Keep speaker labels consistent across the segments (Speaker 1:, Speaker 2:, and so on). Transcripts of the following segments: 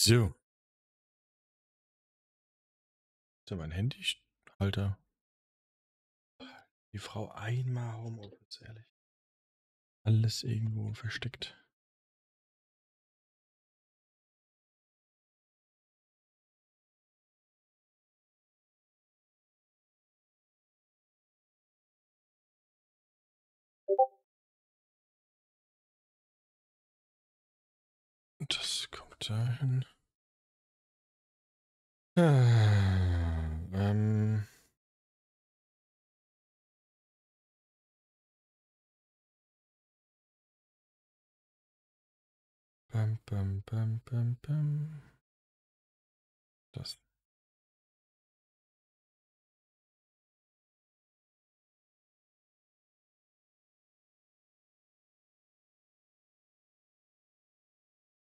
Speaker 1: So. Ist ja mein Handyhalter. Die Frau einmal Homeoffice, ehrlich. Alles irgendwo versteckt. Das kommt dahin. Ähm. Bam, bam, bam, bam, bam. Das.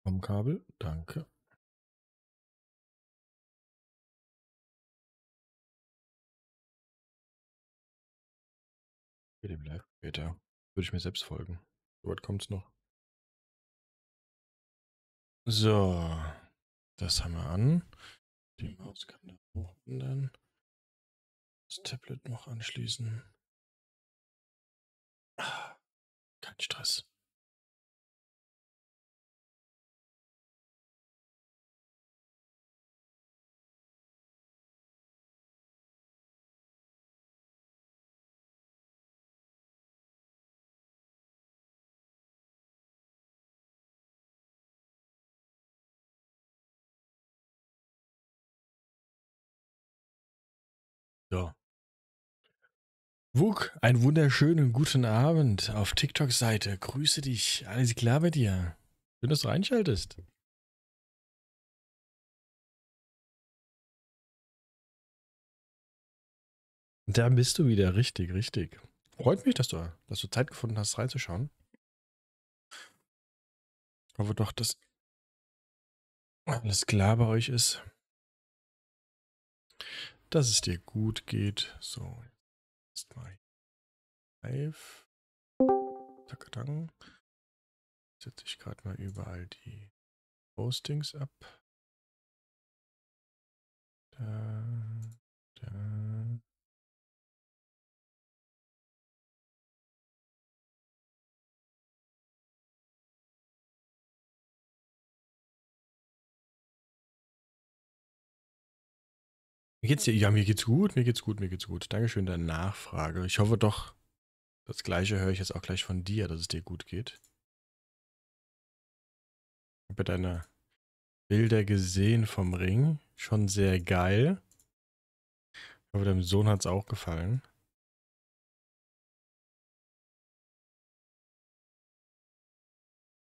Speaker 1: Vom Kabel, danke. Für den Live später. Würde ich mir selbst folgen. So weit kommt's noch. So, das haben wir an. Die Maus kann da hoch ändern. Das Tablet noch anschließen. Ah, kein Stress. Wuk, einen wunderschönen guten Abend auf TikTok-Seite. Grüße dich. Alles klar bei dir? Schön, dass du reinschaltest. Da bist du wieder. Richtig, richtig. Freut mich, dass du, dass du Zeit gefunden hast, reinzuschauen. Ich hoffe doch, dass alles klar bei euch ist. Dass es dir gut geht. So, jetzt mal live. Takatang. Setze ich gerade mal überall die Postings ab. Da, da. Mir geht's dir? Ja, mir geht's gut, mir geht's gut, mir geht's gut. Dankeschön der Nachfrage. Ich hoffe doch, das gleiche höre ich jetzt auch gleich von dir, dass es dir gut geht. Ich habe deine Bilder gesehen vom Ring. Schon sehr geil. Ich hoffe, deinem Sohn hat es auch gefallen.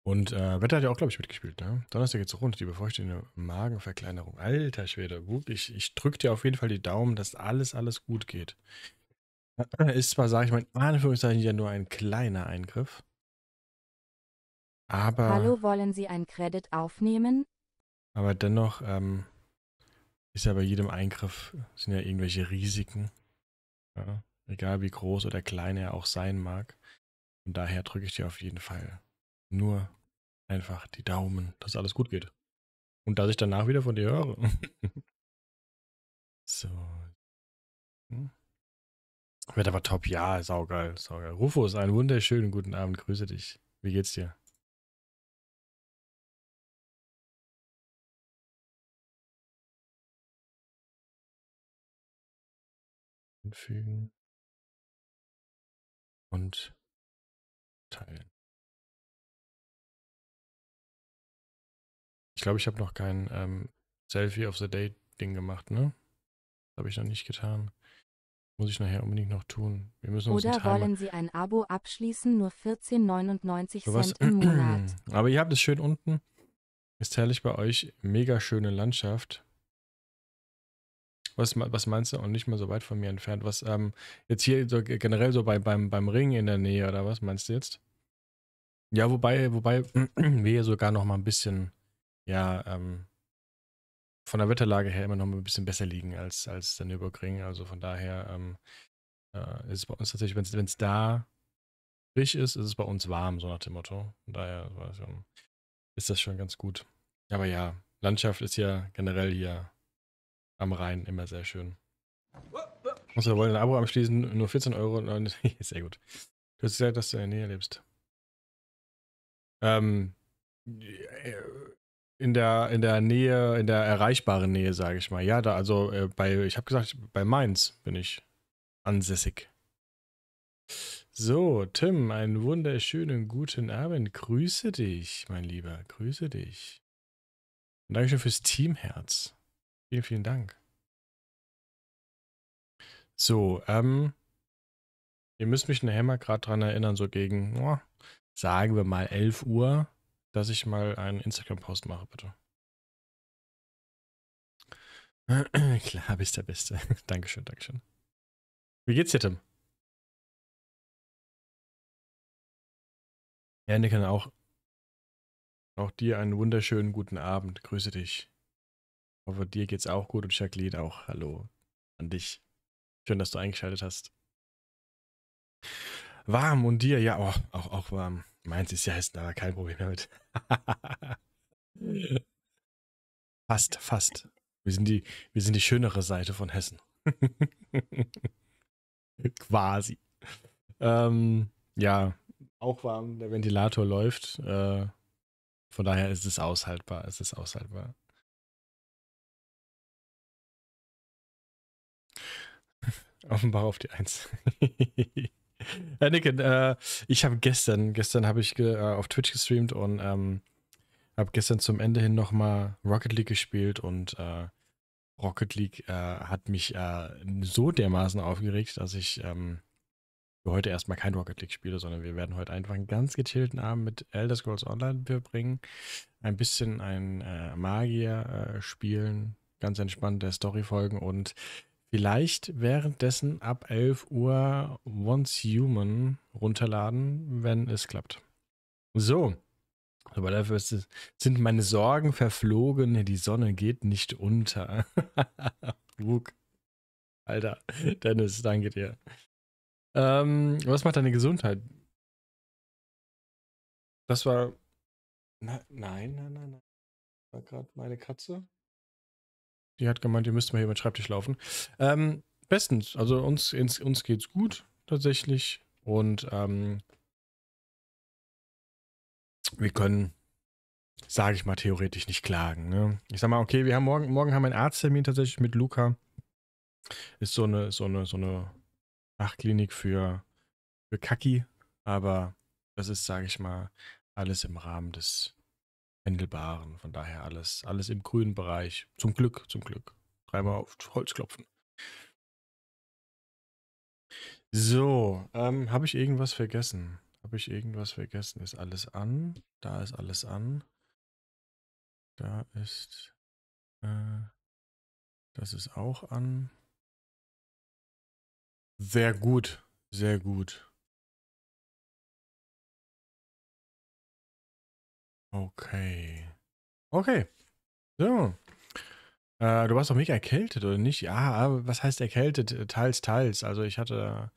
Speaker 1: Und äh, Wetter hat ja auch, glaube ich, mitgespielt, ne? Donnerstag geht's rund, die bevorstehende Magenverkleinerung. Alter Schwede, gut. Ich, drücke dir auf jeden Fall die Daumen, dass alles, alles gut geht. Ist zwar, sage ich mal, in Anführungszeichen ja nur ein kleiner Eingriff. Aber.
Speaker 2: Hallo, wollen Sie ein Credit aufnehmen?
Speaker 1: Aber dennoch ähm, ist ja bei jedem Eingriff sind ja irgendwelche Risiken. Ja? Egal wie groß oder klein er auch sein mag. Und daher drücke ich dir auf jeden Fall nur einfach die Daumen, dass alles gut geht. Und dass ich danach wieder von dir höre. so. Hm. Wird aber top, ja, saugeil, saugeil. Rufus, einen wunderschönen guten Abend, grüße dich. Wie geht's dir? Hinfügen. Und teilen. Ich glaube, ich habe noch kein ähm, Selfie of the Day Ding gemacht, ne? Habe ich noch nicht getan. Muss ich nachher unbedingt noch tun. Wir müssen uns
Speaker 2: Oder wollen Sie ein Abo abschließen, nur 14,99 Cent im Monat.
Speaker 1: Aber ihr habt es schön unten. Ist herrlich bei euch. Mega schöne Landschaft. Was, was meinst du? Und nicht mal so weit von mir entfernt. Was ähm, jetzt hier so generell so bei, beim, beim Ring in der Nähe oder was meinst du jetzt? Ja, wobei, wobei wir sogar noch mal ein bisschen ja, ähm, von der Wetterlage her immer noch ein bisschen besser liegen als, als der Nürburgring. Also von daher ähm, äh, ist es bei uns tatsächlich, wenn es da frisch ist, ist es bei uns warm, so nach dem Motto. Von daher ist das schon ganz gut. Aber ja, Landschaft ist ja generell hier am Rhein immer sehr schön. Also, wir wollen ein Abo abschließen, nur 14 Euro. Sehr gut. Du hast gesagt, dass du in der Nähe lebst. Ähm, in der, in der Nähe, in der erreichbaren Nähe, sage ich mal. Ja, da, also äh, bei, ich habe gesagt, bei Mainz bin ich ansässig. So, Tim, einen wunderschönen guten Abend. Grüße dich, mein Lieber. Grüße dich. Und Dankeschön fürs Teamherz. Vielen, vielen Dank. So, ähm, ihr müsst mich nachher mal gerade dran erinnern, so gegen, oh, sagen wir mal 11 Uhr, dass ich mal einen Instagram-Post mache, bitte. Klar, bist der Beste. Dankeschön, Dankeschön. Wie geht's dir, Tim? Ja, Nicken, auch, auch dir einen wunderschönen guten Abend. Grüße dich. Ich hoffe, dir geht's auch gut und Jacqueline auch. Hallo an dich. Schön, dass du eingeschaltet hast. Warm und dir, ja, oh, auch, auch warm. Meins ist ja heiß, aber kein Problem damit. fast, fast. Wir sind, die, wir sind die schönere Seite von Hessen. Quasi. Ähm, ja, auch warm, der Ventilator läuft. Äh, von daher ist es aushaltbar. Es ist aushaltbar. Offenbar auf die Eins. Herr Nicken, äh, ich habe gestern, gestern habe ich äh, auf Twitch gestreamt und ähm, habe gestern zum Ende hin nochmal Rocket League gespielt und äh, Rocket League äh, hat mich äh, so dermaßen aufgeregt, dass ich ähm, heute erstmal kein Rocket League spiele, sondern wir werden heute einfach einen ganz gechillten Abend mit Elder Scrolls Online verbringen. Ein bisschen ein äh, Magier spielen, ganz entspannt der Story folgen und vielleicht währenddessen ab 11 Uhr Once Human runterladen, wenn es klappt. So. Aber dafür sind meine Sorgen verflogen. Die Sonne geht nicht unter. Bug. Alter, Dennis, danke dir. Ähm, was macht deine Gesundheit? Das war. Na, nein, nein, nein, nein. War gerade meine Katze. Die hat gemeint, ihr müsst mal hier über den Schreibtisch laufen. Ähm, bestens. Also uns, ins, uns geht's gut, tatsächlich. Und ähm, wir können, sage ich mal, theoretisch nicht klagen. Ne? Ich sag mal, okay, wir haben morgen, morgen haben wir einen Arzttermin tatsächlich mit Luca. Ist so eine, so eine, so eine Fachklinik für, für Kaki, aber das ist, sage ich mal, alles im Rahmen des Händelbaren. Von daher alles, alles im grünen Bereich. Zum Glück, zum Glück. Dreimal auf Holz klopfen. So, ähm, habe ich irgendwas vergessen? Habe ich irgendwas vergessen? Ist alles an? Da ist alles an. Da ist, äh, das ist auch an. Sehr gut, sehr gut. Okay. Okay. So. Äh, du warst doch mega erkältet, oder nicht? Ja, aber was heißt erkältet? Teils, teils. Also ich hatte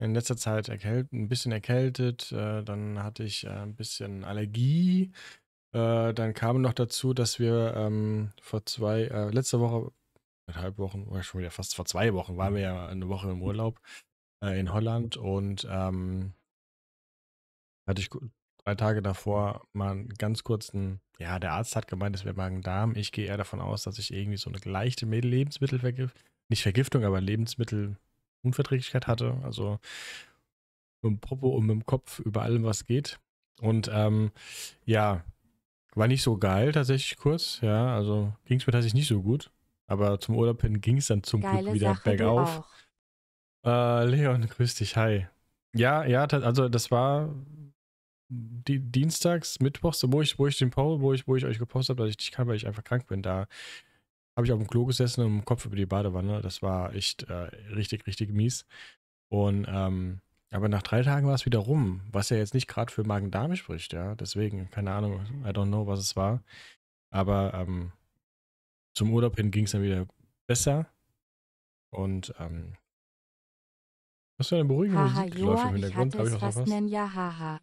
Speaker 1: in letzter Zeit erkältet, ein bisschen erkältet, äh, dann hatte ich äh, ein bisschen Allergie. Äh, dann kam noch dazu, dass wir ähm, vor zwei, äh, letzte Woche eineinhalb Wochen, oder schon wieder fast vor zwei Wochen, waren wir ja eine Woche im Urlaub äh, in Holland und ähm, hatte ich drei Tage davor mal einen ganz kurzen, ja, der Arzt hat gemeint, es wäre Magen-Darm. Ich gehe eher davon aus, dass ich irgendwie so eine leichte Lebensmittelvergiftung, nicht Vergiftung, aber Lebensmittelunverträglichkeit hatte. Also mit dem Popo und mit dem Kopf über allem, was geht. Und ähm, ja, war nicht so geil tatsächlich kurz, ja, also ging es mir tatsächlich nicht so gut. Aber zum Urlaub hin ging es dann zum Geile Glück wieder Sache, bergauf. Äh, Leon, grüß dich, hi. Ja, ja, also das war die, dienstags, mittwochs, wo ich, wo ich den Paul, wo ich, wo ich euch gepostet habe, dass ich nicht kann, weil ich einfach krank bin. Da habe ich auf dem Klo gesessen und im Kopf über die Badewanne. Das war echt äh, richtig, richtig mies. Und ähm, aber nach drei Tagen war es wieder rum, was ja jetzt nicht gerade für Magen-Darm spricht, ja. Deswegen, keine Ahnung, I don't know, was es war. Aber ähm, zum Urlaub hin ging es dann wieder besser. Und ähm, was für eine beruhigende Musik läuft im Hintergrund?
Speaker 2: Habe ich auch noch was? Ja, haha.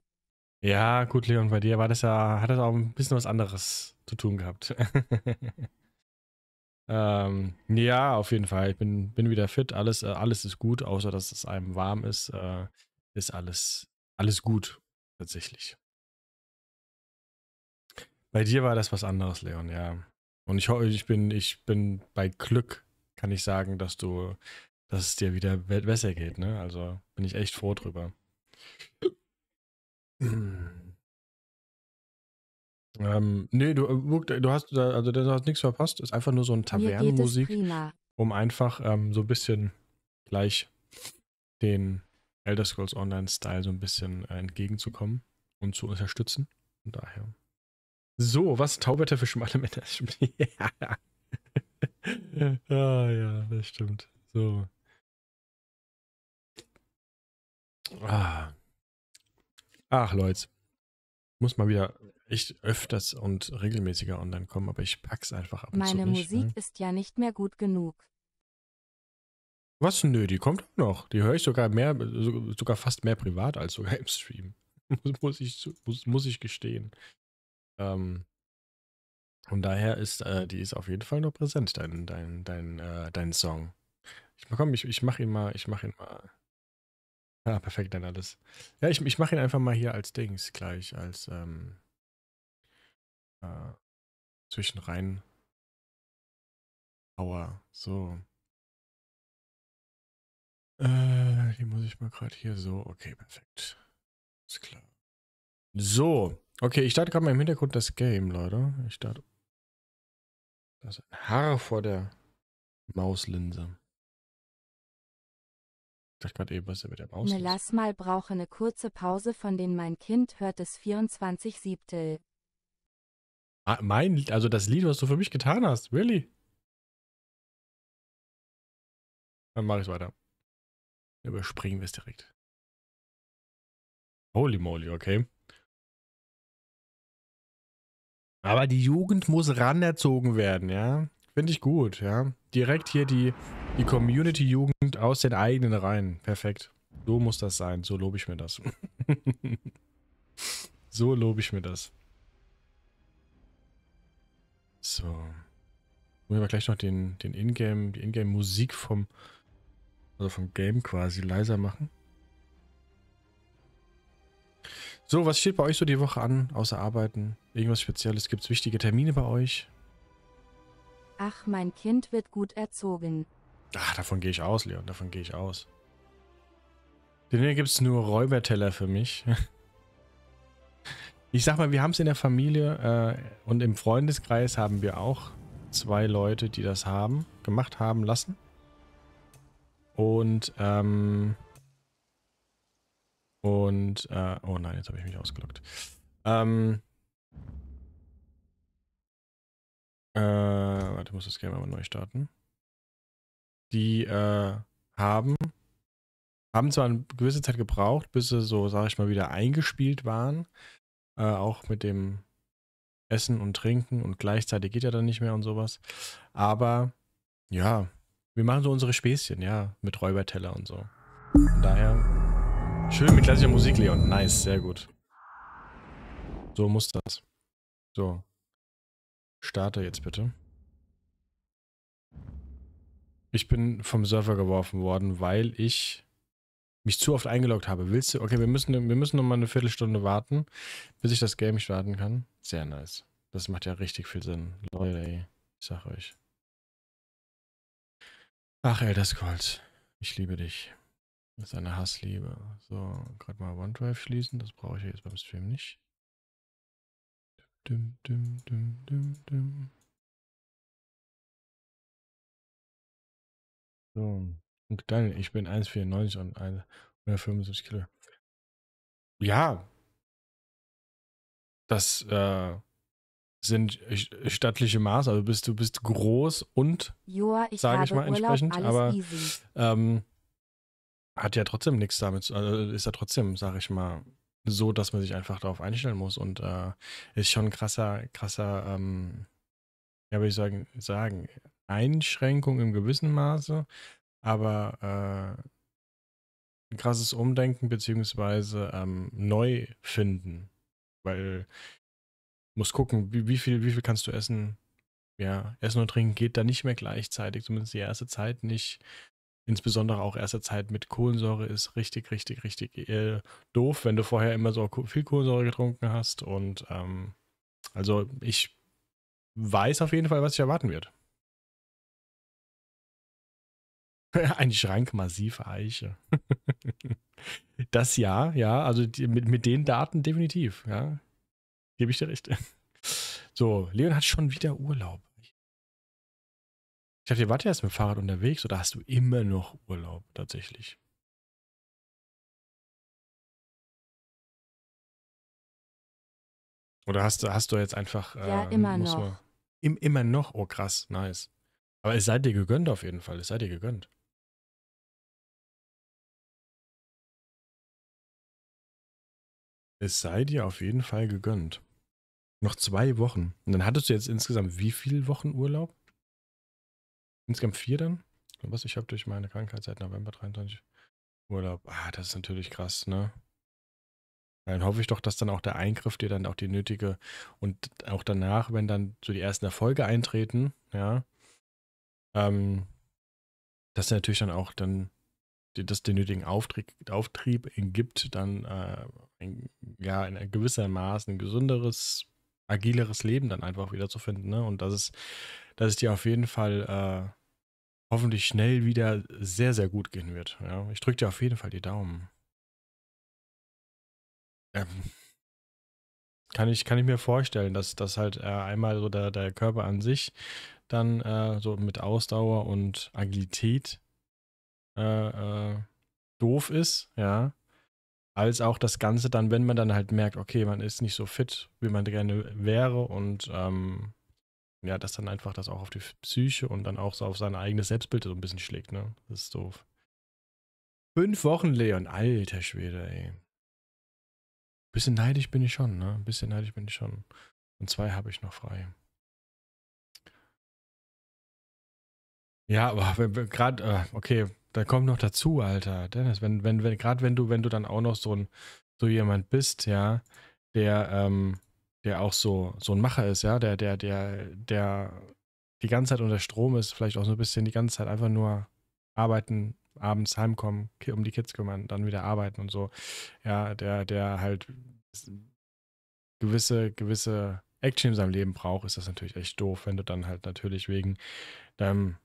Speaker 1: Ja, gut, Leon, bei dir war das ja, hat das auch ein bisschen was anderes zu tun gehabt. ähm, ja, auf jeden Fall. Ich bin, bin wieder fit. Alles, äh, alles ist gut, außer dass es einem warm ist. Äh, ist alles, alles gut, tatsächlich. Bei dir war das was anderes, Leon, ja. Und ich ich bin, ich bin bei Glück, kann ich sagen, dass du, dass es dir wieder besser geht, ne? Also bin ich echt froh drüber. Ähm, nee, du, äh, du hast also du hast nichts verpasst. Ist einfach nur so ein Tavernenmusik, um einfach ähm, so ein bisschen gleich den Elder Scrolls Online Style so ein bisschen äh, entgegenzukommen und zu unterstützen. Und daher. So, was Tauwetter für schmale Männer? ja. ah, ja, das stimmt. So. Ah. Ach, Leute. Muss mal wieder echt öfters und regelmäßiger online kommen, aber ich pack's einfach ab und
Speaker 2: Meine
Speaker 1: zu nicht.
Speaker 2: Musik ne? ist ja nicht mehr gut genug.
Speaker 1: Was? Nö, die kommt auch noch. Die höre ich sogar mehr, sogar fast mehr privat als sogar im Stream. muss, ich, muss, muss ich gestehen. Ähm, von daher ist, äh, die ist auf jeden Fall noch präsent, dein, dein, dein, äh, dein Song. Ich, komm, ich, ich mach ihn mal, ich mach ihn mal Ah, perfekt, dann alles. Ja, ich, ich mache ihn einfach mal hier als Dings gleich, als ähm, äh, zwischenrein. Power. So. Äh, die muss ich mal gerade hier so. Okay, perfekt. Ist klar. So. Okay, ich starte gerade mal im Hintergrund das Game, Leute. Ich starte. Das ist ein Haar vor der Mauslinse dachte gerade eben, was er mit der Maus
Speaker 2: Ne lass mal brauche eine kurze Pause, von denen mein Kind hört es 24 Siebtel.
Speaker 1: Ah, mein Lied, also das Lied, was du für mich getan hast, really? Dann mache ich weiter. Überspringen wir es direkt. Holy moly, okay. Aber die Jugend muss ranerzogen werden, ja? Finde ich gut, ja. Direkt hier die, die Community-Jugend aus den eigenen Reihen. Perfekt. So muss das sein. So lobe ich mir das. so lobe ich mir das. So. Wollen wir gleich noch den, den Ingame, die Ingame-Musik vom, also vom Game quasi leiser machen. So, was steht bei euch so die Woche an, außer Arbeiten? Irgendwas Spezielles? Gibt es wichtige Termine bei euch?
Speaker 2: Ach, mein Kind wird gut erzogen.
Speaker 1: Ach, davon gehe ich aus, Leon, davon gehe ich aus. Denn hier gibt es nur Räuberteller für mich. Ich sag mal, wir haben es in der Familie äh, und im Freundeskreis haben wir auch zwei Leute, die das haben, gemacht haben lassen. Und, ähm, und, äh, oh nein, jetzt habe ich mich ausgelockt. Ähm, Äh, warte, ich muss das Game mal neu starten. Die äh, haben, haben zwar eine gewisse Zeit gebraucht, bis sie so, sag ich mal, wieder eingespielt waren. Äh, auch mit dem Essen und Trinken und gleichzeitig geht ja dann nicht mehr und sowas. Aber ja, wir machen so unsere Späßchen, ja, mit Räuberteller und so. Von daher, schön mit klassischer Musik, Leon. Nice, sehr gut. So muss das. So, Starte jetzt bitte. Ich bin vom Server geworfen worden, weil ich mich zu oft eingeloggt habe. Willst du? Okay, wir müssen, wir müssen noch mal eine Viertelstunde warten, bis ich das Game starten kann. Sehr nice. Das macht ja richtig viel Sinn. Leute, ey. Ich sag euch. Ach, Elder Scrolls. Ich liebe dich. Das ist eine Hassliebe. So, gerade mal OneDrive schließen. Das brauche ich jetzt beim Stream nicht. Dum, dum, dum, dum, dum. So. Und dann, ich bin 1,94 und 175 Kilo. Ja. Das äh, sind stattliche Maße. Also bist du bist groß und, sage ich mal Urlaub, entsprechend, aber ähm, hat ja trotzdem nichts damit, also ist ja trotzdem, sage ich mal, so, dass man sich einfach darauf einstellen muss und äh, ist schon krasser, krasser, ähm, ja, würde ich sagen, sagen, Einschränkung im gewissen Maße, aber äh, ein krasses Umdenken beziehungsweise ähm, Neufinden weil muss gucken, wie, wie, viel, wie viel kannst du essen. Ja, Essen und Trinken geht da nicht mehr gleichzeitig, zumindest die erste Zeit nicht. Insbesondere auch erste Zeit mit Kohlensäure ist richtig, richtig, richtig äh, doof, wenn du vorher immer so viel Kohlensäure getrunken hast. Und ähm, also ich weiß auf jeden Fall, was sich erwarten wird. Ein Schrank massive Eiche. das ja, ja, also die, mit, mit den Daten definitiv, ja. Gebe ich dir recht. So, Leon hat schon wieder Urlaub. Ich dachte, ihr wart ja erst mit dem Fahrrad unterwegs oder hast du immer noch Urlaub tatsächlich? Oder hast du, hast du jetzt einfach.
Speaker 2: Ja, äh, immer noch. Man,
Speaker 1: im, immer noch? Oh, krass, nice. Aber es sei dir gegönnt auf jeden Fall. Es sei dir gegönnt. Es sei dir auf jeden Fall gegönnt. Noch zwei Wochen. Und dann hattest du jetzt insgesamt wie viele Wochen Urlaub? Insgesamt vier dann? Was? Ich habe durch meine Krankheit seit November 23 Urlaub. Ah, das ist natürlich krass, ne? Dann hoffe ich doch, dass dann auch der Eingriff dir dann auch die nötige und auch danach, wenn dann so die ersten Erfolge eintreten, ja, ähm, dass natürlich dann auch dann das den nötigen Auftrieb, Auftrieb gibt, dann äh, ein, ja in gewissermaßen gesünderes, agileres Leben dann einfach wieder zu finden. Ne? Und dass es, dass es dir auf jeden Fall äh, hoffentlich schnell wieder sehr, sehr gut gehen wird. Ja? Ich drücke dir auf jeden Fall die Daumen. Ähm, kann ich, kann ich mir vorstellen, dass, dass halt äh, einmal so der, der Körper an sich dann äh, so mit Ausdauer und Agilität äh, äh, doof ist, ja, als auch das Ganze dann, wenn man dann halt merkt, okay, man ist nicht so fit, wie man gerne wäre und ähm, ja, dass dann einfach das auch auf die Psyche und dann auch so auf sein eigenes Selbstbild so ein bisschen schlägt, ne? Das ist doof. Fünf Wochen, Leon, alter Schwede, ey. Bisschen neidisch bin ich schon, ne? Bisschen neidisch bin ich schon. Und zwei habe ich noch frei. Ja, aber gerade, äh, okay, da kommt noch dazu, Alter, Dennis, wenn, wenn, wenn, gerade wenn du, wenn du dann auch noch so ein, so jemand bist, ja, der, ähm, der auch so, so ein Macher ist, ja, der, der, der, der die ganze Zeit unter Strom ist, vielleicht auch so ein bisschen die ganze Zeit einfach nur arbeiten, abends heimkommen, um die Kids kümmern, dann wieder arbeiten und so. Ja, der, der halt gewisse, gewisse Action in seinem Leben braucht, ist das natürlich echt doof, wenn du dann halt natürlich wegen deinem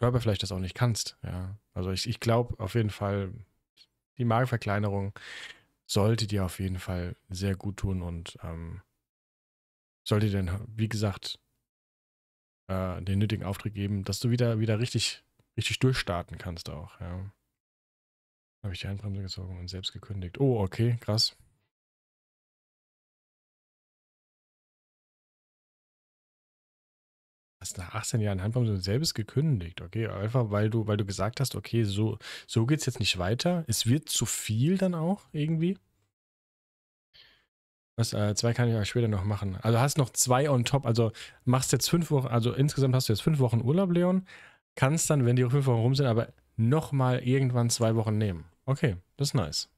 Speaker 1: Körper vielleicht das auch nicht kannst. Ja, also ich, ich glaube auf jeden Fall, die Magenverkleinerung sollte dir auf jeden Fall sehr gut tun und ähm, sollte dir dann, wie gesagt, äh, den nötigen Auftritt geben, dass du wieder, wieder richtig, richtig durchstarten kannst auch. Ja. Habe ich die Handbremse gezogen und selbst gekündigt. Oh, okay, krass. Hast nach 18 Jahren Handbremse selbst gekündigt, okay? Einfach weil du, weil du gesagt hast, okay, so, so geht es jetzt nicht weiter. Es wird zu viel dann auch irgendwie. Was, äh, zwei kann ich auch später noch machen. Also hast noch zwei on top, also machst jetzt fünf Wochen, also insgesamt hast du jetzt fünf Wochen Urlaub, Leon. Kannst dann, wenn die fünf Wochen rum sind, aber nochmal irgendwann zwei Wochen nehmen. Okay, das ist nice.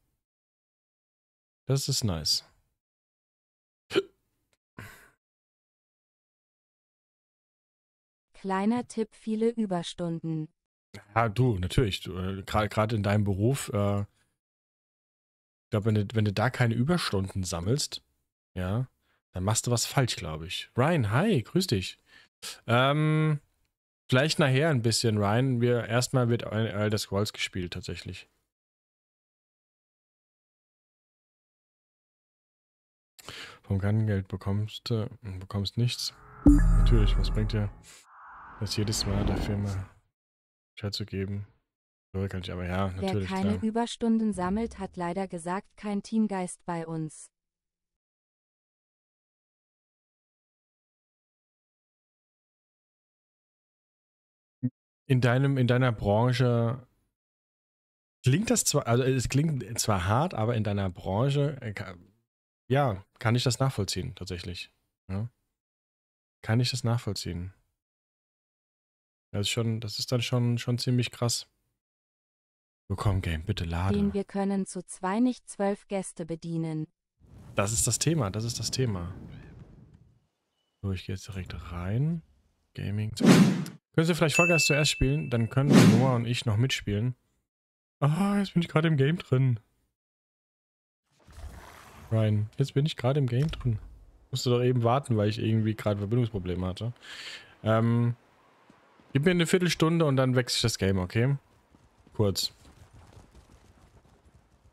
Speaker 1: Das ist nice.
Speaker 2: Kleiner Tipp, viele Überstunden.
Speaker 1: Ja, du, natürlich. Äh, Gerade in deinem Beruf, äh, ich glaube, wenn du, wenn du da keine Überstunden sammelst, ja, dann machst du was falsch, glaube ich. Ryan, hi, grüß dich. Ähm, vielleicht nachher ein bisschen, Ryan. Wir, erstmal wird Elder Scrolls gespielt, tatsächlich. Vom Geld bekommst du bekommst nichts. Natürlich, was bringt dir? Das jedes Mal der Firma Bescheid zu geben. So kann ich aber ja, natürlich.
Speaker 2: Wer keine
Speaker 1: klar.
Speaker 2: Überstunden sammelt, hat leider gesagt kein Teamgeist bei uns.
Speaker 1: In deinem, in deiner Branche klingt das zwar, also es klingt zwar hart, aber in deiner Branche, äh, ja, kann ich das nachvollziehen, tatsächlich. Ja. Kann ich das nachvollziehen. Das ist schon, das ist dann schon, schon ziemlich krass. So komm, Game, bitte lade.
Speaker 2: Den wir können zu zwei nicht zwölf Gäste bedienen.
Speaker 1: Das ist das Thema, das ist das Thema. So, ich gehe jetzt direkt rein. Gaming. Können Sie vielleicht Vollgas zuerst spielen? Dann können Noah und ich noch mitspielen. Ah, jetzt bin ich gerade im Game drin. Ryan, jetzt bin ich gerade im Game drin. Musste doch eben warten, weil ich irgendwie gerade Verbindungsprobleme hatte. Ähm, gib mir eine Viertelstunde und dann wechsle ich das Game, okay? Kurz.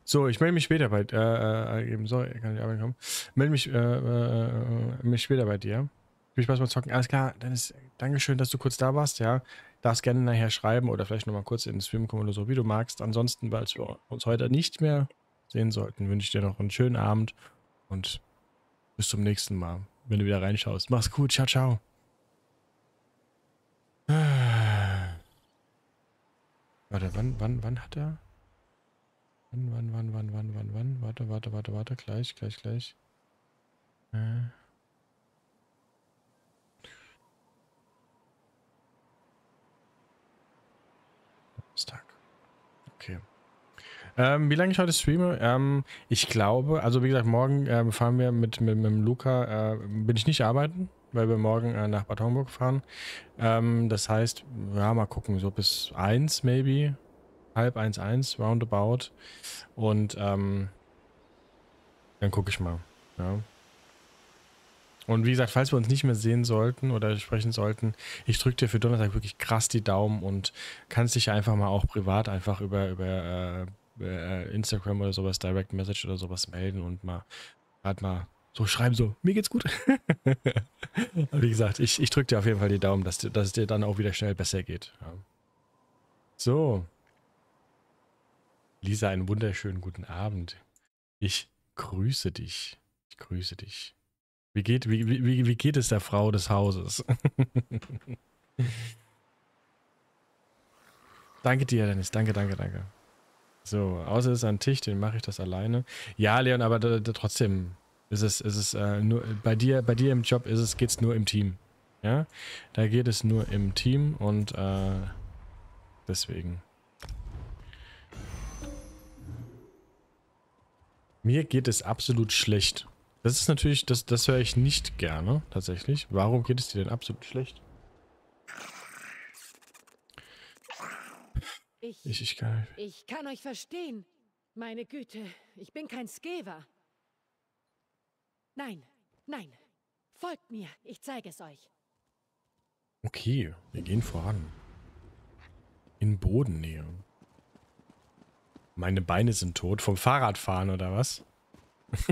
Speaker 1: So, ich melde mich später bei äh, äh, eben so, kann ich arbeiten kommen. Melde mich, äh, äh, äh, mich später bei dir. Viel Spaß beim Zocken. Alles klar, Dennis, Dankeschön, dass du kurz da warst, ja. Darfst gerne nachher schreiben oder vielleicht nochmal kurz in den Stream kommen oder so, wie du magst. Ansonsten, weil wir uns heute nicht mehr sehen sollten, wünsche ich dir noch einen schönen Abend und bis zum nächsten Mal, wenn du wieder reinschaust. Mach's gut, ciao, ciao. Warte, wann, wann, wann hat er? Wann, wann, wann, wann, wann, wann, wann? Warte, warte, warte, warte, gleich, gleich, gleich. Äh. Samstag. Okay. Ähm, wie lange ich heute streame? Ähm, ich glaube, also wie gesagt, morgen ähm, fahren wir mit, mit, mit Luca, äh, bin ich nicht arbeiten, weil wir morgen äh, nach Bad Homburg fahren. Ähm, das heißt, ja, mal gucken, so bis eins maybe, halb eins, eins, roundabout. Und ähm, dann gucke ich mal. Ja. Und wie gesagt, falls wir uns nicht mehr sehen sollten oder sprechen sollten, ich drücke dir für Donnerstag wirklich krass die Daumen und kannst dich einfach mal auch privat einfach über, über äh, äh Instagram oder sowas, Direct Message oder sowas melden und mal gerade mal so schreiben, so, mir geht's gut. wie gesagt, ich, ich drücke dir auf jeden Fall die Daumen, dass, dass es dir dann auch wieder schnell besser geht. Ja. So. Lisa, einen wunderschönen guten Abend. Ich grüße dich. Ich grüße dich. Wie geht, wie, wie, wie geht es der Frau des Hauses? danke dir, Dennis. Danke, danke, danke. So, außer es ist ein Tisch, den mache ich das alleine. Ja, Leon, aber trotzdem ist es, ist es äh, nur bei dir, bei dir im Job ist es, geht's nur im Team. Ja, da geht es nur im Team und äh, deswegen. Mir geht es absolut schlecht. Das ist natürlich, das, das höre ich nicht gerne, tatsächlich. Warum geht es dir denn absolut schlecht?
Speaker 3: Ich, ich, ich, kann, ich kann euch verstehen. Meine Güte, ich bin kein Skever. Nein, nein. Folgt mir, ich zeige es euch.
Speaker 1: Okay, wir gehen voran. In Bodennähe. Meine Beine sind tot. Vom Fahrradfahren oder was?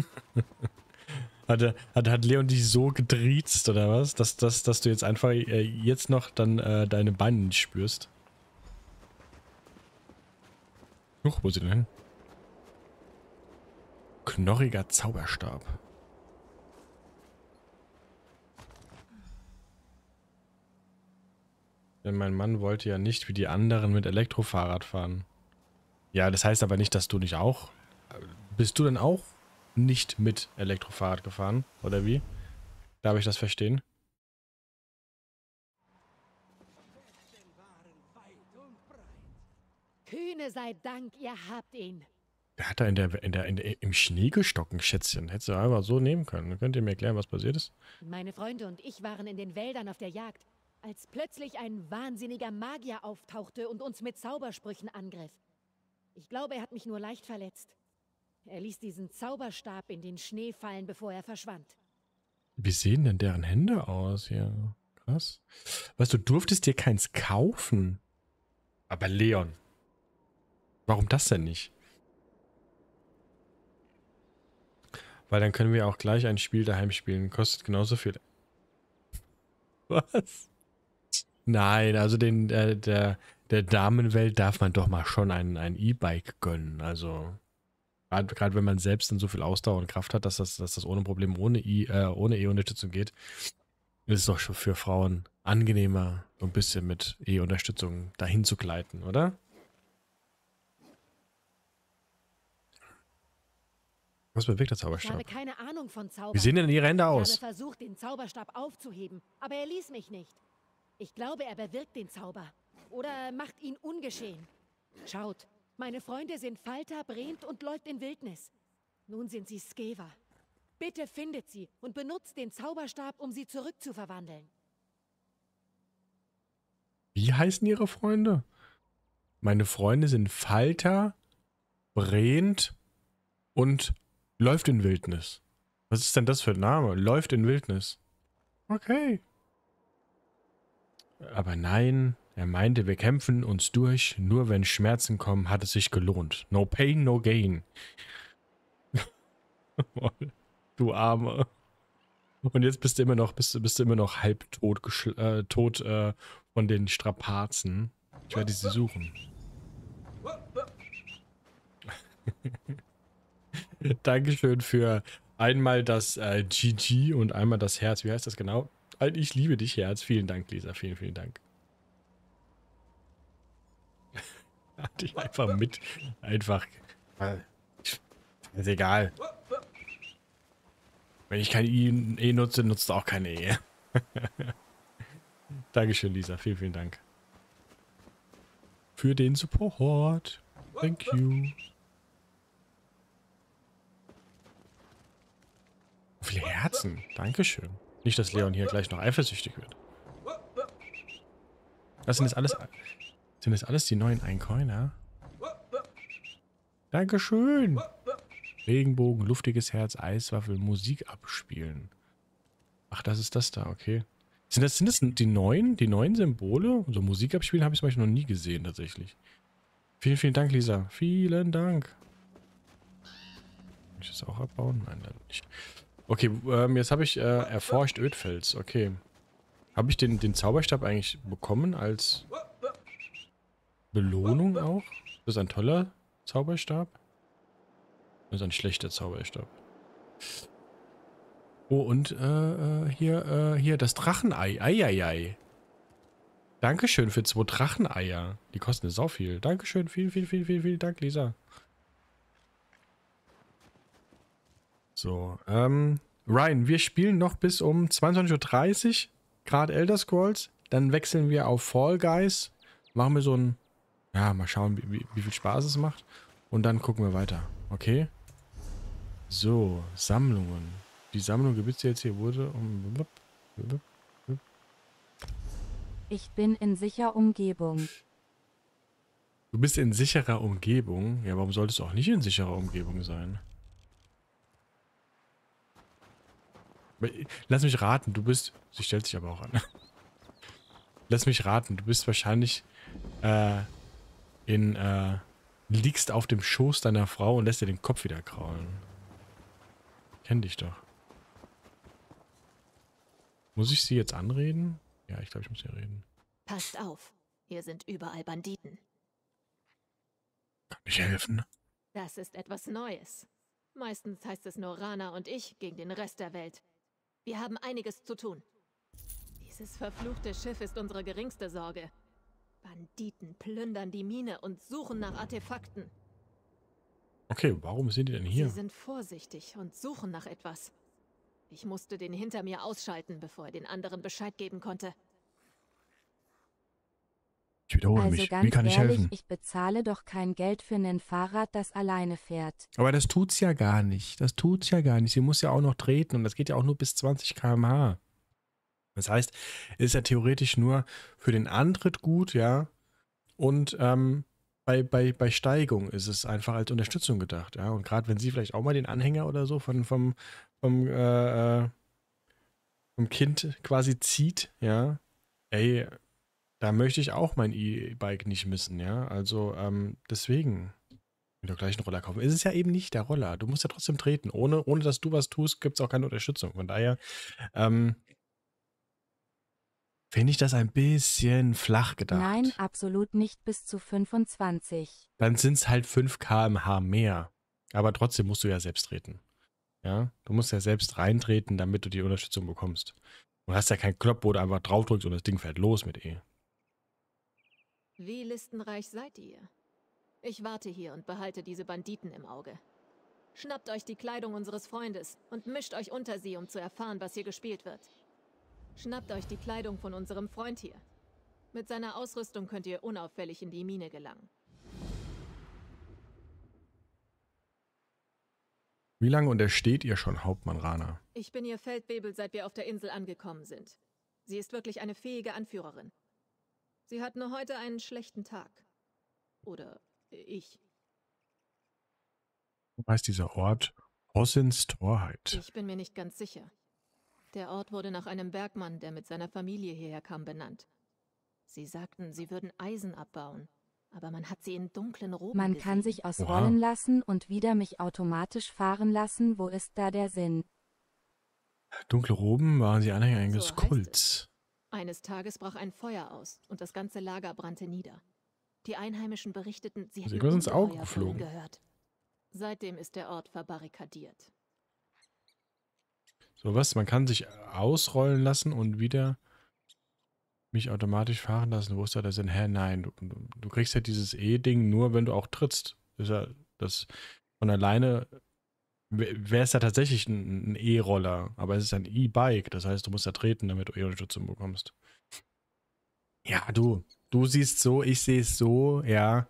Speaker 1: Hat, hat, hat Leon dich so gedriezt oder was, dass, dass, dass du jetzt einfach äh, jetzt noch dann äh, deine Beine nicht spürst? Huch, wo ist sie denn hin? Knorriger Zauberstab. Denn mein Mann wollte ja nicht wie die anderen mit Elektrofahrrad fahren. Ja, das heißt aber nicht, dass du nicht auch... Bist du denn auch nicht mit Elektrofahrrad gefahren, oder wie? Darf ich das verstehen?
Speaker 3: Kühne sei Dank, ihr habt ihn.
Speaker 1: Der hat da in der, in der, in der, im Schnee gestocken, Schätzchen. Hättest du einfach so nehmen können. Könnt ihr mir erklären, was passiert ist?
Speaker 3: Meine Freunde und ich waren in den Wäldern auf der Jagd, als plötzlich ein wahnsinniger Magier auftauchte und uns mit Zaubersprüchen angriff. Ich glaube, er hat mich nur leicht verletzt. Er ließ diesen Zauberstab in den Schnee fallen, bevor er verschwand.
Speaker 1: Wie sehen denn deren Hände aus hier? Krass. Weißt du, durftest dir keins kaufen. Aber Leon. Warum das denn nicht? Weil dann können wir auch gleich ein Spiel daheim spielen. Kostet genauso viel. Was? Nein, also den, äh, der, der Damenwelt darf man doch mal schon ein E-Bike gönnen. Also. Gerade wenn man selbst dann so viel Ausdauer und Kraft hat, dass das, dass das ohne Probleme ohne, I, äh, ohne E-Unterstützung geht, ist es doch schon für Frauen angenehmer, so ein bisschen mit E-Unterstützung dahin zu gleiten, oder? Was bewegt der Zauberstab?
Speaker 3: Ich habe keine Ahnung von Zauber.
Speaker 1: Wie sehen denn Ihre Hände aus?
Speaker 3: Ich habe versucht, den Zauberstab aufzuheben, aber er ließ mich nicht. Ich glaube, er bewirkt den Zauber. Oder macht ihn ungeschehen. Schaut, meine Freunde sind Falter, Brent und läuft in Wildnis. Nun sind sie Skeva. Bitte findet sie und benutzt den Zauberstab, um sie zurückzuverwandeln.
Speaker 1: Wie heißen ihre Freunde? Meine Freunde sind Falter, Brent und läuft in Wildnis. Was ist denn das für ein Name? Läuft in Wildnis. Okay. Aber nein, er meinte, wir kämpfen uns durch. Nur wenn Schmerzen kommen, hat es sich gelohnt. No pain, no gain. du Arme. Und jetzt bist du immer noch, bist, bist du immer noch halb tot, äh, tot äh, von den Strapazen. Ich werde sie suchen. Dankeschön für einmal das äh, GG und einmal das Herz. Wie heißt das genau? Ich liebe dich, Herz. Vielen Dank, Lisa. Vielen, vielen Dank. Hatte ich einfach mit. Einfach. Ist egal. Wenn ich kein I E nutze, nutzt auch keine E. Dankeschön, Lisa. Vielen, vielen Dank. Für den Support. Thank you. viele Herzen. Dankeschön. Nicht, dass Leon hier gleich noch eifersüchtig wird. Das sind jetzt alles, sind das alles die neuen Eincoiner? Dankeschön. Regenbogen, luftiges Herz, Eiswaffel, Musik abspielen. Ach, das ist das da, okay. Sind das, sind das die neuen, die neuen Symbole? So Musik abspielen habe ich zum Beispiel noch nie gesehen, tatsächlich. Vielen, vielen Dank, Lisa. Vielen Dank. Kann ich das auch abbauen? Nein, leider nicht. Okay, ähm, jetzt habe ich äh, erforscht Ödfels. Okay. Habe ich den, den Zauberstab eigentlich bekommen als Belohnung auch? Das ist ein toller Zauberstab? Das ist ein schlechter Zauberstab. Oh, und äh, äh hier, äh, hier das Drachenei. Eieiei. Dankeschön für zwei Dracheneier. Die kosten sau viel. Dankeschön. Vielen, vielen, vielen, vielen, vielen Dank, Lisa. So, ähm, Ryan, wir spielen noch bis um 22.30 Uhr, gerade Elder Scrolls. Dann wechseln wir auf Fall Guys. Machen wir so ein, ja, mal schauen, wie, wie viel Spaß es macht. Und dann gucken wir weiter, okay? So, Sammlungen. Die Sammlung Gebitze jetzt hier wurde um...
Speaker 2: Ich bin in sicherer Umgebung.
Speaker 1: Du bist in sicherer Umgebung? Ja, warum solltest du auch nicht in sicherer Umgebung sein? Lass mich raten, du bist. Sie stellt sich aber auch an. Lass mich raten, du bist wahrscheinlich äh, in. Äh, liegst auf dem Schoß deiner Frau und lässt dir den Kopf wieder kraulen. Kenn dich doch. Muss ich sie jetzt anreden? Ja, ich glaube, ich muss hier reden.
Speaker 3: Passt auf, hier sind überall Banditen.
Speaker 1: Kann ich helfen?
Speaker 3: Das ist etwas Neues. Meistens heißt es nur Rana und ich gegen den Rest der Welt. Wir haben einiges zu tun. Dieses verfluchte Schiff ist unsere geringste Sorge. Banditen plündern die Mine und suchen nach Artefakten.
Speaker 1: Okay, warum sind die denn hier?
Speaker 3: Sie sind vorsichtig und suchen nach etwas. Ich musste den hinter mir ausschalten, bevor er den anderen Bescheid geben konnte.
Speaker 1: Ich wiederhole
Speaker 2: also
Speaker 1: mich.
Speaker 2: Ganz
Speaker 1: Wie kann ich
Speaker 2: ehrlich,
Speaker 1: helfen?
Speaker 2: Ich bezahle doch kein Geld für ein Fahrrad, das alleine fährt.
Speaker 1: Aber das tut's ja gar nicht. Das tut's ja gar nicht. Sie muss ja auch noch treten und das geht ja auch nur bis 20 km/h. Das heißt, es ist ja theoretisch nur für den Antritt gut, ja. Und ähm, bei, bei, bei Steigung ist es einfach als Unterstützung gedacht, ja. Und gerade wenn sie vielleicht auch mal den Anhänger oder so von, vom, vom, äh, äh vom Kind quasi zieht, ja, ey, da möchte ich auch mein E-Bike nicht missen, ja. Also ähm, deswegen doch gleich einen Roller kaufen. Es ist ja eben nicht der Roller. Du musst ja trotzdem treten. Ohne, ohne dass du was tust, gibt es auch keine Unterstützung. Von daher ähm, finde ich das ein bisschen flach gedacht.
Speaker 2: Nein, absolut nicht bis zu 25.
Speaker 1: Dann sind es halt 5 km/h mehr. Aber trotzdem musst du ja selbst treten. Ja, du musst ja selbst reintreten, damit du die Unterstützung bekommst. Du hast ja keinen Knopf, wo du einfach draufdrückst und das Ding fährt los mit E.
Speaker 3: Wie listenreich seid ihr? Ich warte hier und behalte diese Banditen im Auge. Schnappt euch die Kleidung unseres Freundes und mischt euch unter sie, um zu erfahren, was hier gespielt wird. Schnappt euch die Kleidung von unserem Freund hier. Mit seiner Ausrüstung könnt ihr unauffällig in die Mine gelangen.
Speaker 1: Wie lange untersteht ihr schon Hauptmann Rana?
Speaker 4: Ich bin ihr Feldwebel, seit wir auf der Insel angekommen sind. Sie ist wirklich eine fähige Anführerin. Sie hat nur heute einen schlechten Tag. Oder ich.
Speaker 1: Wo heißt dieser Ort? Hossins Torheit.
Speaker 4: Ich bin mir nicht ganz sicher. Der Ort wurde nach einem Bergmann, der mit seiner Familie hierher kam, benannt. Sie sagten, sie würden Eisen abbauen aber man hat sie in dunklen Roben
Speaker 2: Man
Speaker 4: gesehen.
Speaker 2: kann sich ausrollen
Speaker 1: Oha.
Speaker 2: lassen und wieder mich automatisch fahren lassen. Wo ist da der Sinn?
Speaker 1: Dunkle Roben waren sie Anhänger eines
Speaker 4: So
Speaker 1: Kults.
Speaker 4: Eines Tages brach ein Feuer aus und das ganze Lager brannte nieder. Die Einheimischen berichteten, sie
Speaker 1: Also
Speaker 4: hätten
Speaker 1: ins Auge geflogen.
Speaker 4: gehört. Seitdem ist der Ort verbarrikadiert.
Speaker 1: So was, man kann sich ausrollen lassen und wieder mich automatisch fahren lassen. Wo ist da der Sinn? Hä, nein, du, du- du kriegst ja dieses E-Ding nur, wenn du auch trittst. Das ist ja das von alleine wäre es ja tatsächlich ein, E-Roller, aber es ist ein E-Bike. Das heißt, du musst ja treten, damit du E-Unterstützung bekommst. Ja, du, du siehst so, ich sehe es so, ja.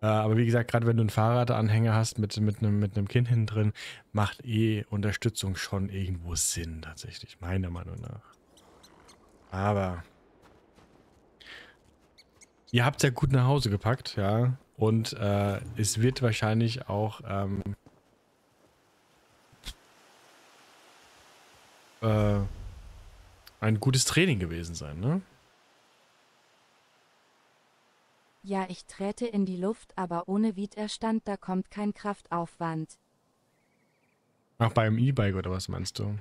Speaker 1: Äh, aber wie gesagt, gerade wenn du einen Fahrradanhänger hast mit, mit, einem, mit einem Kind hinten drin, macht E-Unterstützung schon irgendwo Sinn, tatsächlich, meiner Meinung nach. Aber ihr habt es ja gut nach Hause gepackt, ja. Und äh, es wird wahrscheinlich auch ähm, äh, ein gutes Training gewesen sein, ne?
Speaker 2: Ja, ich trete in die Luft, aber ohne Widerstand, da kommt kein Kraftaufwand.
Speaker 1: Ach, beim E-Bike oder was meinst du?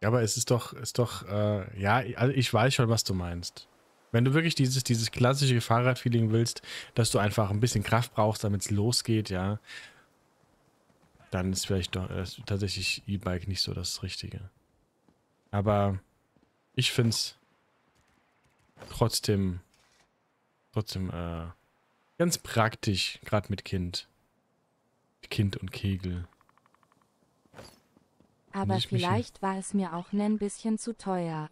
Speaker 1: Ja, aber es ist doch, ist doch, äh, ja, also ich weiß schon, was du meinst. Wenn du wirklich dieses, dieses klassische Fahrradfeeling willst, dass du einfach ein bisschen Kraft brauchst, damit es losgeht, ja, dann ist vielleicht doch äh, tatsächlich E-Bike nicht so das Richtige. Aber ich finde es trotzdem, trotzdem äh, ganz praktisch, gerade mit Kind. Kind und Kegel.
Speaker 2: Aber vielleicht war es mir auch ein bisschen zu teuer.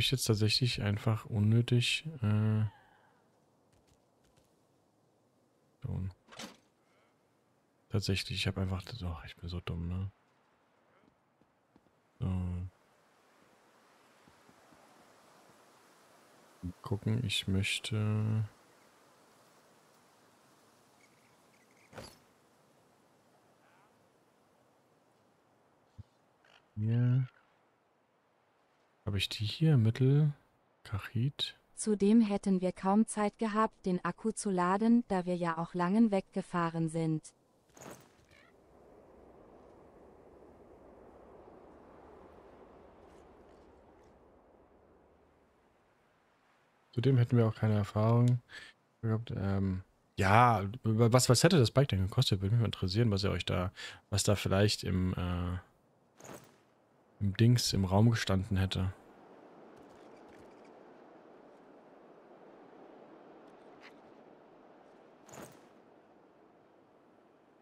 Speaker 1: Ich jetzt tatsächlich einfach unnötig. Äh. Tatsächlich, ich habe einfach. Doch, ich bin so dumm, ne? So. Gucken, ich möchte. Hier. Habe ich die hier? Mittel? Kachit?
Speaker 2: Zudem hätten wir kaum Zeit gehabt, den Akku zu laden, da wir ja auch langen weggefahren sind.
Speaker 1: Zudem hätten wir auch keine Erfahrung gehabt. Ähm, ja, was, was hätte das Bike denn gekostet? Würde mich mal interessieren, was ihr euch da, was da vielleicht im, äh, im Dings, im Raum gestanden hätte.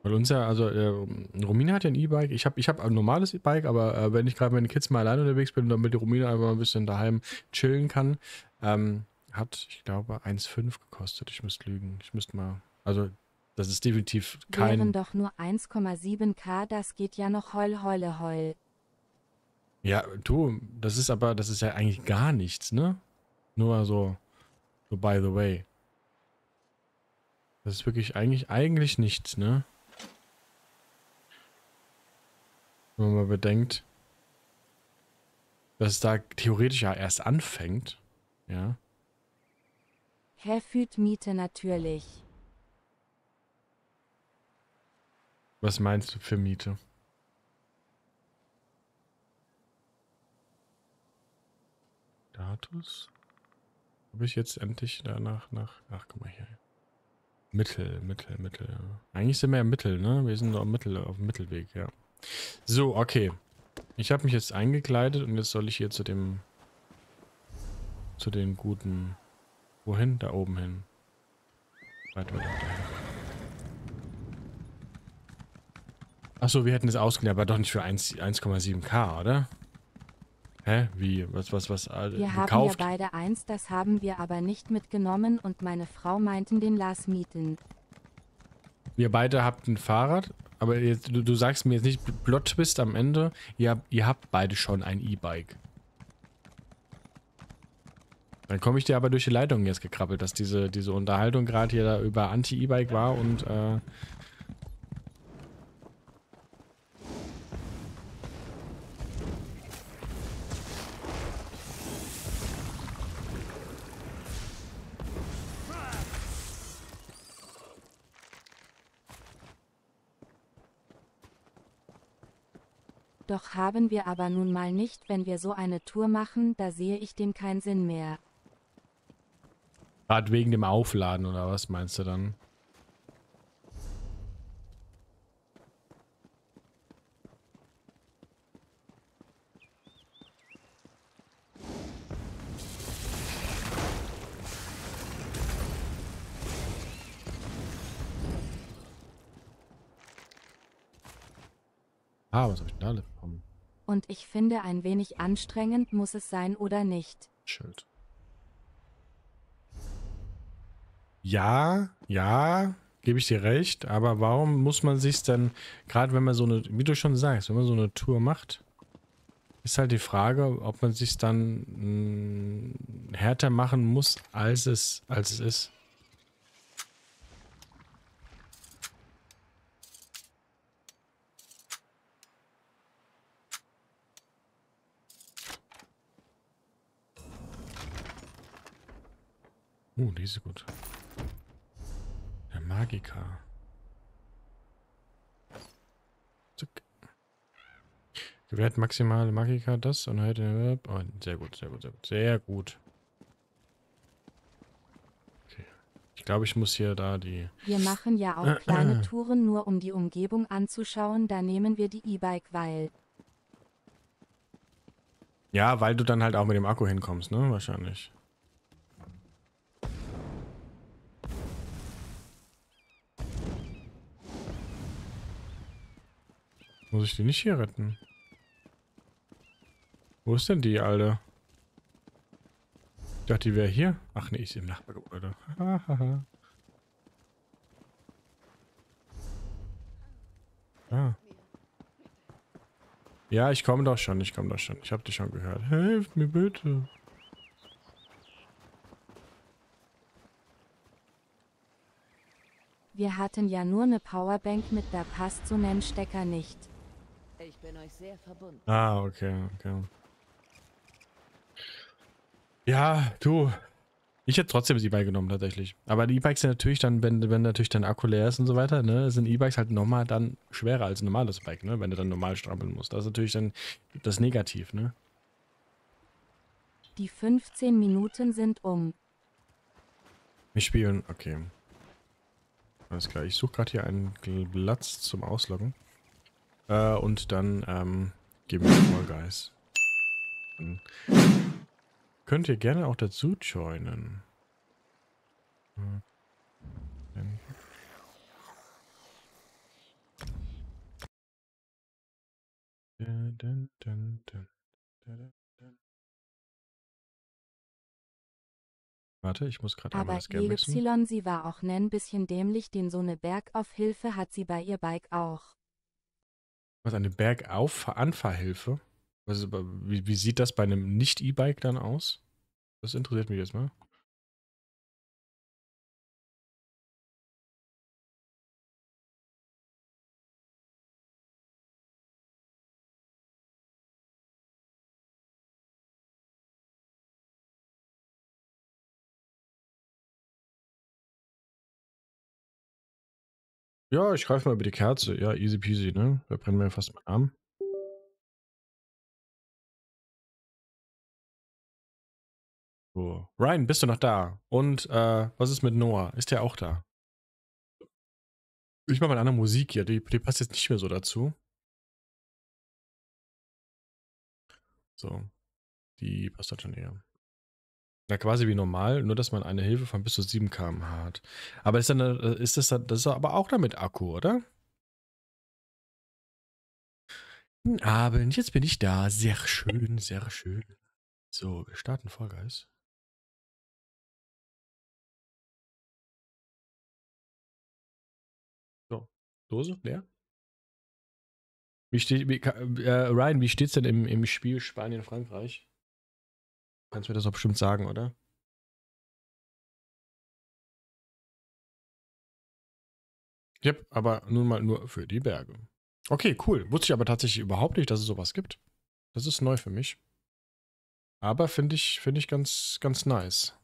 Speaker 1: Weil uns ja, also äh, Romina hat ja ein E-Bike. Ich habe ich hab ein normales E-Bike, aber äh, wenn ich gerade mit den Kids mal alleine unterwegs bin, damit die Romina einfach ein bisschen daheim chillen kann, ähm, hat, ich glaube, 1,5 gekostet. Ich müsste lügen. Ich müsste mal. Also, das ist definitiv
Speaker 2: Wären
Speaker 1: kein.
Speaker 2: doch nur 1,7k, das geht ja noch heul heule heul.
Speaker 1: Ja, du, das ist aber, das ist ja eigentlich gar nichts, ne? Nur so, so by the way. Das ist wirklich eigentlich, eigentlich nichts, ne? Wenn man mal bedenkt, dass es da theoretisch ja erst anfängt, ja.
Speaker 2: Herr fühlt Miete natürlich.
Speaker 1: Was meinst du für Miete? Status? Habe ich jetzt endlich danach nach. Ach, guck mal hier. Mittel, Mittel, Mittel. Eigentlich sind wir ja Mittel, ne? Wir sind doch Mittel, auf dem Mittelweg, ja. So, okay. Ich habe mich jetzt eingekleidet und jetzt soll ich hier zu dem. zu den guten. Wohin? Da oben hin. Weit, weit, weit. Achso, wir hätten es ausgeliehen, aber doch nicht für 1 1,7k, oder? Hä? Wie? Was, was, was?
Speaker 2: Wir haben ja
Speaker 1: gekauft?
Speaker 2: beide eins, das haben wir aber nicht mitgenommen und meine Frau meinten den Lars mieten.
Speaker 1: Ihr beide habt ein Fahrrad, aber jetzt, du, du sagst mir jetzt nicht Plot Twist am Ende. Ihr, habt- ihr habt beide schon ein E-Bike. Dann komme ich dir aber durch die Leitung jetzt gekrabbelt, dass diese, diese Unterhaltung gerade hier da über Anti-E-Bike war und äh,
Speaker 2: Doch haben wir aber nun mal nicht, wenn wir so eine Tour machen, da sehe ich dem keinen Sinn mehr.
Speaker 1: gerade wegen dem Aufladen oder was meinst du dann? Ah, was habe ich denn da bekommen?
Speaker 2: Und ich finde ein wenig anstrengend muss es sein oder nicht.
Speaker 1: Schild. Ja, ja, gebe ich dir recht, aber warum muss man sich dann, gerade wenn man so eine, wie du schon sagst, wenn man so eine Tour macht, ist halt die Frage, ob man sich dann mh, härter machen muss, als es, als es ist. Uh, die ist gut. Der Magiker. Zuck. Gewährt maximale Magiker das und halt. Oh, sehr gut, sehr gut, sehr gut. Sehr gut. Okay. Ich glaube, ich muss hier da die.
Speaker 2: Wir machen ja auch kleine Touren nur um die Umgebung anzuschauen, da nehmen wir die E-Bike, weil
Speaker 1: Ja, weil du dann halt auch mit dem Akku hinkommst, ne? Wahrscheinlich. Muss ich die nicht hier retten? Wo ist denn die, Alter? Ich dachte, die wäre hier. Ach nee, ist im Nachbargebäude. Hahaha. ah. Ja, ich komme doch schon, ich komme doch schon. Ich habe dich schon gehört. Helft mir bitte.
Speaker 2: wir hatten ja nur eine Powerbank mit, da passt so nen Stecker nicht.
Speaker 3: Ich bin euch sehr verbunden.
Speaker 1: Ah, okay, okay. Ja, du. Ich hätte trotzdem das E-Bike genommen, tatsächlich. Aber die E-Bikes sind natürlich dann, wenn, wenn natürlich dein Akku leer ist und so weiter, ne, sind E-Bikes halt nochmal dann schwerer als ein normales Bike, ne, wenn du dann normal strampeln musst. Das ist natürlich dann das Negativ, ne.
Speaker 2: Die 15 Minuten sind um.
Speaker 1: Wir spielen, okay. Alles klar, ich suche gerade hier einen Platz zum Ausloggen. Äh, und dann ähm, geben wir Fall Guys. Dann könnt ihr gerne auch dazu joinen. Dun, dun, dun. Warte, ich muss gerade einmal
Speaker 2: Aber
Speaker 1: das Game wechseln.
Speaker 2: EY, sie war auch nen bisschen dämlich, den so ne Bergaufhilfe hat sie bei ihr Bike auch.
Speaker 1: Was, eine Bergauf-Anfahrhilfe? Wie, wie sieht das bei einem Nicht-E-Bike dann aus? Das interessiert mich jetzt mal. Ja, ich greife mal über die Kerze. Ja, easy peasy, ne? Da brennt mir ja fast mein Arm. So. Ryan, bist du noch da? Und äh, was ist mit Noah? Ist der auch da? Ich mache mal eine andere Musik hier, die, die passt jetzt nicht mehr so dazu. So. Die passt dann schon eher. Na, quasi wie normal, nur dass man eine Hilfe von bis zu 7 km/h hat. Aber ist, dann, eine- ist das, dann- das ist aber auch damit Akku, oder? Guten Abend, jetzt bin ich da. Sehr schön, sehr schön. So, wir starten Vollgeist. So, Dose leer. Wie steht, wie, äh, Ryan, wie steht's denn im, im Spiel Spanien-Frankreich? Kannst du mir das doch bestimmt sagen, oder? Yep, aber nun mal nur für die Berge. Okay, cool. Wusste ich aber tatsächlich überhaupt nicht, dass es sowas gibt. Das ist neu für mich. Aber finde ich, finde ich ganz, ganz nice.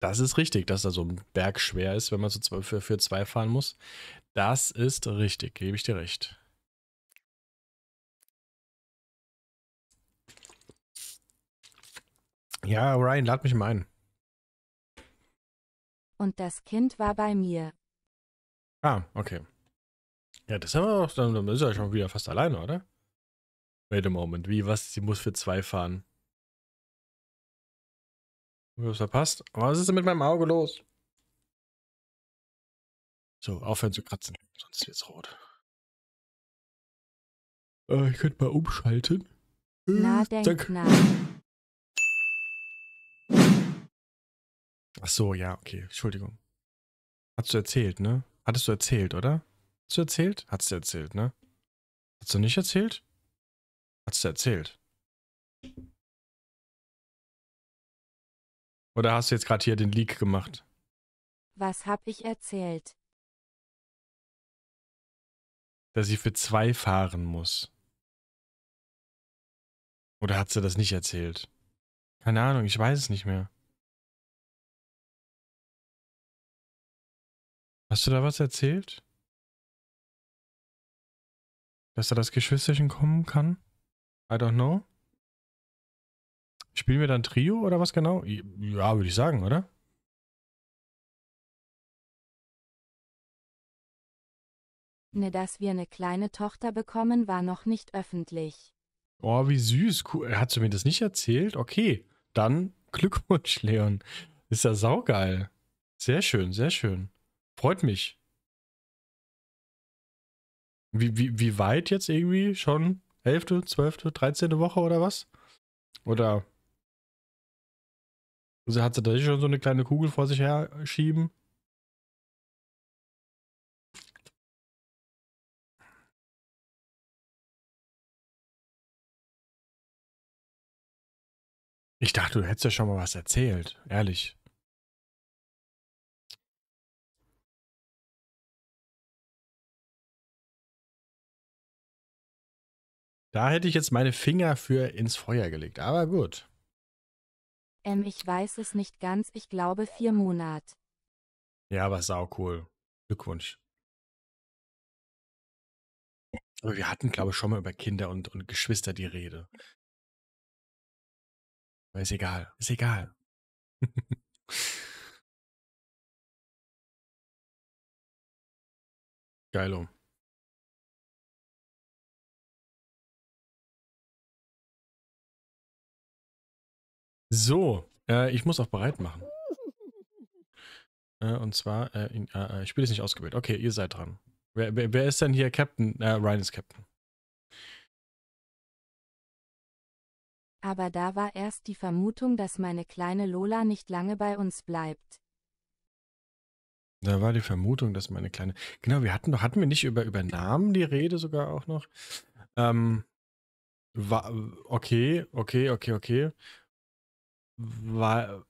Speaker 1: Das ist richtig, dass da so ein Berg schwer ist, wenn man so zwei, für, für zwei fahren muss. Das ist richtig, gebe ich dir recht. Ja, Ryan, lad mich mal ein.
Speaker 2: Und das Kind war bei mir.
Speaker 1: Ah, okay. Ja, das haben wir auch, dann, dann ist er schon wieder fast alleine, oder? Wait a moment, wie, was? Sie muss für zwei fahren. Was verpasst? Was ist denn mit meinem Auge los? So, aufhören zu kratzen, sonst wird's rot. Äh, ich könnte mal umschalten.
Speaker 2: Na,
Speaker 1: Äh,
Speaker 2: denk
Speaker 1: zack.
Speaker 2: nach.
Speaker 1: Ach so, ja, okay, Entschuldigung. Hast du erzählt, ne? Hattest du erzählt, oder? Hast du erzählt? Hast du erzählt, ne? Hast du nicht erzählt? Hast du erzählt? Oder hast du jetzt gerade hier den Leak gemacht?
Speaker 2: Was hab ich erzählt?
Speaker 1: Dass sie für zwei fahren muss. Oder hat sie das nicht erzählt? Keine Ahnung, ich weiß es nicht mehr. Hast du da was erzählt? Dass da das Geschwisterchen kommen kann? I don't know. Spielen wir dann Trio oder was genau? Ja, würde ich sagen, oder?
Speaker 2: Ne, dass wir eine kleine Tochter bekommen, war noch nicht öffentlich.
Speaker 1: Oh, wie süß. Cool. Hat sie mir das nicht erzählt? Okay, dann Glückwunsch, Leon. Ist ja saugeil. Sehr schön, sehr schön. Freut mich. Wie, wie, wie weit jetzt irgendwie? Schon 11., 12., 13. Woche oder was? Oder also hat sie da schon so eine kleine Kugel vor sich her schieben? Ich dachte, du hättest ja schon mal was erzählt. Ehrlich. Da hätte ich jetzt meine Finger für ins Feuer gelegt. Aber gut.
Speaker 2: Ähm, ich weiß es nicht ganz, ich glaube vier Monat.
Speaker 1: Ja, aber sau cool. Glückwunsch. Aber wir hatten, glaube ich, schon mal über Kinder und, und Geschwister die Rede. Aber ist egal. Ist egal. Geilo. So, äh, ich muss auch bereit machen. Äh, und zwar, äh, in, äh, ich bin jetzt nicht ausgewählt. Okay, ihr seid dran. Wer, wer, wer ist denn hier Captain? Äh, Ryan ist Captain.
Speaker 2: Aber da war erst die Vermutung, dass meine kleine Lola nicht lange bei uns bleibt.
Speaker 1: Da war die Vermutung, dass meine kleine. Genau, wir hatten doch, hatten wir nicht über, über Namen die Rede sogar auch noch? Ähm, wa, okay, okay, okay, okay. Wa,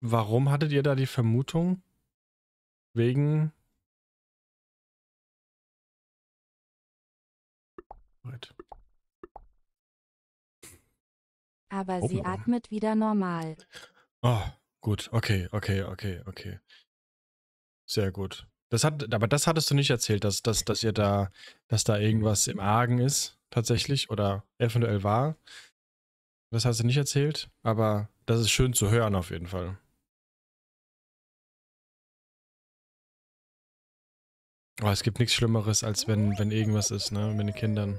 Speaker 1: warum hattet ihr da die Vermutung? Wegen.
Speaker 2: Aber
Speaker 1: Oh,
Speaker 2: sie atmet wieder normal.
Speaker 1: Oh, gut, okay, okay, okay, okay. Sehr gut. Das hat, aber das hattest du nicht erzählt, dass, dass, dass ihr da, dass da irgendwas im Argen ist, tatsächlich, oder eventuell war. Das hast du nicht erzählt, aber das ist schön zu hören auf jeden Fall. Aber es gibt nichts Schlimmeres, als wenn, wenn irgendwas ist, ne? Mit den Kindern.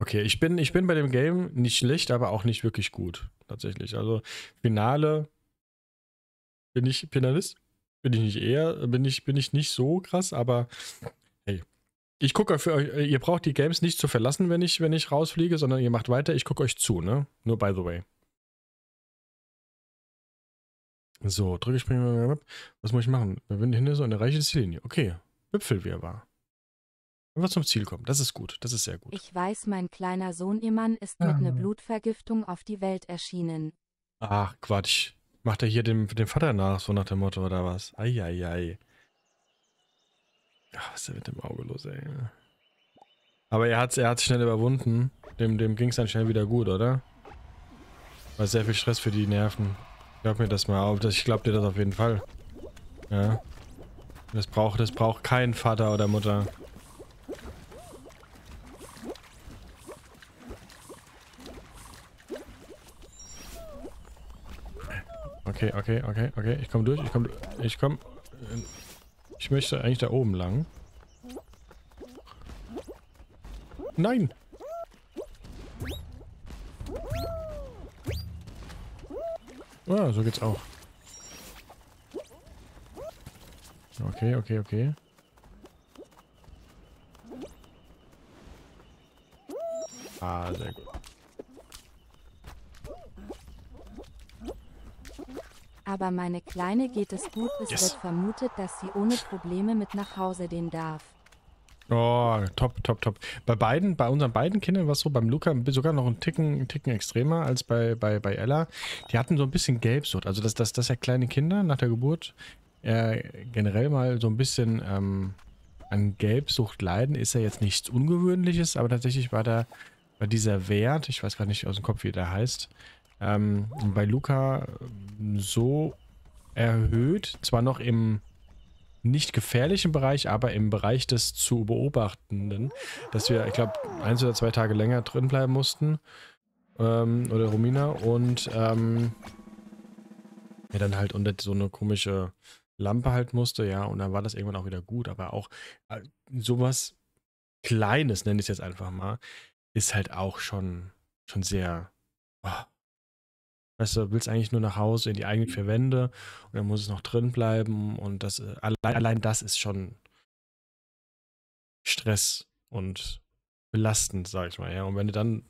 Speaker 1: Okay, ich bin, ich bin bei dem Game nicht schlecht, aber auch nicht wirklich gut, tatsächlich. Also, Finale bin ich Finalist. Bin ich nicht eher, bin ich, bin ich nicht so krass, aber hey. Ich gucke für euch, ihr braucht die Games nicht zu verlassen, wenn ich, wenn ich rausfliege, sondern ihr macht weiter, ich gucke euch zu, ne? Nur by the way. So, drücke ich springen. Was muss ich machen? Wir sind hinter so eine reiche Ziellinie. Okay. Wipfelwirrwarr. Einfach zum Ziel kommen. Das ist gut. Das ist sehr gut.
Speaker 2: Ich weiß, mein kleiner Sohn Iman ist mit
Speaker 1: Ah.
Speaker 2: einer Blutvergiftung auf die Welt erschienen.
Speaker 1: Ach, Quatsch. Macht er hier dem, dem Vater nach, so nach dem Motto, oder was? Eieiei. Ach, was ist denn mit dem Auge los, ey? Aber er hat es er schnell überwunden. Dem, dem ging es dann schnell wieder gut, oder? War sehr viel Stress für die Nerven. Glaub mir das mal auf. Ich glaub dir das auf jeden Fall. Ja. Das braucht, das braucht kein Vater oder Mutter. Okay, okay, okay, okay. Ich komme durch. Ich komme. Ich komme. Ich möchte eigentlich da oben lang. Nein! Ah, so geht's auch. Okay, okay, okay. Ah, sehr gut.
Speaker 2: Aber meine Kleine geht es gut. Es
Speaker 1: Yes.
Speaker 2: wird vermutet, dass sie ohne Probleme mit nach Hause gehen darf.
Speaker 1: Oh, top, top, top. Bei beiden, bei unseren beiden Kindern war es so, beim Luca sogar noch einen Ticken, einen Ticken extremer als bei, bei, bei Ella. Die hatten so ein bisschen Gelbsucht. Also, dass, dass, dass ja kleine Kinder nach der Geburt äh, generell mal so ein bisschen ähm, an Gelbsucht leiden, ist ja jetzt nichts Ungewöhnliches, aber tatsächlich war da war dieser Wert, ich weiß gar nicht aus dem Kopf, wie der heißt, ähm, bei Luca ähm, so erhöht, zwar noch im nicht gefährlichen Bereich, aber im Bereich des zu beobachtenden, dass wir, ich glaube, eins oder zwei Tage länger drin bleiben mussten. Ähm, oder Romina und ähm, er dann halt unter so eine komische Lampe halt musste, ja, und dann war das irgendwann auch wieder gut, aber auch äh, sowas Kleines, nenne ich es jetzt einfach mal, ist halt auch schon, schon sehr, oh, Weißt du, willst eigentlich nur nach Hause in die eigenen vier Wände und dann muss es noch drin bleiben und das äh, allein, allein das ist schon Stress und belastend, sag ich mal, ja. Und wenn du dann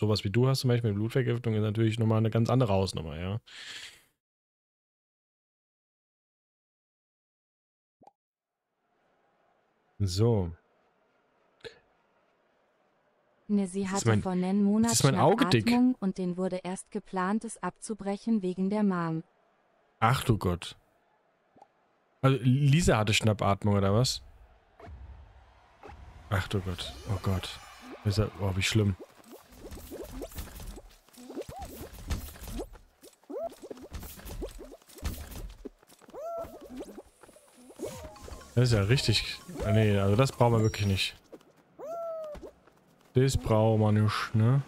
Speaker 1: sowas wie du hast, zum Beispiel mit Blutvergiftung, ist natürlich nochmal eine ganz andere Hausnummer, ja. So.
Speaker 2: Ne, sie hatte
Speaker 1: mein-
Speaker 2: vor neun Monaten. Schnappatmung und den wurde erst geplant, es abzubrechen wegen der Mom.
Speaker 1: Ach du Gott. Also Lisa hatte Schnappatmung oder was? Ach du Gott. Oh Gott. Oh, wie schlimm. Das ist ja richtig. Nee, also das brauchen wir wirklich nicht. Das brauchen wir nicht, ne?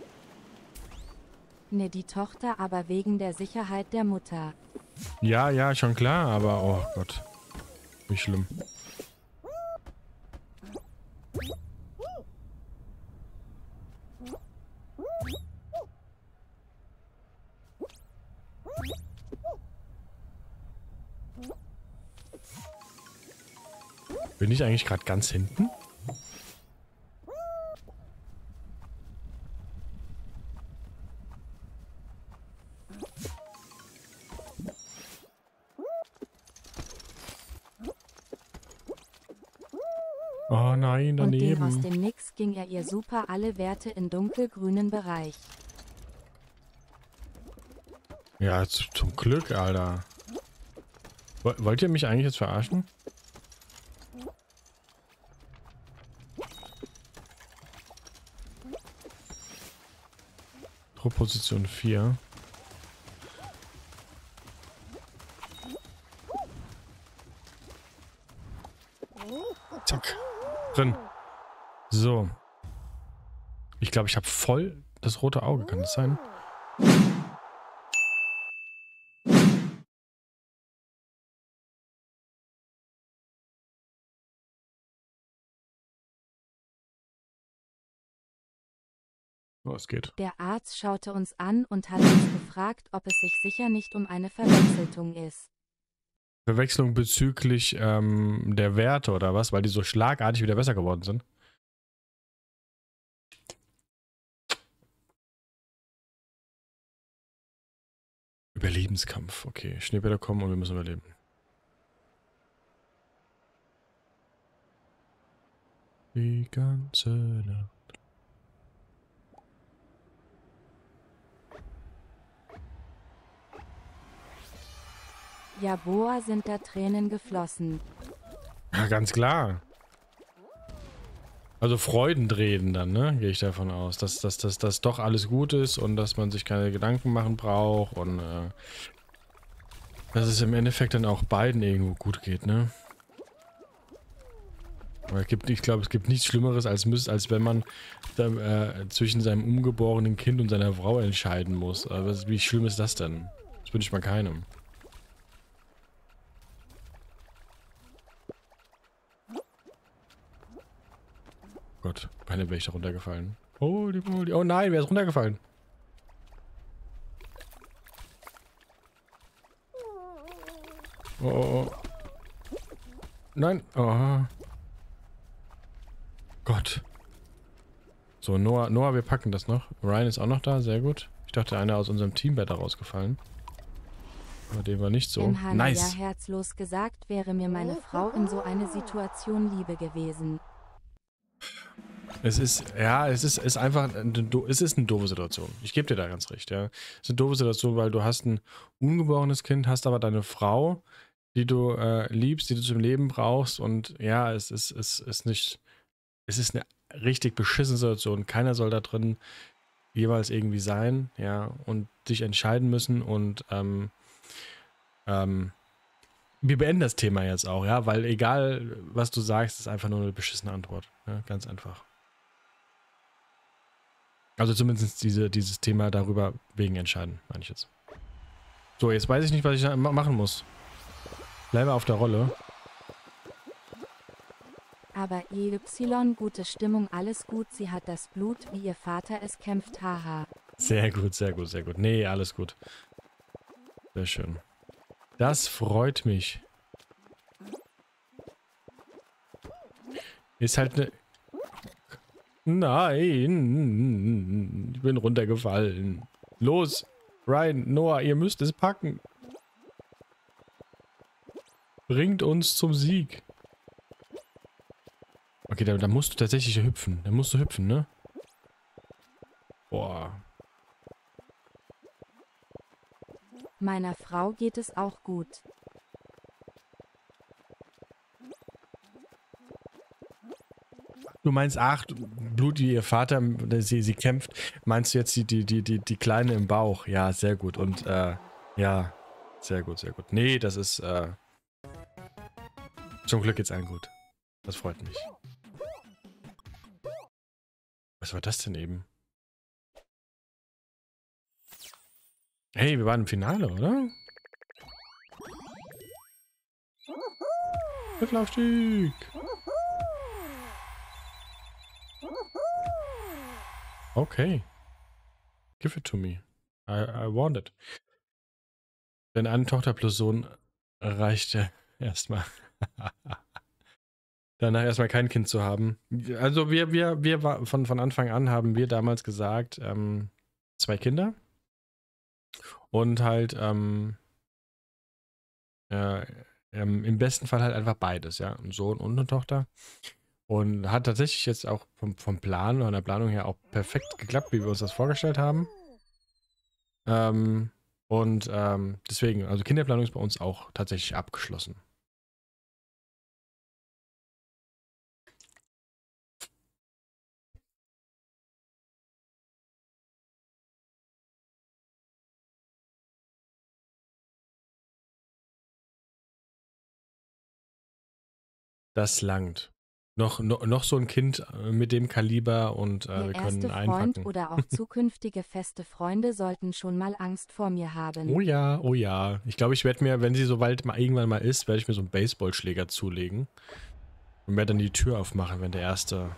Speaker 2: Ne, die Tochter aber wegen der Sicherheit der Mutter.
Speaker 1: Ja, ja, schon klar, aber oh Gott. Wie schlimm. Bin ich eigentlich gerade ganz hinten? Oh nein,
Speaker 2: Und dem aus
Speaker 1: daneben.
Speaker 2: dem Nix ging er ihr super alle Werte in dunkelgrünen Bereich.
Speaker 1: Ja, zum Glück, Alter. Wo- Wollt ihr mich eigentlich jetzt verarschen? Position 4. drin. So. Ich glaube, ich habe voll das rote Auge, kann das sein? Oh, es geht.
Speaker 2: Der Arzt schaute uns an und hat uns gefragt, ob es sich sicher nicht um eine Verwechselung ist.
Speaker 1: Verwechslung bezüglich ähm, der Werte oder was, weil die so schlagartig wieder besser geworden sind. Überlebenskampf, okay. Schneebäder kommen und wir müssen überleben. Die ganze Nacht.
Speaker 2: Ja, Boa sind da Tränen geflossen.
Speaker 1: Ja, ganz klar. Also Freudentränen dann, ne? Gehe ich davon aus, dass das dass, dass doch alles gut ist und dass man sich keine Gedanken machen braucht und äh, dass es im Endeffekt dann auch beiden irgendwo gut geht, ne? Es gibt, ich glaube, es gibt nichts Schlimmeres, als, müß, als wenn man äh, zwischen seinem ungeborenen Kind und seiner Frau entscheiden muss. Aber wie schlimm ist das denn? Das wünsche ich mal keinem. Gott, meine wäre ich da runtergefallen. Holy moly. Oh nein, wer ist runtergefallen? Oh, oh, oh. Nein. Oh. Gott. So, Noah, Noah, wir packen das noch. Ryan ist auch noch da, sehr gut. Ich dachte, einer aus unserem Team wäre da rausgefallen. Aber dem war nicht so.
Speaker 2: In
Speaker 1: Nice.
Speaker 2: herzlos gesagt, wäre mir meine Frau in so eine Situation Liebe gewesen.
Speaker 1: Es ist, ja, es ist, ist einfach, es ist eine doofe Situation. Ich gebe dir da ganz recht, ja. Es ist eine doofe Situation, weil du hast ein ungeborenes Kind, hast aber deine Frau, die du äh, liebst, die du zum Leben brauchst und ja, es ist, es ist nicht, es ist eine richtig beschissene Situation. Keiner soll da drin jeweils irgendwie sein, ja, und dich entscheiden müssen und ähm, ähm, wir beenden das Thema jetzt auch, ja, weil egal, was du sagst, ist einfach nur eine beschissene Antwort. Ja, ganz einfach. Also zumindest diese, dieses Thema darüber wegen entscheiden, meine ich jetzt. So, jetzt weiß ich nicht, was ich machen muss. Bleibe auf der Rolle.
Speaker 2: Aber EY, gute Stimmung, alles gut, sie hat das Blut, wie ihr Vater es kämpft, haha.
Speaker 1: Sehr gut, sehr gut, sehr gut. Nee, alles gut. Sehr schön. Das freut mich. Ist halt eine... Nein, ich bin runtergefallen. Los, Ryan, Noah, ihr müsst es packen. Bringt uns zum Sieg. Okay, da, da musst du tatsächlich hüpfen. Da musst du hüpfen, ne? Boah.
Speaker 2: Meiner Frau geht es auch gut.
Speaker 1: Du meinst, ach, Blut wie ihr Vater, sie, sie kämpft. Meinst du jetzt die, die, die, die, die Kleine im Bauch? Ja, sehr gut. Und, äh, ja, sehr gut, sehr gut. Nee, das ist, äh, zum Glück geht's allen gut. Das freut mich. Was war das denn eben? Hey, wir waren im Finale, oder? Hüpflaufstieg! Okay. Give it to me. I, I want it. Denn eine Tochter plus Sohn reichte erstmal. Danach erstmal kein Kind zu haben. Also wir, wir, wir von, von Anfang an haben wir damals gesagt, ähm, zwei Kinder. Und halt, ähm, äh, ähm, im besten Fall halt einfach beides, ja. Ein Sohn und eine Tochter. Und hat tatsächlich jetzt auch vom, vom Plan oder der Planung her auch perfekt geklappt, wie wir uns das vorgestellt haben. Ähm, und ähm, deswegen, also Kinderplanung ist bei uns auch tatsächlich abgeschlossen. Das langt. Noch, noch, noch so ein Kind äh, mit dem Kaliber und äh, wir können
Speaker 2: erste Freund
Speaker 1: einpacken.
Speaker 2: oder auch zukünftige feste Freunde sollten schon mal Angst vor mir haben.
Speaker 1: Oh ja, oh ja. Ich glaube, ich werde mir, wenn sie soweit mal irgendwann mal ist, werde ich mir so einen Baseballschläger zulegen. Und werde dann die Tür aufmachen, wenn der Erste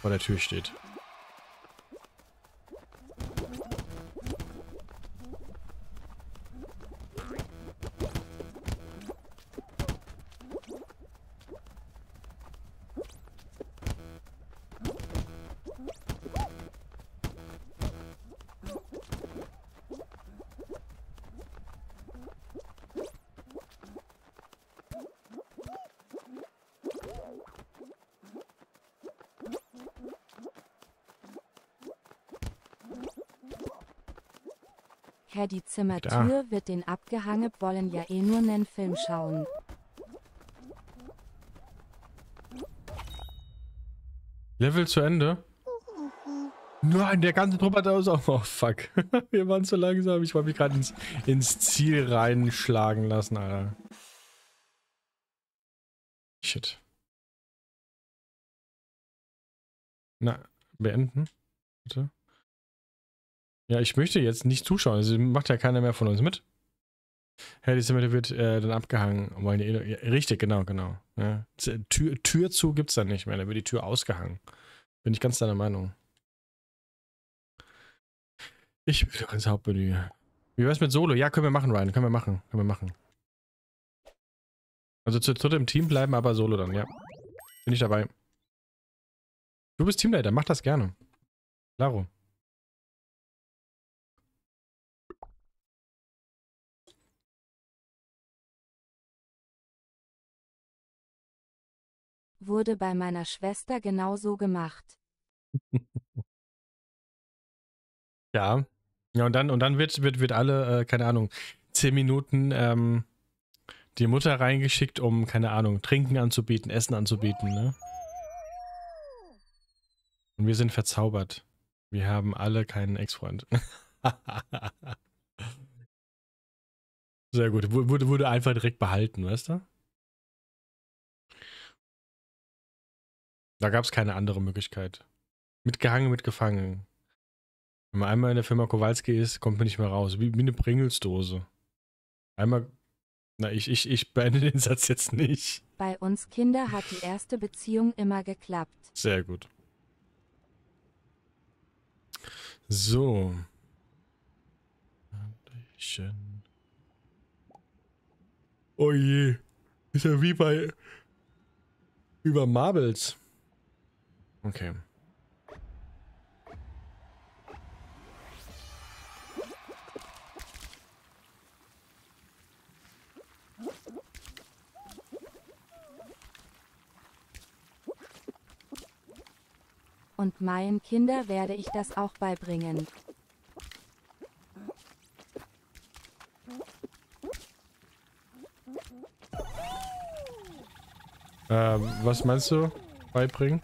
Speaker 1: vor der Tür steht.
Speaker 2: Herr, die Zimmertür wird den abgehangen, wollen ja eh nur nen Film schauen.
Speaker 1: Level zu Ende? Nein, der ganze Trupp hat aus. Oh, fuck. Wir waren zu langsam. Ich wollte mich gerade ins, ins Ziel reinschlagen lassen, Alter. Shit. Na, beenden. Bitte. Ja, ich möchte jetzt nicht zuschauen. Also macht ja keiner mehr von uns mit. Ja, die Zimmer wird äh, dann abgehangen. Wollen die, ja, richtig, genau, genau. Ja. Tür, Tür zu gibt's dann nicht mehr. Da wird die Tür ausgehangen. Bin ich ganz deiner Meinung. Ich will doch ins Hauptmenü. Wie wär's mit Solo? Ja, können wir machen, Ryan. Können wir machen. Können wir machen. Also zu dritt im Team bleiben, aber Solo dann, ja. Bin ich dabei. Du bist Teamleiter, mach das gerne. Klaro.
Speaker 2: Wurde bei meiner Schwester genauso gemacht.
Speaker 1: Ja. Ja, und dann, und dann wird, wird, wird alle, äh, keine Ahnung, zehn Minuten ähm, die Mutter reingeschickt, um, keine Ahnung, Trinken anzubieten, Essen anzubieten, ne? Und wir sind verzaubert. Wir haben alle keinen Ex-Freund. Sehr gut. Wurde, wurde einfach direkt behalten, weißt du? Da gab es keine andere Möglichkeit. Mitgehangen, mitgefangen. Wenn man einmal in der Firma Kowalski ist, kommt man nicht mehr raus. Wie, wie eine Pringelsdose. Einmal. Na, ich, ich, ich beende den Satz jetzt nicht.
Speaker 2: Bei uns Kinder hat die erste Beziehung immer geklappt.
Speaker 1: Sehr gut. So. Oh je. Ist ja wie bei. Über Marbles. Okay.
Speaker 2: Und meinen Kinder werde ich das auch beibringen.
Speaker 1: Ähm, was meinst du? Beibringen?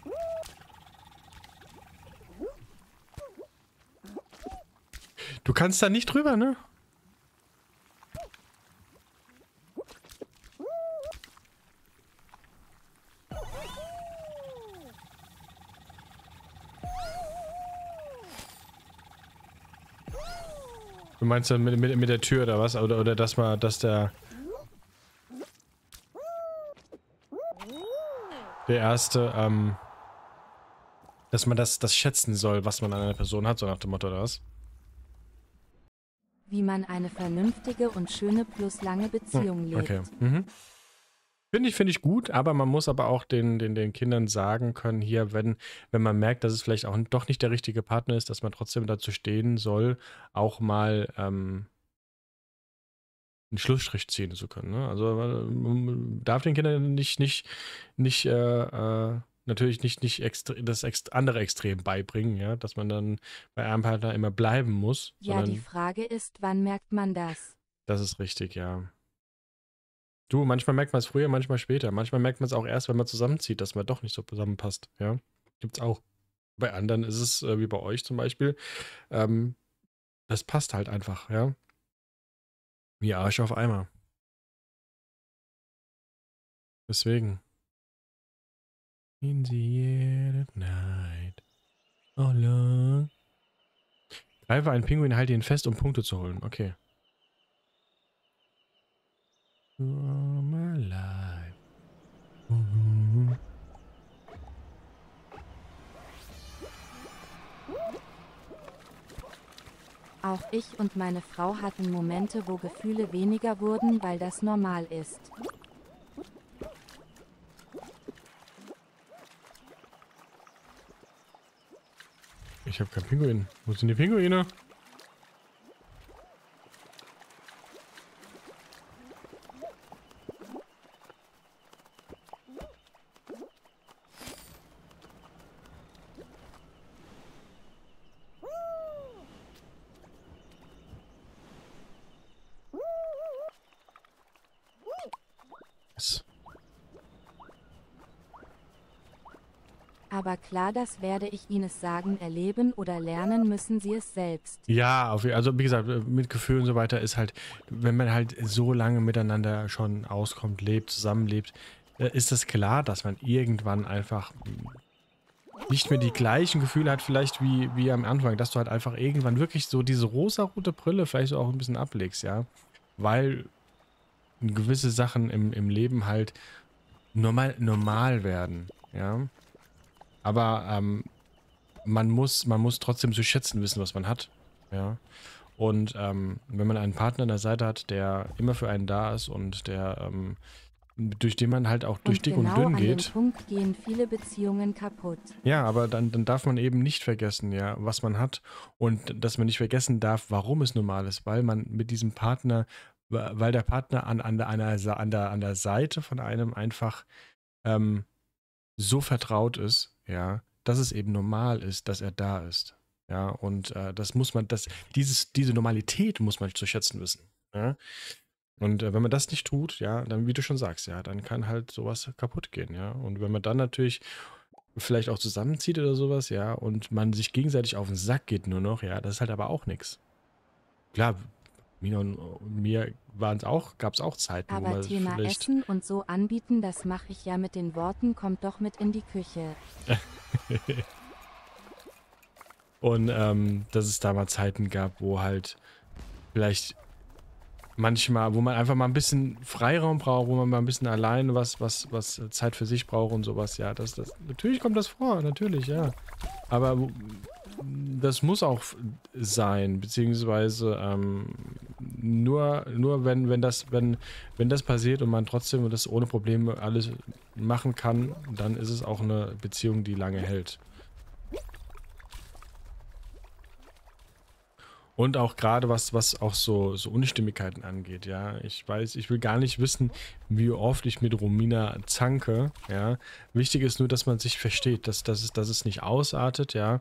Speaker 1: Du kannst da nicht drüber, ne? Du meinst mit, mit, mit der Tür oder was? Oder, oder dass man, dass der... Der erste, ähm... Dass man das, das schätzen soll, was man an einer Person hat, so nach dem Motto, oder was?
Speaker 2: Wie man eine vernünftige und schöne plus lange Beziehung
Speaker 1: Hm,
Speaker 2: lebt.
Speaker 1: Okay. Mhm. Finde ich, finde ich gut, aber man muss aber auch den, den, den Kindern sagen können, hier, wenn, wenn man merkt, dass es vielleicht auch doch nicht der richtige Partner ist, dass man trotzdem dazu stehen soll, auch mal ähm, einen Schlussstrich ziehen zu können. Ne? Also man darf den Kindern nicht, nicht, nicht, äh, äh, natürlich nicht, nicht extre das ext andere Extrem beibringen, ja, dass man dann bei einem Partner immer bleiben muss.
Speaker 2: Ja, die Frage ist, wann merkt man das?
Speaker 1: das ist richtig, ja. Du, manchmal merkt man es früher, manchmal später. Manchmal merkt man es auch erst, wenn man zusammenzieht, dass man doch nicht so zusammenpasst. Ja, gibt's auch. Bei anderen ist es, äh, wie bei euch zum Beispiel, ähm, das passt halt einfach, ja. Wie Arsch auf Eimer. Deswegen. In the air at night. Oh, long. Greife einen Pinguin, halte ihn fest, um Punkte zu holen. Okay. You my life. Mhm.
Speaker 2: Auch ich und meine Frau hatten Momente, wo Gefühle weniger wurden, weil das normal ist.
Speaker 1: Ich habe keinen Pinguin. Wo sind die Pinguine?
Speaker 2: Aber klar, das werde ich Ihnen sagen, erleben oder lernen müssen Sie es selbst.
Speaker 1: Ja, auf, also wie gesagt, mit Gefühl und so weiter ist halt, wenn man halt so lange miteinander schon auskommt, lebt, zusammenlebt, äh, ist es klar, dass man irgendwann einfach nicht mehr die gleichen Gefühle hat, vielleicht wie, wie am Anfang, dass du halt einfach irgendwann wirklich so diese rosarote Brille vielleicht auch ein bisschen ablegst, ja. Weil gewisse Sachen im, im Leben halt normal, normal werden, ja. Aber ähm, man, muss, man muss trotzdem zu schätzen wissen, was man hat, ja. Und ähm, wenn man einen Partner an der Seite hat, der immer für einen da ist und der ähm, durch den man halt auch durch
Speaker 2: und
Speaker 1: dick
Speaker 2: genau
Speaker 1: und dünn
Speaker 2: an
Speaker 1: geht.
Speaker 2: dem Punkt gehen viele Beziehungen kaputt.
Speaker 1: Ja, aber dann, dann darf man eben nicht vergessen, ja, was man hat und dass man nicht vergessen darf, warum es normal ist, weil man mit diesem Partner, weil der Partner an, an, der, an, der, an, der, an der Seite von einem einfach ähm, so vertraut ist, ja, dass es eben normal ist, dass er da ist. Ja, und äh, das muss man, das, dieses, diese Normalität muss man zu schätzen wissen. Ja? Und äh, wenn man das nicht tut, ja, dann, wie du schon sagst, ja, dann kann halt sowas kaputt gehen, ja. Und wenn man dann natürlich vielleicht auch zusammenzieht oder sowas, ja, und man sich gegenseitig auf den Sack geht nur noch, ja, das ist halt aber auch nichts. Klar, mir und mir waren es auch, gab es auch Zeiten, wo
Speaker 2: Aber
Speaker 1: man
Speaker 2: Thema
Speaker 1: vielleicht.
Speaker 2: Essen und so anbieten, das mache ich ja mit den Worten, kommt doch mit in die Küche.
Speaker 1: Und ähm, dass es da mal Zeiten gab, wo halt vielleicht manchmal, wo man einfach mal ein bisschen Freiraum braucht, wo man mal ein bisschen allein was, was, was Zeit für sich braucht und sowas, ja, das, das, natürlich kommt das vor, natürlich, ja. Aber wo- das muss auch sein, beziehungsweise ähm, nur, nur wenn, wenn das, wenn, wenn das passiert und man trotzdem das ohne Probleme alles machen kann, dann ist es auch eine Beziehung, die lange hält. Und auch gerade was, was auch so, so Unstimmigkeiten angeht, ja. Ich weiß, ich will gar nicht wissen, wie oft ich mit Romina zanke, ja. Wichtig ist nur, dass man sich versteht, dass, dass, es, dass es nicht ausartet, ja.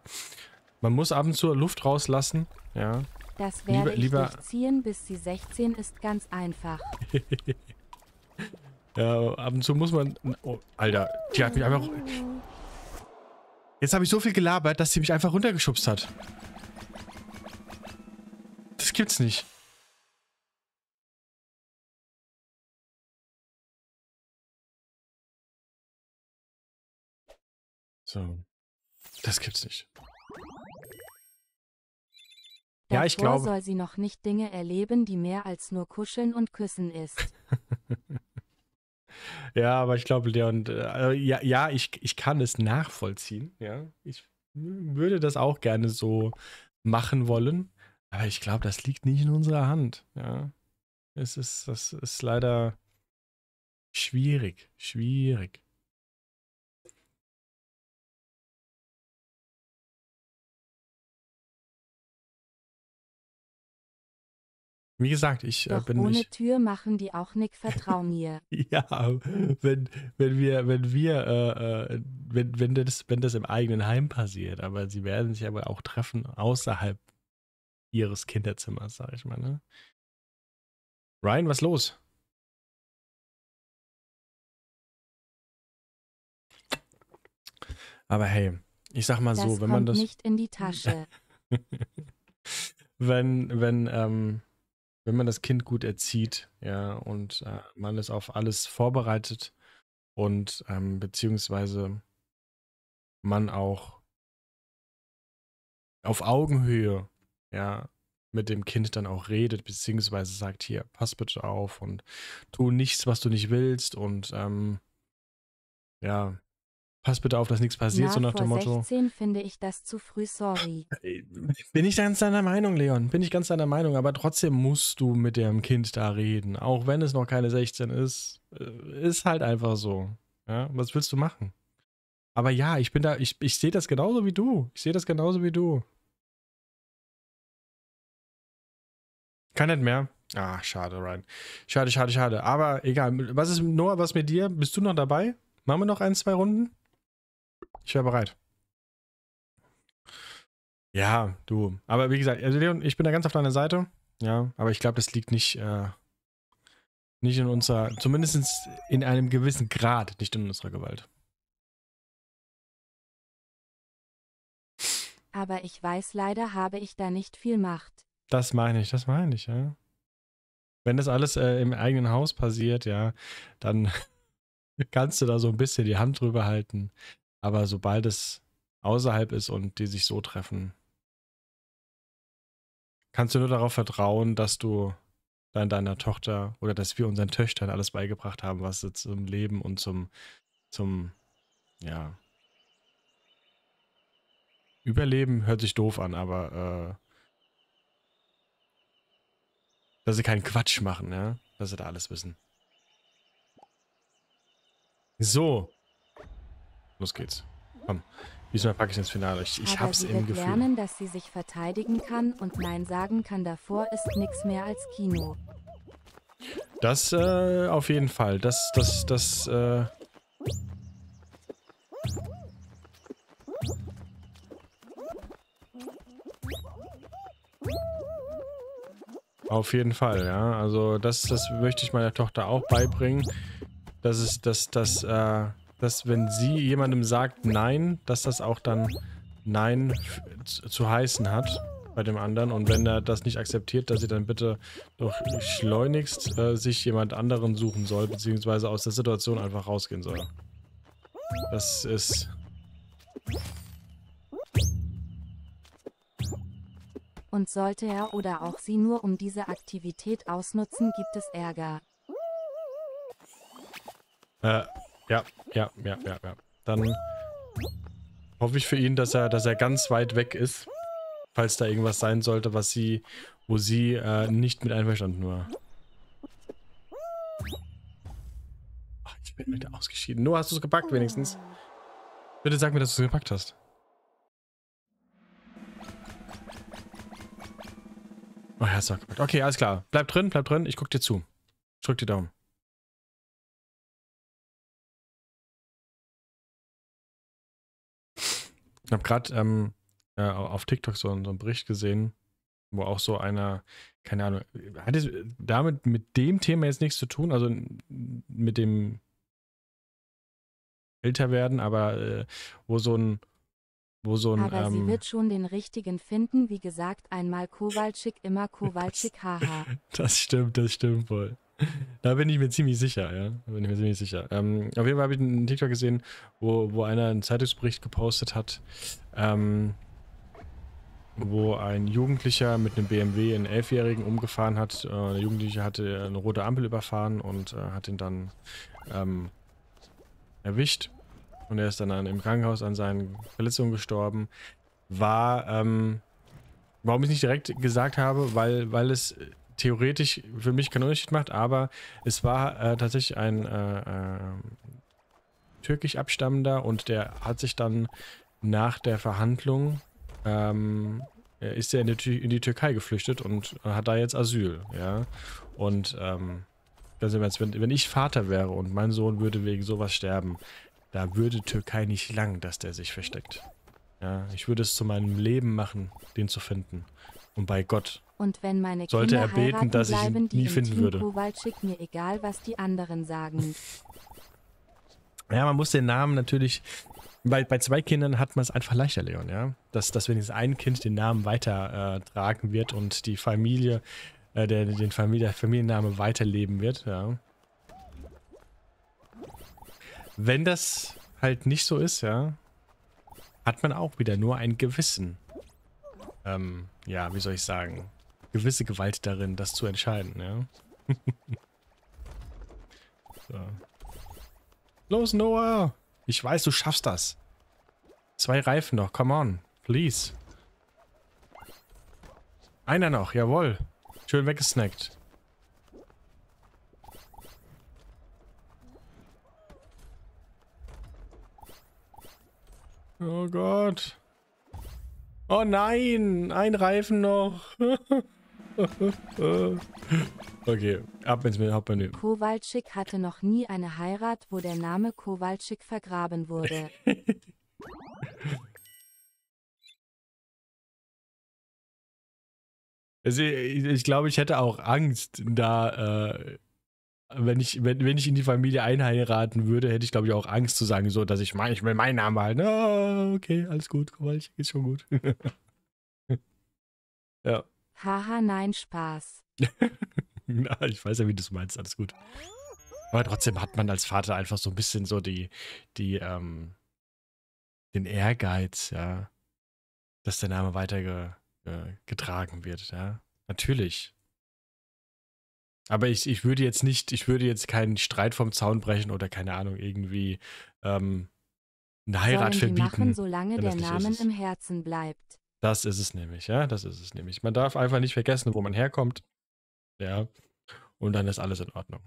Speaker 1: Man muss ab und zu Luft rauslassen, ja.
Speaker 2: Das werde
Speaker 1: Lieber-
Speaker 2: ich
Speaker 1: lieber-
Speaker 2: durchziehen, bis sie 16 ist ganz einfach.
Speaker 1: Ja, ab und zu muss man. Oh, Alter, die hat mich einfach. Jetzt habe ich so viel gelabert, dass sie mich einfach runtergeschubst hat. Das gibt's nicht. So. Das gibt's nicht. Ja, ich
Speaker 2: Davor
Speaker 1: glaube-
Speaker 2: soll sie noch nicht Dinge erleben, die mehr als nur Kuscheln und Küssen ist.
Speaker 1: Ja, aber ich glaube, Leon, äh, ja, ja ich, ich kann es nachvollziehen. Ja, ich würde das auch gerne so machen wollen, aber ich glaube, das liegt nicht in unserer Hand. Ja, es ist, das ist leider schwierig, schwierig. Wie gesagt, ich äh,
Speaker 2: Doch
Speaker 1: bin
Speaker 2: ohne
Speaker 1: nicht.
Speaker 2: Tür machen die auch nick, vertrau mir.
Speaker 1: Ja, wenn, wenn wir, wenn wir, äh, äh, wenn, wenn, das, wenn das im eigenen Heim passiert, aber sie werden sich aber auch treffen außerhalb ihres Kinderzimmers, sag ich mal, ne? Ryan, was los? Aber hey, ich sag mal
Speaker 2: Das
Speaker 1: so, wenn man das,
Speaker 2: nicht in die Tasche.
Speaker 1: wenn, wenn, ähm, wenn man das Kind gut erzieht, ja, und äh, man es auf alles vorbereitet und ähm, beziehungsweise man auch auf Augenhöhe, ja, mit dem Kind dann auch redet, beziehungsweise sagt, hier, pass bitte auf und tu nichts, was du nicht willst und ähm, ja, pass bitte auf, dass nichts passiert,
Speaker 2: Na,
Speaker 1: so nach
Speaker 2: vor
Speaker 1: dem Motto.
Speaker 2: 16 finde ich das zu früh, sorry.
Speaker 1: Bin ich ganz deiner Meinung, Leon. Bin ich ganz deiner Meinung. Aber trotzdem musst du mit dem Kind da reden. Auch wenn es noch keine 16 ist. Äh, Ist halt einfach so. Ja, was willst du machen? Aber ja, ich bin da, ich, ich sehe das genauso wie du. Ich sehe das genauso wie du. Kann nicht mehr. Ah, schade, Ryan. Schade, schade, schade. Aber egal. Was ist, Noah, was mit dir? Bist du noch dabei? Machen wir noch ein, zwei Runden? Ich wäre bereit. Ja, du. Aber wie gesagt, also Leon, ich bin da ganz auf deiner Seite. Ja, aber ich glaube, das liegt nicht, äh, nicht in unserer, zumindest in einem gewissen Grad nicht in unserer Gewalt.
Speaker 2: Aber ich weiß leider habe ich da nicht viel Macht.
Speaker 1: Das meine ich, das meine ich, ja. Wenn das alles äh, im eigenen Haus passiert, ja, dann kannst du da so ein bisschen die Hand drüber halten. Aber sobald es außerhalb ist und die sich so treffen, kannst du nur darauf vertrauen, dass du dann deiner Tochter oder dass wir unseren Töchtern alles beigebracht haben, was sie zum Leben und zum, zum, ja, Überleben hört sich doof an, aber äh, dass sie keinen Quatsch machen, ja, dass sie da alles wissen. So. Los geht's. Komm. Diesmal packe ich ins Finale. Ich, ich hab's
Speaker 2: sie
Speaker 1: im
Speaker 2: wird
Speaker 1: Gefühl.
Speaker 2: lernen, dass sie sich verteidigen kann und Nein sagen kann davor ist nichts mehr als Kino.
Speaker 1: Das äh, auf jeden Fall. Das, das, das, äh. Auf jeden Fall, ja. Also das, das möchte ich meiner Tochter auch beibringen. Dass es, dass, dass, äh, dass wenn sie jemandem sagt Nein, dass das auch dann Nein zu heißen hat bei dem anderen. Und wenn er das nicht akzeptiert, dass sie dann bitte doch schleunigst äh, sich jemand anderen suchen soll, beziehungsweise aus der Situation einfach rausgehen soll. Das ist.
Speaker 2: Und sollte er oder auch sie nur um diese Aktivität ausnutzen, gibt es Ärger.
Speaker 1: Äh, ja, ja, ja, ja, ja. Dann hoffe ich für ihn, dass er, dass er ganz weit weg ist, falls da irgendwas sein sollte, was sie, wo sie äh, nicht mit einverstanden war. Ach, ich bin wieder ausgeschieden. Nur hast du es gepackt wenigstens. Bitte sag mir, dass du es gepackt hast. Oh, er hat's auch gepackt. Okay, alles klar. Bleib drin, bleib drin. Ich guck dir zu. Drück die Daumen. Ich habe gerade ähm, äh, auf TikTok so, so einen Bericht gesehen, wo auch so einer, keine Ahnung, hat es damit mit dem Thema jetzt nichts zu tun, also mit dem älter werden, aber äh, wo so ein, wo so ein,
Speaker 2: Aber sie
Speaker 1: ähm,
Speaker 2: wird schon den richtigen finden, wie gesagt, einmal Kowalczyk, immer Kowalczyk, haha.
Speaker 1: Das stimmt, das stimmt wohl. Da bin ich mir ziemlich sicher, ja. Da bin ich mir ziemlich sicher. Ähm, auf jeden Fall habe ich einen TikTok gesehen, wo, wo einer einen Zeitungsbericht gepostet hat, ähm, wo ein Jugendlicher mit einem BMW einen Elfjährigen umgefahren hat. Äh, der Jugendliche hatte eine rote Ampel überfahren und äh, hat ihn dann ähm, erwischt. Und er ist dann an, im Krankenhaus an seinen Verletzungen gestorben. War, ähm, warum ich nicht direkt gesagt habe, weil, weil es theoretisch für mich keinen Unterschied macht, aber es war äh, tatsächlich ein äh, äh, türkisch abstammender und der hat sich dann nach der Verhandlung ähm, er ist er in die, in die Türkei geflüchtet und hat da jetzt Asyl, ja. Und ähm, Ernst, wenn, wenn ich Vater wäre und mein Sohn würde wegen sowas sterben, da würde Türkei nicht lang, dass der sich versteckt. Ja, ich würde es zu meinem Leben machen, den zu finden. Und bei Gott,
Speaker 2: Und wenn meine
Speaker 1: Sollte
Speaker 2: Kinder
Speaker 1: er beten,
Speaker 2: heiraten,
Speaker 1: dass ich ihn
Speaker 2: bleiben
Speaker 1: nie finden würde.
Speaker 2: Kowalczyk mir egal, was die anderen sagen.
Speaker 1: Ja, man muss den Namen natürlich. Bei, bei zwei Kindern hat man es einfach leichter, Leon, ja. Dass, dass wenigstens ein Kind den Namen weiter äh, tragen wird und die Familie, äh, der, den Familie, Familienname weiterleben wird, ja. Wenn das halt nicht so ist, ja, hat man auch wieder nur ein Gewissen. Ähm, ja, wie soll ich sagen? Gewisse Gewalt darin, das zu entscheiden, ja. so. Los, Noah! Ich weiß, du schaffst das. Zwei Reifen noch, come on. Please. Einer noch, jawohl. Schön weggesnackt. Oh Gott. Oh nein, ein Reifen noch. okay, ab ins Hauptmenü.
Speaker 2: Kowalczyk hatte noch nie eine Heirat, wo der Name Kowalczyk vergraben wurde.
Speaker 1: Also, ich, ich glaube, ich hätte auch Angst, da äh, wenn ich, wenn, wenn ich in die Familie einheiraten würde, hätte ich, glaube ich, auch Angst zu sagen, so, dass ich mein, ich will meinen Namen behalten. Ah, okay, alles gut, Kowalczyk, ist schon gut. ja.
Speaker 2: Haha, nein, Spaß.
Speaker 1: Na, ich weiß ja, wie du es meinst, alles gut. Aber trotzdem hat man als Vater einfach so ein bisschen so die, die, ähm, den Ehrgeiz, ja, dass der Name weitergetragen wird, ja. Natürlich. Aber ich, ich würde jetzt nicht, ich würde jetzt keinen Streit vom Zaun brechen oder keine Ahnung, irgendwie ähm, eine Heirat
Speaker 2: Sollen die
Speaker 1: verbieten.
Speaker 2: machen, solange der
Speaker 1: ist.
Speaker 2: im Herzen bleibt.
Speaker 1: Das ist es nämlich, ja, das ist es nämlich. Man darf einfach nicht vergessen, wo man herkommt. Ja. Und dann ist alles in Ordnung.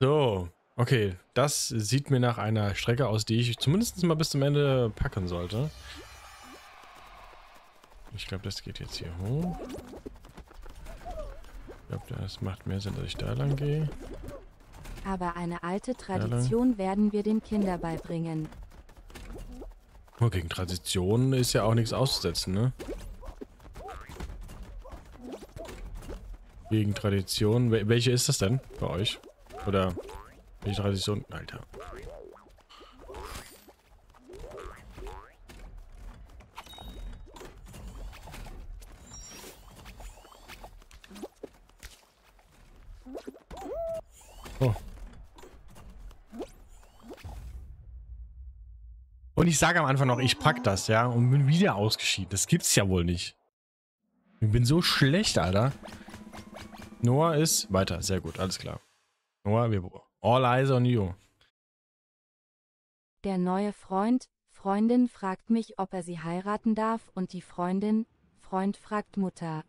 Speaker 1: So, okay. Das sieht mir nach einer Strecke aus, die ich zumindest mal bis zum Ende packen sollte. Ich glaube, das geht jetzt hier hoch. Ich glaube, das macht mehr Sinn, dass ich da lang gehe.
Speaker 2: Aber eine alte Tradition werden wir den Kindern beibringen.
Speaker 1: Oh, gegen Tradition ist ja auch nichts auszusetzen, ne? Gegen Tradition. Wel welche ist das denn bei euch? Oder welche Tradition? Alter. Und ich sage am Anfang noch, ich pack das, ja, und bin wieder ausgeschieden. Das gibt's ja wohl nicht. Ich bin so schlecht, Alter. Noah ist weiter. Sehr gut, alles klar. Noah, wir all eyes on you.
Speaker 2: Der neue Freund, Freundin fragt mich, ob er sie heiraten darf und die Freundin, Freund fragt Mutter.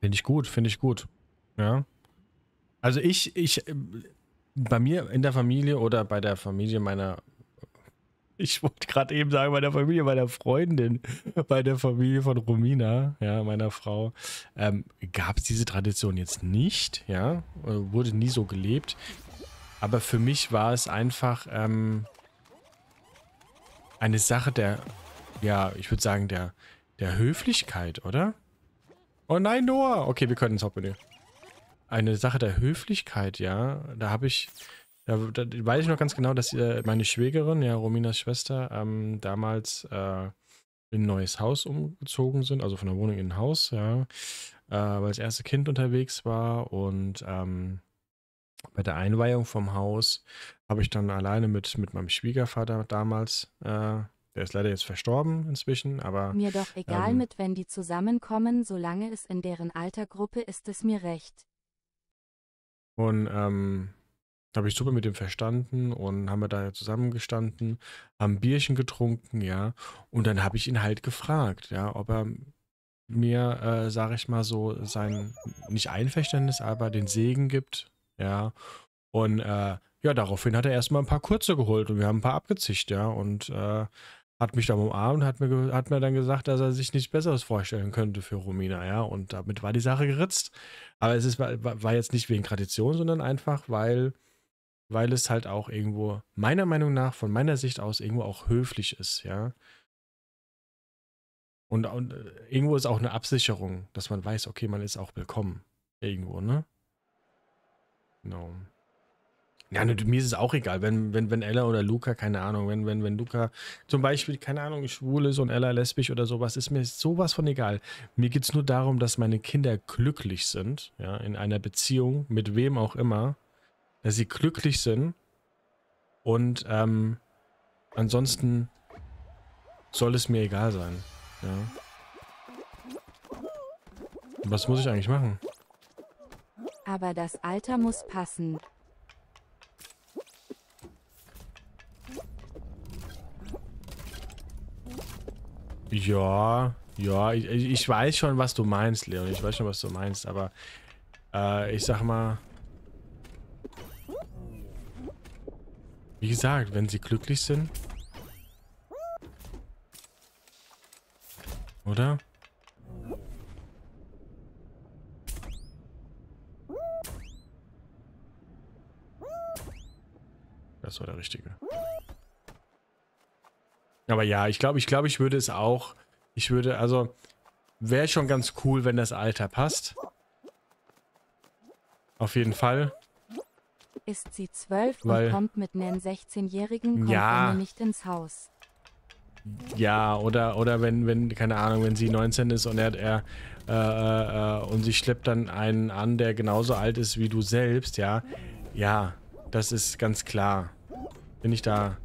Speaker 1: Finde ich gut, finde ich gut. Ja. Also ich, ich, bei mir in der Familie oder bei der Familie meiner, ich wollte gerade eben sagen, bei der Familie meiner Freundin, bei der Familie von Romina, ja, meiner Frau, ähm, gab es diese Tradition jetzt nicht, ja, wurde nie so gelebt. Aber für mich war es einfach ähm, eine Sache der, ja, ich würde sagen, der, der Höflichkeit, oder? Oh nein, Noah! Okay, wir können ins Hauptmenü. Eine Sache der Höflichkeit, ja. Da habe ich, da, da weiß ich noch ganz genau, dass äh, meine Schwägerin, ja, Rominas Schwester, ähm, damals äh, in ein neues Haus umgezogen sind, also von der Wohnung in ein Haus, ja, äh, weil das erste Kind unterwegs war und ähm, bei der Einweihung vom Haus habe ich dann alleine mit, mit meinem Schwiegervater damals, äh, der ist leider jetzt verstorben inzwischen, aber
Speaker 2: Mir doch egal
Speaker 1: Ähm.
Speaker 2: mit, wenn die zusammenkommen, solange es in deren Altergruppe ist es mir recht.
Speaker 1: Und ähm, habe ich super mit ihm verstanden und haben wir da zusammengestanden, haben Bierchen getrunken, ja. Und dann habe ich ihn halt gefragt, ja, ob er mir, äh, sage ich mal so, sein, nicht Einverständnis, aber den Segen gibt, ja. Und äh, ja, daraufhin hat er erstmal ein paar kurze geholt und wir haben ein paar abgezischt, ja. Und äh, hat mich dann umarmt und hat mir, hat mir dann gesagt, dass er sich nichts Besseres vorstellen könnte für Romina, ja. Und damit war die Sache geritzt. Aber es ist, war, war jetzt nicht wegen Tradition, sondern einfach, weil, weil es halt auch irgendwo, meiner Meinung nach, von meiner Sicht aus, irgendwo auch höflich ist, ja. Und, und äh, irgendwo ist auch eine Absicherung, dass man weiß, okay, man ist auch willkommen. Irgendwo, ne? Genau. Ja, ne, mir ist es auch egal, wenn, wenn, wenn Ella oder Luca, keine Ahnung, wenn, wenn, wenn Luca zum Beispiel, keine Ahnung, schwul ist und Ella lesbisch oder sowas, ist mir sowas von egal. Mir geht es nur darum, dass meine Kinder glücklich sind, ja, in einer Beziehung, mit wem auch immer, dass sie glücklich sind und ähm, ansonsten soll es mir egal sein, ja. Was muss ich eigentlich machen?
Speaker 2: Aber das Alter muss passen.
Speaker 1: Ja, ja, ich, ich weiß schon, was du meinst, Leon. Ich weiß schon, was du meinst, aber äh, ich sag mal. Wie gesagt, wenn sie glücklich sind. Oder? Das war der richtige. Aber ja, ich glaube, ich glaube, ich würde es auch Ich würde, also, wäre schon ganz cool, wenn das Alter passt. Auf jeden Fall.
Speaker 2: Ist sie zwölf und kommt mit einem 16-Jährigen, kommt
Speaker 1: Ja.
Speaker 2: Nicht ins Haus.
Speaker 1: Ja, oder, oder wenn, wenn, keine Ahnung, wenn sie 19 ist und er, er äh, äh, äh, und sie schleppt dann einen an, der genauso alt ist wie du selbst, ja. Ja, das ist ganz klar. Bin ich da.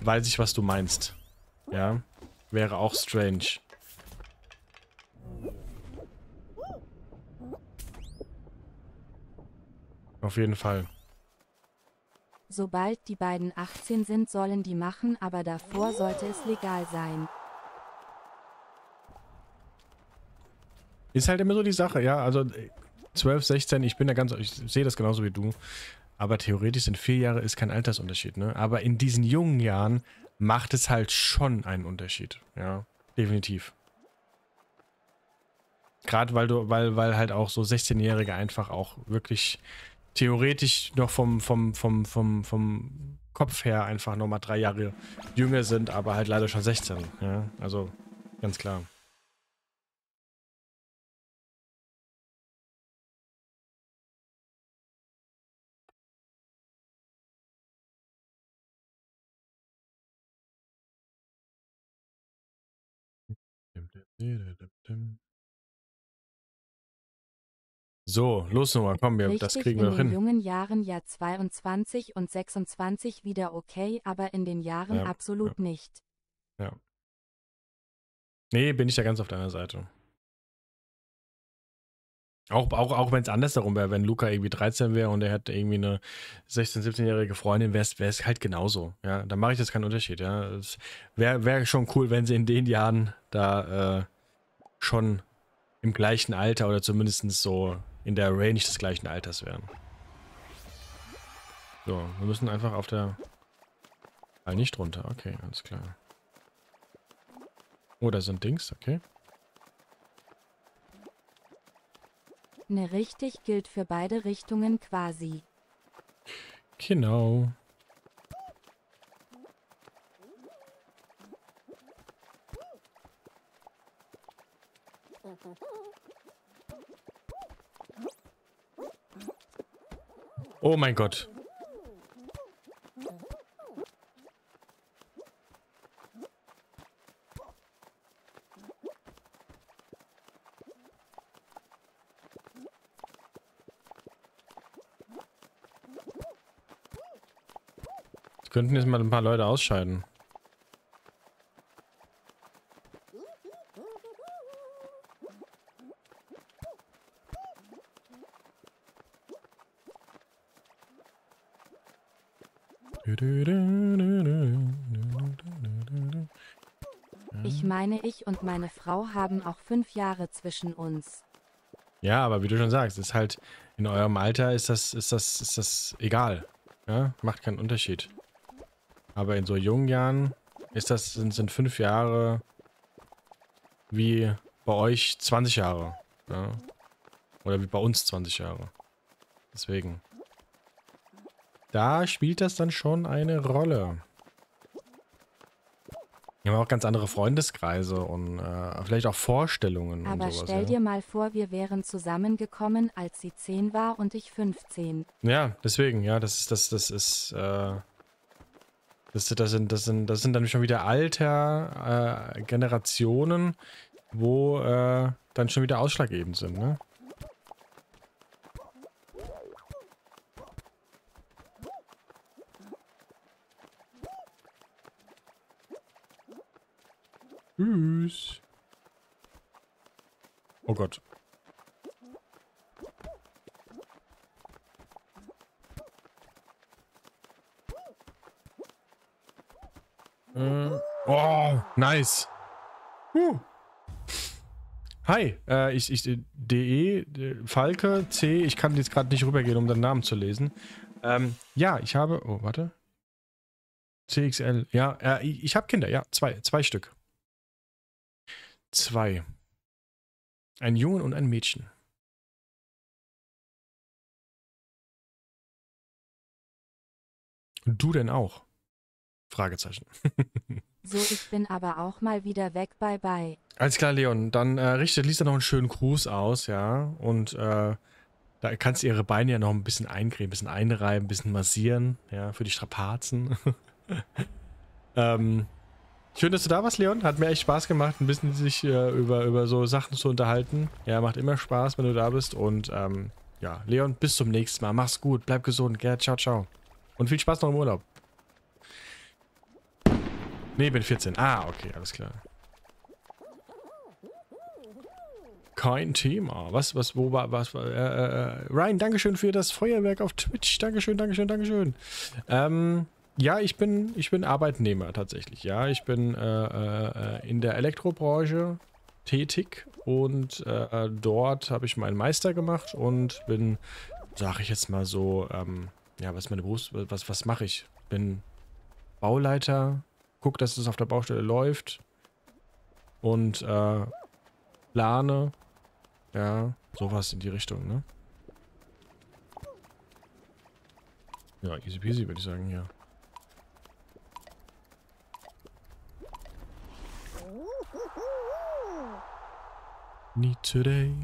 Speaker 1: Weiß ich, was du meinst. Ja. Wäre auch strange. Auf jeden Fall.
Speaker 2: Sobald die beiden 18 sind, sollen die machen, aber davor sollte es legal sein.
Speaker 1: Ist halt immer so die Sache, ja. Also äh, 12, 16, ich bin da ganz, ich sehe das genauso wie du. Aber theoretisch sind vier Jahre ist kein Altersunterschied, ne? Aber in diesen jungen Jahren macht es halt schon einen Unterschied, ja. Definitiv. Gerade weil du, weil, weil halt auch so 16-Jährige einfach auch wirklich theoretisch noch vom, vom, vom, vom, vom Kopf her einfach nochmal drei Jahre jünger sind, aber halt leider schon 16, ja. Also ganz klar. So, los nochmal, komm, wir, das kriegen wir
Speaker 2: in
Speaker 1: doch
Speaker 2: den
Speaker 1: hin.
Speaker 2: jungen Jahren ja 22 und 26 wieder okay, aber in den Jahren
Speaker 1: Ja,
Speaker 2: absolut nicht.
Speaker 1: Nee, bin ich da ganz auf deiner Seite. Auch, auch, auch wenn es andersherum wäre, wenn Luca irgendwie 13 wäre und er hätte irgendwie eine 16-, 17-jährige Freundin, wäre es halt genauso. Ja, dann mache ich das keinen Unterschied. Ja, es wäre wär schon cool, wenn sie in den Jahren da äh, schon im gleichen Alter oder zumindest so in der Range des gleichen Alters wären. So, wir müssen einfach auf der. Ah, nicht runter. Okay, alles klar. Oh, da sind Dings, okay.
Speaker 2: Ne richtig gilt für beide Richtungen quasi.
Speaker 1: Genau. Oh mein Gott. Könnten jetzt mal ein paar Leute ausscheiden.
Speaker 2: Ich meine, ich und meine Frau haben auch fünf Jahre zwischen uns.
Speaker 1: Ja, aber wie du schon sagst, ist halt in eurem Alter ist das, ist das, ist das egal. Ja, macht keinen Unterschied. Aber in so jungen Jahren ist das, sind, sind fünf Jahre wie bei euch 20 Jahre. Ja? Oder wie bei uns 20 Jahre. Deswegen. Da spielt das dann schon eine Rolle. Wir haben auch ganz andere Freundeskreise und äh, vielleicht auch Vorstellungen
Speaker 2: Aber
Speaker 1: und sowas.
Speaker 2: stell
Speaker 1: ja?
Speaker 2: dir mal vor, wir wären zusammengekommen, als sie 10 war und ich 15.
Speaker 1: Ja, deswegen, ja, das ist, das, das ist, äh, das, das, sind, das, sind, das sind dann schon wieder Alter, äh, Generationen, wo äh, dann schon wieder ausschlaggebend sind, ne? Tschüss. Oh Gott. Äh, oh, nice. Huh. Hi, äh, ich, ich, DE, Falke, C, ich kann jetzt gerade nicht rübergehen, um deinen Namen zu lesen. Ähm, ja, ich habe, oh, warte. CXL, ja, äh, ich, ich habe Kinder, ja, zwei, zwei Stück. Zwei. Ein Jungen und ein Mädchen. Und du denn auch? Fragezeichen.
Speaker 2: So, ich bin aber auch mal wieder weg. Bye bye.
Speaker 1: Alles klar, Leon. Dann äh, richtet Lisa noch einen schönen Gruß aus, ja. Und äh, da kannst du ihre Beine ja noch ein bisschen eincremen, ein bisschen einreiben, ein bisschen massieren, ja, für die Strapazen. ähm, schön, dass du da warst, Leon. Hat mir echt Spaß gemacht, ein bisschen sich äh, über, über so Sachen zu unterhalten. Ja, macht immer Spaß, wenn du da bist. Und ähm, ja, Leon, bis zum nächsten Mal. Mach's gut, bleib gesund, gell? Ciao, ciao. Und viel Spaß noch im Urlaub. Nee, bin 14. Ah, okay, alles klar. Kein Thema. Was, was, wo war, was, äh, äh, Ryan, Dankeschön für das Feuerwerk auf Twitch. Dankeschön, Dankeschön, Dankeschön. Ähm, ja, ich bin, ich bin Arbeitnehmer tatsächlich. Ja, ich bin äh, äh, in der Elektrobranche tätig und äh, dort habe ich meinen Meister gemacht und bin, sage ich jetzt mal so, ähm, ja, was meine Berufs, was, was mache ich? Bin Bauleiter, guck, dass es auf der Baustelle läuft und äh, plane ja, sowas in die Richtung, ne? Ja, easy peasy, würde ich sagen, ja. Need today.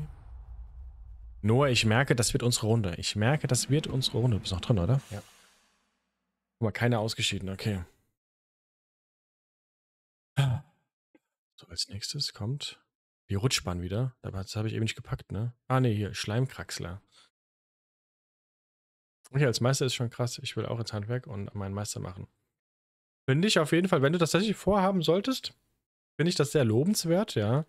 Speaker 1: Noah, ich merke, das wird unsere Runde. Ich merke, das wird unsere Runde. Du bist noch drin, oder? Ja. Guck mal, keiner ausgeschieden, okay. So, als nächstes kommt die Rutschbahn wieder. Das habe ich eben nicht gepackt, ne? Ah, ne, hier, Schleimkraxler. Okay, als Meister ist schon krass. Ich will auch ins Handwerk und meinen Meister machen. Finde ich auf jeden Fall, wenn du das tatsächlich vorhaben solltest, finde ich das sehr lobenswert, ja.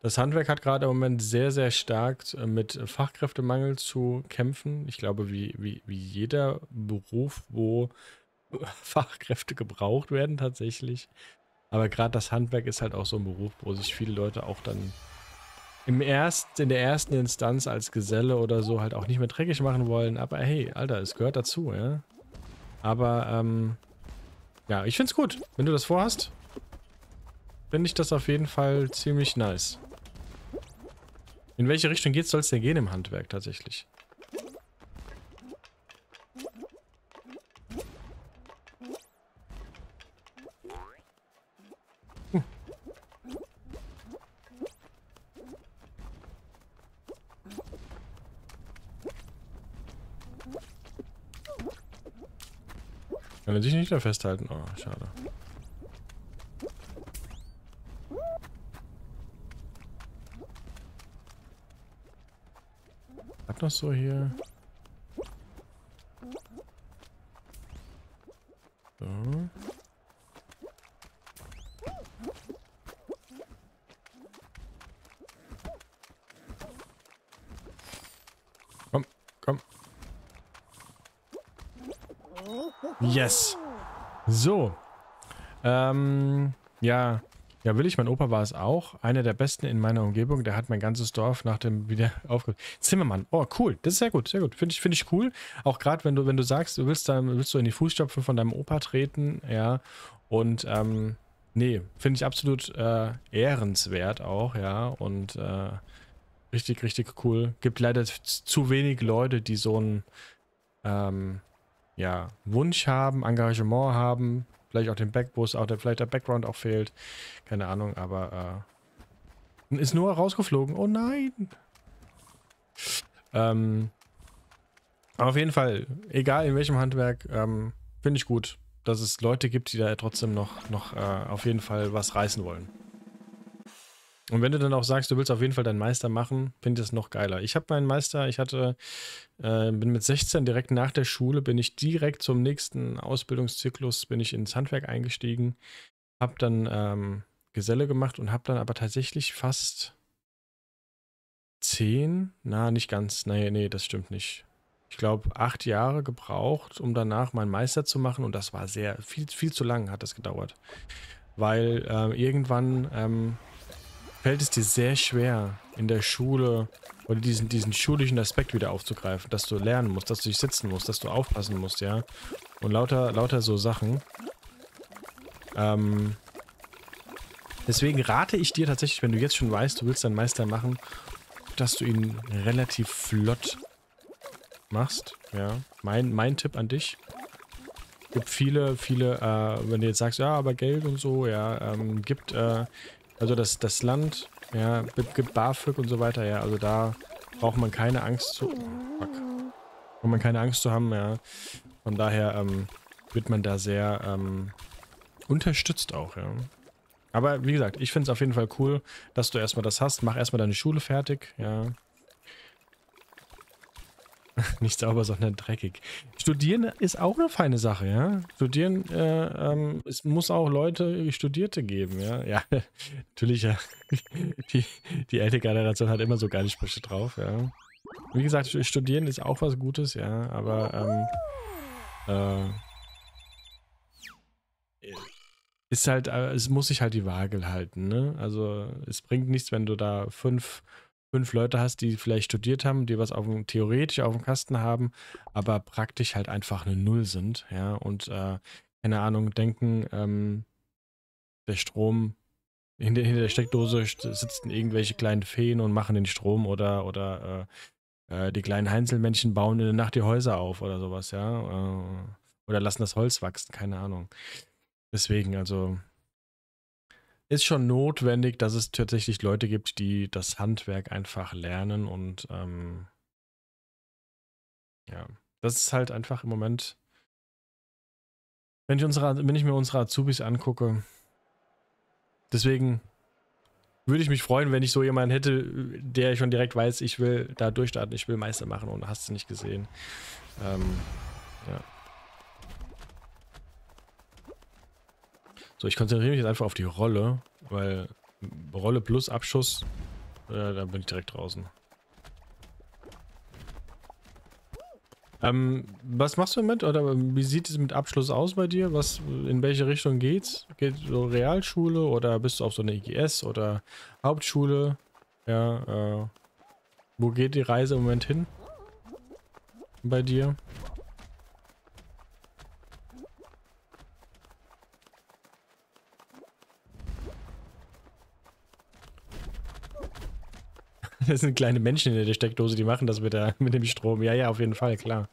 Speaker 1: Das Handwerk hat gerade im Moment sehr, sehr stark äh, mit Fachkräftemangel zu kämpfen. Ich glaube, wie, wie, wie jeder Beruf, wo Fachkräfte gebraucht werden tatsächlich. Aber gerade das Handwerk ist halt auch so ein Beruf, wo sich viele Leute auch dann im erst, in der ersten Instanz als Geselle oder so halt auch nicht mehr dreckig machen wollen. Aber hey, Alter, es gehört dazu, ja. Aber, ähm, ja, ich find's gut. Wenn du das vorhast, finde ich das auf jeden Fall ziemlich nice. In welche Richtung geht's, soll es denn gehen im Handwerk tatsächlich? Kann er sich nicht da festhalten? Oh, schade. Hat noch so hier. So. Komm, komm. Yes. So. Ähm, ja. Ja, will ich. Mein Opa war es auch. Einer der besten in meiner Umgebung. Der hat mein ganzes Dorf nach dem wieder aufgehört. Zimmermann. Oh, cool. Das ist sehr gut, sehr gut. Finde ich, find ich cool. Auch gerade, wenn du, wenn du sagst, du willst, da, willst du in die Fußstapfen von deinem Opa treten, ja. Und, ähm, nee, finde ich absolut äh, ehrenswert auch, ja. Und äh, richtig, richtig cool. Gibt leider zu wenig Leute, die so ein, ähm, ja, Wunsch haben, Engagement haben, vielleicht auch den Back, wo es auch der, vielleicht der Background auch fehlt. Keine Ahnung, aber äh, ist nur rausgeflogen. Oh nein! Ähm, auf jeden Fall, egal in welchem Handwerk, ähm, finde ich gut, dass es Leute gibt, die da trotzdem noch, noch äh, auf jeden Fall was reißen wollen. Und wenn du dann auch sagst, du willst auf jeden Fall deinen Meister machen, finde ich das noch geiler. Ich habe meinen Meister, ich hatte, äh, bin mit 16 direkt nach der Schule, bin ich direkt zum nächsten Ausbildungszyklus, bin ich ins Handwerk eingestiegen, habe dann ähm, Geselle gemacht und habe dann aber tatsächlich fast zehn, na, nicht ganz, nee, nee, das stimmt nicht. Ich glaube, acht Jahre gebraucht, um danach meinen Meister zu machen und das war sehr, viel, viel zu lang hat das gedauert. Weil äh, irgendwann ähm, fällt es dir sehr schwer, in der Schule oder diesen, diesen schulischen Aspekt wieder aufzugreifen, dass du lernen musst, dass du dich sitzen musst, dass du aufpassen musst, ja. Und lauter, lauter so Sachen. Ähm, deswegen rate ich dir tatsächlich, wenn du jetzt schon weißt, du willst deinen Meister machen, dass du ihn relativ flott machst, ja. Mein, mein Tipp an dich. gibt viele, viele, äh, wenn du jetzt sagst, ja, aber Geld und so, ja, ähm, gibt, äh, also das, das Land, ja, gibt BAföG und so weiter, ja, also da braucht man keine Angst zu, fuck, braucht man keine Angst zu haben, ja. Von daher, ähm, wird man da sehr, ähm, unterstützt auch, ja. Aber wie gesagt, ich finde es auf jeden Fall cool, dass du erstmal das hast. Mach erstmal deine Schule fertig, ja. Nicht sauber, sondern dreckig. Studieren ist auch eine feine Sache, ja. Studieren, äh, ähm, es muss auch Leute, Studierte geben, ja. Ja, natürlich, ja. Die, die ältere Generation hat immer so geile Sprüche drauf, ja. Wie gesagt, Studieren ist auch was Gutes, ja, aber, ähm, äh, ist halt, äh, es muss sich halt die Waage halten, ne? Also, es bringt nichts, wenn du da fünf fünf Leute hast, die vielleicht studiert haben, die was auf dem, theoretisch auf dem Kasten haben, aber praktisch halt einfach eine Null sind, ja, und äh, keine Ahnung, denken, ähm, der Strom, hinter, hinter der Steckdose sitzen irgendwelche kleinen Feen und machen den Strom oder, oder äh, äh, die kleinen Heinzelmännchen bauen in der Nacht die Häuser auf oder sowas, ja. Äh, oder lassen das Holz wachsen, keine Ahnung. Deswegen, also ist schon notwendig, dass es tatsächlich Leute gibt, die das Handwerk einfach lernen und ähm, ja, das ist halt einfach im Moment, wenn ich, unsere, wenn ich mir unsere Azubis angucke, deswegen würde ich mich freuen, wenn ich so jemanden hätte, der schon direkt weiß, ich will da durchstarten, ich will Meister machen und hast du nicht gesehen. Ähm, ja. So, ich konzentriere mich jetzt einfach auf die Rolle, weil Rolle plus Abschuss, äh, da bin ich direkt draußen. Ähm, was machst du damit? Oder wie sieht es mit Abschluss aus bei dir? Was, in welche Richtung geht's? Geht so Realschule oder bist du auf so eine IGS oder Hauptschule? Ja, äh, wo geht die Reise im Moment hin? Bei dir? Das sind kleine Menschen in der Steckdose, die machen das mit, der, mit dem Strom. Ja, ja, auf jeden Fall, klar.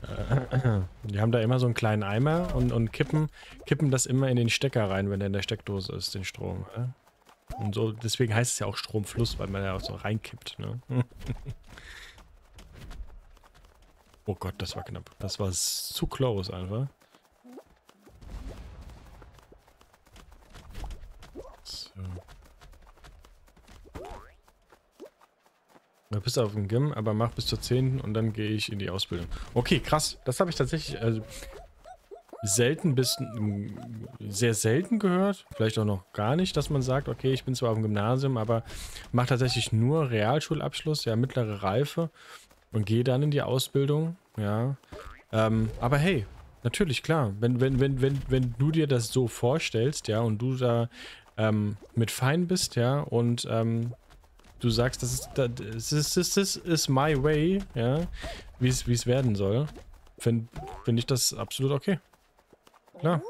Speaker 1: Die haben da immer so einen kleinen Eimer und, und kippen, kippen das immer in den Stecker rein, wenn der in der Steckdose ist, den Strom. Und so, deswegen heißt es ja auch Stromfluss, weil man ja auch so reinkippt. Ne? oh Gott, das war knapp. Das war zu close einfach. So. Du bist auf dem Gym, aber mach bis zur 10. und dann gehe ich in die Ausbildung. Okay, krass. Das habe ich tatsächlich also, selten bis sehr selten gehört. Vielleicht auch noch gar nicht, dass man sagt, okay, ich bin zwar auf dem Gymnasium, aber mache tatsächlich nur Realschulabschluss, ja, mittlere Reife und gehe dann in die Ausbildung, ja. Ähm, aber hey, natürlich, klar, wenn, wenn, wenn, wenn, wenn du dir das so vorstellst, ja, und du da ähm, mit fein bist, ja, und ähm, du sagst, das ist, das ist, das ist, ist my way, ja, wie es werden soll, finde find ich das absolut okay. Klar.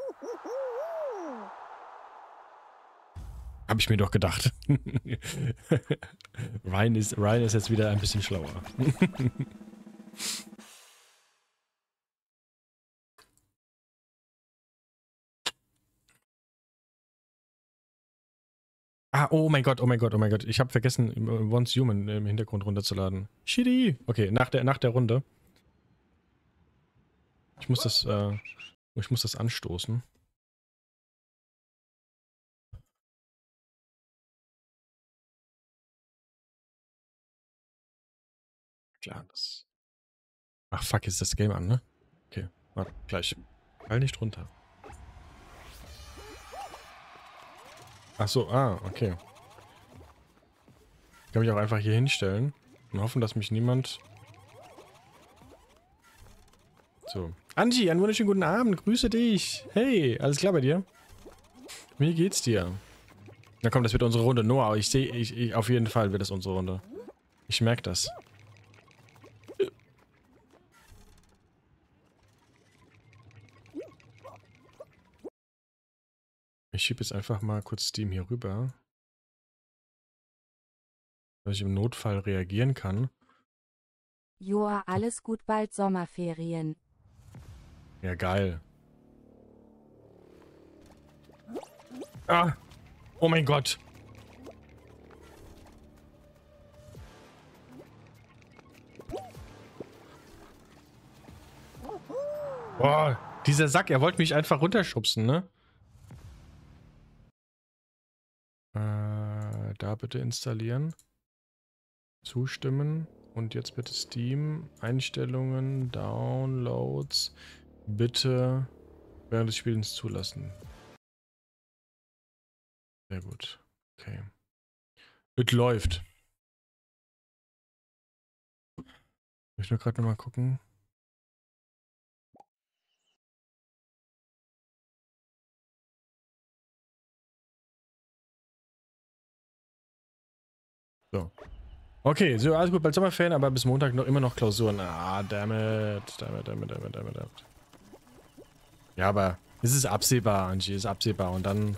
Speaker 1: Habe ich mir doch gedacht. Ryan, ist, Ryan ist jetzt wieder ein bisschen schlauer. Ah, oh mein Gott, oh mein Gott, oh mein Gott. Ich habe vergessen, Once Human im Hintergrund runterzuladen. Shitty. Okay, nach der, nach der Runde. Ich muss das, äh, ich muss das anstoßen. Klar, das... Ach fuck, ist das Game an, ne? Okay, warte, gleich. Fall nicht runter. Ach so, ah, okay. Ich kann mich auch einfach hier hinstellen und hoffen, dass mich niemand... So. Angie, einen wunderschönen guten Abend. Grüße dich. Hey, alles klar bei dir? Wie geht's dir? Na komm, das wird unsere Runde. Noah, ich sehe, ich, ich, auf jeden Fall wird das unsere Runde. Ich merke das. Ich schiebe jetzt einfach mal kurz Steam hier rüber. Dass ich im Notfall reagieren kann.
Speaker 2: Joa, hm. alles gut, bald Sommerferien.
Speaker 1: Ja, geil. Ah! Oh mein Gott! Boah, dieser Sack, er wollte mich einfach runterschubsen, ne? Äh, da bitte installieren. Zustimmen. Und jetzt bitte Steam, Einstellungen, Downloads. Bitte während des Spielens zulassen. Sehr gut. Okay. Es läuft. Ich will gerade nochmal gucken. Okay, so, alles gut, bald Sommerferien, aber bis Montag noch immer noch Klausuren. Ah, dammit, dammit, dammit, dammit, dammit, dammit. Ja, aber es ist absehbar, Angie, es ist absehbar und dann,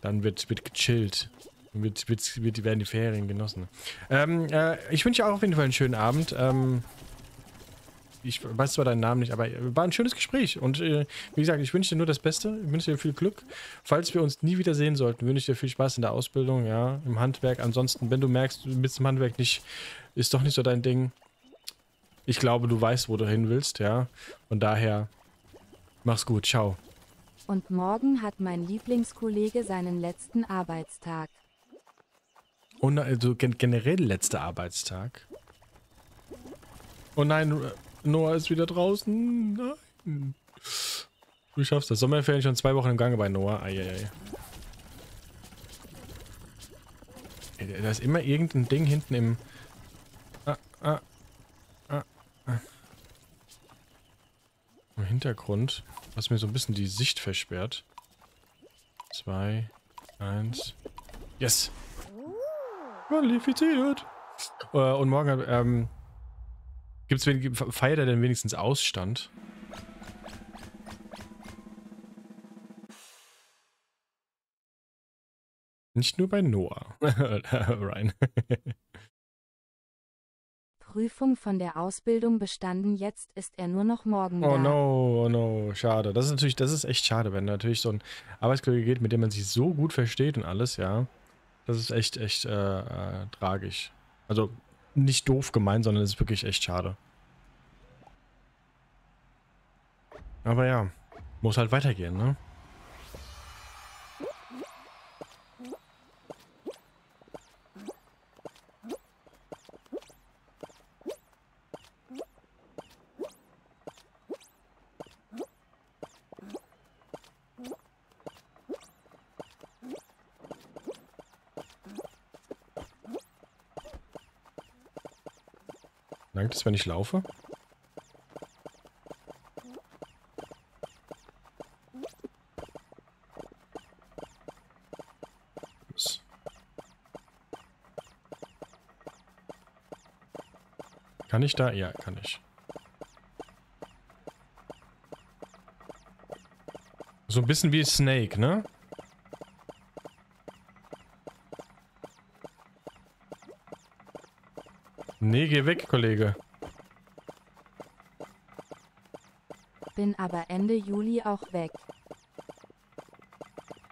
Speaker 1: dann wird, wird gechillt. Wird, wird, wird, werden die Ferien genossen. Ähm, äh, ich wünsche auch auf jeden Fall einen schönen Abend. Ähm, ich weiß zwar deinen Namen nicht, aber war ein schönes Gespräch. Und äh, wie gesagt, ich wünsche dir nur das Beste. Ich wünsche dir viel Glück. Falls wir uns nie wieder sehen sollten, wünsche ich dir viel Spaß in der Ausbildung, ja, im Handwerk. Ansonsten, wenn du merkst, du bist im Handwerk nicht, ist doch nicht so dein Ding. Ich glaube, du weißt, wo du hin willst, ja. Von daher, mach's gut. Ciao.
Speaker 2: Und morgen hat mein Lieblingskollege seinen letzten Arbeitstag.
Speaker 1: Und also generell letzter Arbeitstag. Oh nein, Noah ist wieder draußen. Nein. Du schaffst das. Sommerferien schon zwei Wochen im Gange bei Noah. Eieiei. Da ist immer irgendein Ding hinten im... Ah, ah, ah, ah. Im Hintergrund, was mir so ein bisschen die Sicht versperrt. Zwei, eins. Yes! Qualifiziert! Äh, und morgen ähm, Gibt's wen, feiert er denn wenigstens Ausstand? Nicht nur bei Noah. Ryan.
Speaker 2: Prüfung von der Ausbildung bestanden, jetzt ist er nur noch morgen
Speaker 1: Oh
Speaker 2: da.
Speaker 1: no, oh no, schade. Das ist natürlich, das ist echt schade, wenn natürlich so ein Arbeitskollege geht, mit dem man sich so gut versteht und alles, ja. Das ist echt, echt äh, äh, tragisch. Also nicht doof gemeint, sondern es ist wirklich echt schade. Aber ja, muss halt weitergehen, ne? Langt es, wenn ich laufe? Kann ich da? Ja, kann ich. So ein bisschen wie Snake, ne? Nee, geh weg, Kollege.
Speaker 2: Bin aber Ende Juli auch weg.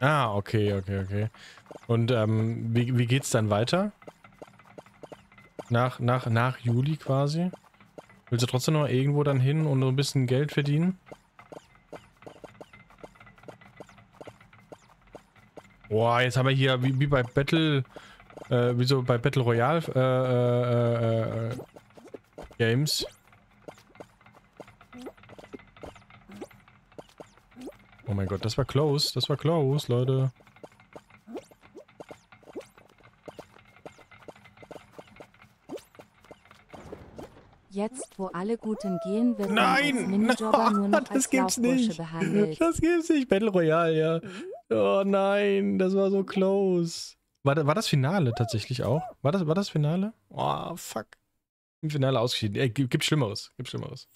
Speaker 1: Ah, okay, okay, okay. Und ähm, wie, wie geht's dann weiter? Nach, nach, nach Juli quasi? Willst du trotzdem noch irgendwo dann hin und so ein bisschen Geld verdienen? Boah, jetzt haben wir hier, wie, wie bei Battle, äh, wie so bei Battle Royale äh, äh, äh, Games. Oh mein Gott, das war close, das war close, Leute.
Speaker 2: Jetzt, wo alle Guten gehen, wird
Speaker 1: Nein!
Speaker 2: man als Minijobber nur noch
Speaker 1: das
Speaker 2: als
Speaker 1: gibt's
Speaker 2: Laufbursche
Speaker 1: nicht.
Speaker 2: behandelt.
Speaker 1: Das gibt's nicht. Battle Royale, ja. Oh nein, das war so close. War, war das Finale tatsächlich auch? War das, war das Finale? Oh, fuck. Im Finale ausgeschieden. Ey, gibt Schlimmeres. Gibt Schlimmeres.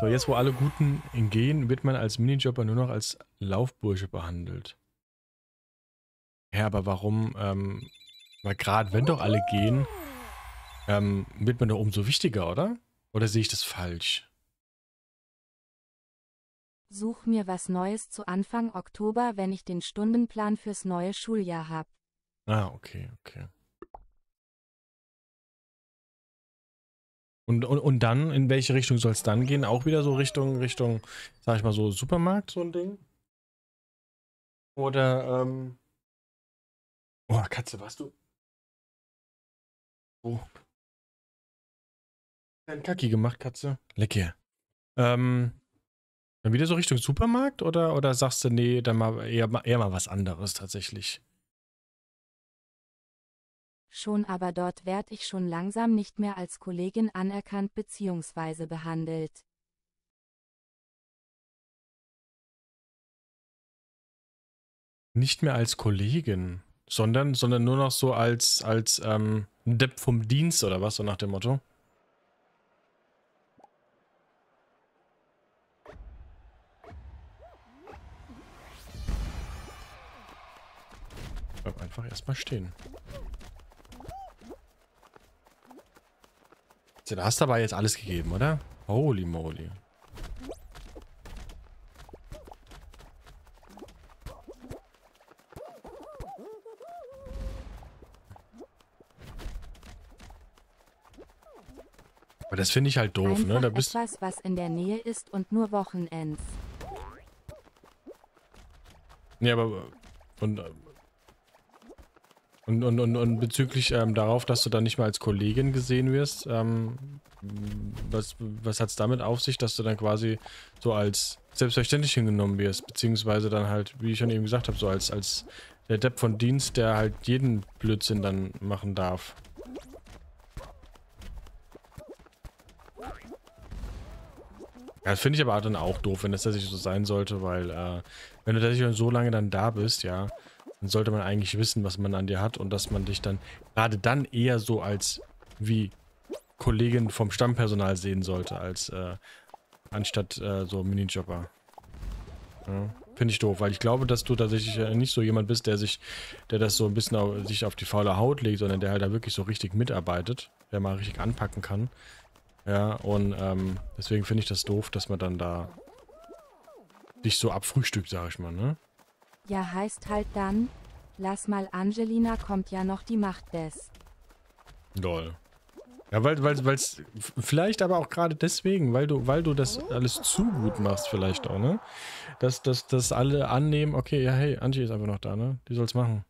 Speaker 1: So, jetzt wo alle Guten gehen, wird man als Minijobber nur noch als Laufbursche behandelt. Ja, aber warum, ähm, weil gerade wenn doch alle gehen, ähm, wird man doch umso wichtiger, oder? Oder sehe ich das falsch?
Speaker 2: Such mir was Neues zu Anfang Oktober, wenn ich den Stundenplan fürs neue Schuljahr hab.
Speaker 1: Ah, okay, okay. Und, und, und dann, in welche Richtung soll es dann gehen? Auch wieder so Richtung, Richtung, sag ich mal so, Supermarkt, so ein Ding? Oder, ähm. Oh, Katze, warst du? Oh. Dein Kacki gemacht, Katze? Lecker. Ähm. Dann wieder so Richtung Supermarkt oder, oder sagst du, nee, dann mal eher, eher mal was anderes tatsächlich?
Speaker 2: Schon aber dort werd ich schon langsam nicht mehr als Kollegin anerkannt bzw. behandelt.
Speaker 1: Nicht mehr als Kollegin, sondern, sondern nur noch so als, als ähm, Depp vom Dienst oder was, so nach dem Motto. Bleib einfach erstmal stehen. So, da hast du aber jetzt alles gegeben, oder? Holy moly. Aber das finde ich halt doof,
Speaker 2: Einfach
Speaker 1: ne? Da bist
Speaker 2: etwas, was in der Nähe ist und nur Wochenends.
Speaker 1: Ja, aber und, und, und, und, und bezüglich ähm, darauf, dass du dann nicht mal als Kollegin gesehen wirst, ähm, was, was hat es damit auf sich, dass du dann quasi so als selbstverständlich hingenommen wirst, beziehungsweise dann halt, wie ich schon eben gesagt habe, so als, als der Depp von Dienst, der halt jeden Blödsinn dann machen darf. Ja, das finde ich aber dann auch doof, wenn das tatsächlich so sein sollte, weil äh, wenn du tatsächlich so lange dann da bist, ja, dann sollte man eigentlich wissen, was man an dir hat und dass man dich dann gerade dann eher so als wie Kollegin vom Stammpersonal sehen sollte, als äh, anstatt äh, so Minijobber. Ja, Finde ich doof, weil ich glaube, dass du tatsächlich äh, nicht so jemand bist, der sich, der das so ein bisschen auf, sich auf die faule Haut legt, sondern der halt da wirklich so richtig mitarbeitet, der mal richtig anpacken kann. Ja, und ähm, deswegen finde ich das doof, dass man dann da dich so abfrühstückt, sag ich mal, ne?
Speaker 2: Ja heißt halt dann, lass mal Angelina kommt ja noch die Macht des.
Speaker 1: Lol. Ja, weil, weil, weil's, vielleicht aber auch gerade deswegen, weil du, weil du das alles zu gut machst, vielleicht auch, ne? Dass, dass, dass alle annehmen, okay, ja, hey, Angie ist einfach noch da, ne? Die soll's machen.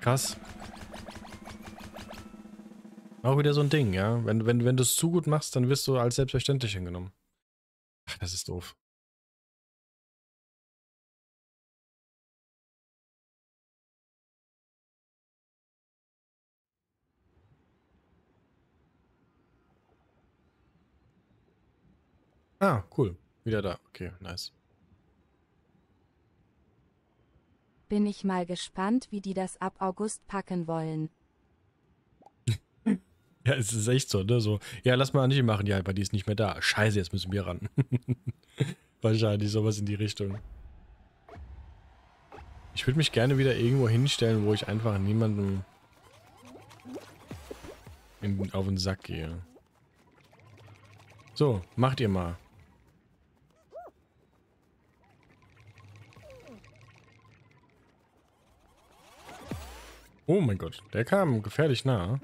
Speaker 1: Krass. Auch wieder so ein Ding, ja? Wenn, wenn, wenn du es zu gut machst, dann wirst du als selbstverständlich hingenommen. Ach, das ist doof. Ah, cool. Wieder da. Okay, nice.
Speaker 2: Bin ich mal gespannt, wie die das ab August packen wollen.
Speaker 1: Ja, es ist echt so, ne? So, ja, lass mal Angie machen. Ja, aber die ist nicht mehr da. Scheiße, jetzt müssen wir ran. Wahrscheinlich sowas in die Richtung. Ich würde mich gerne wieder irgendwo hinstellen, wo ich einfach niemandem in, auf den Sack gehe. So, macht ihr mal. Oh mein Gott, der kam gefährlich nah.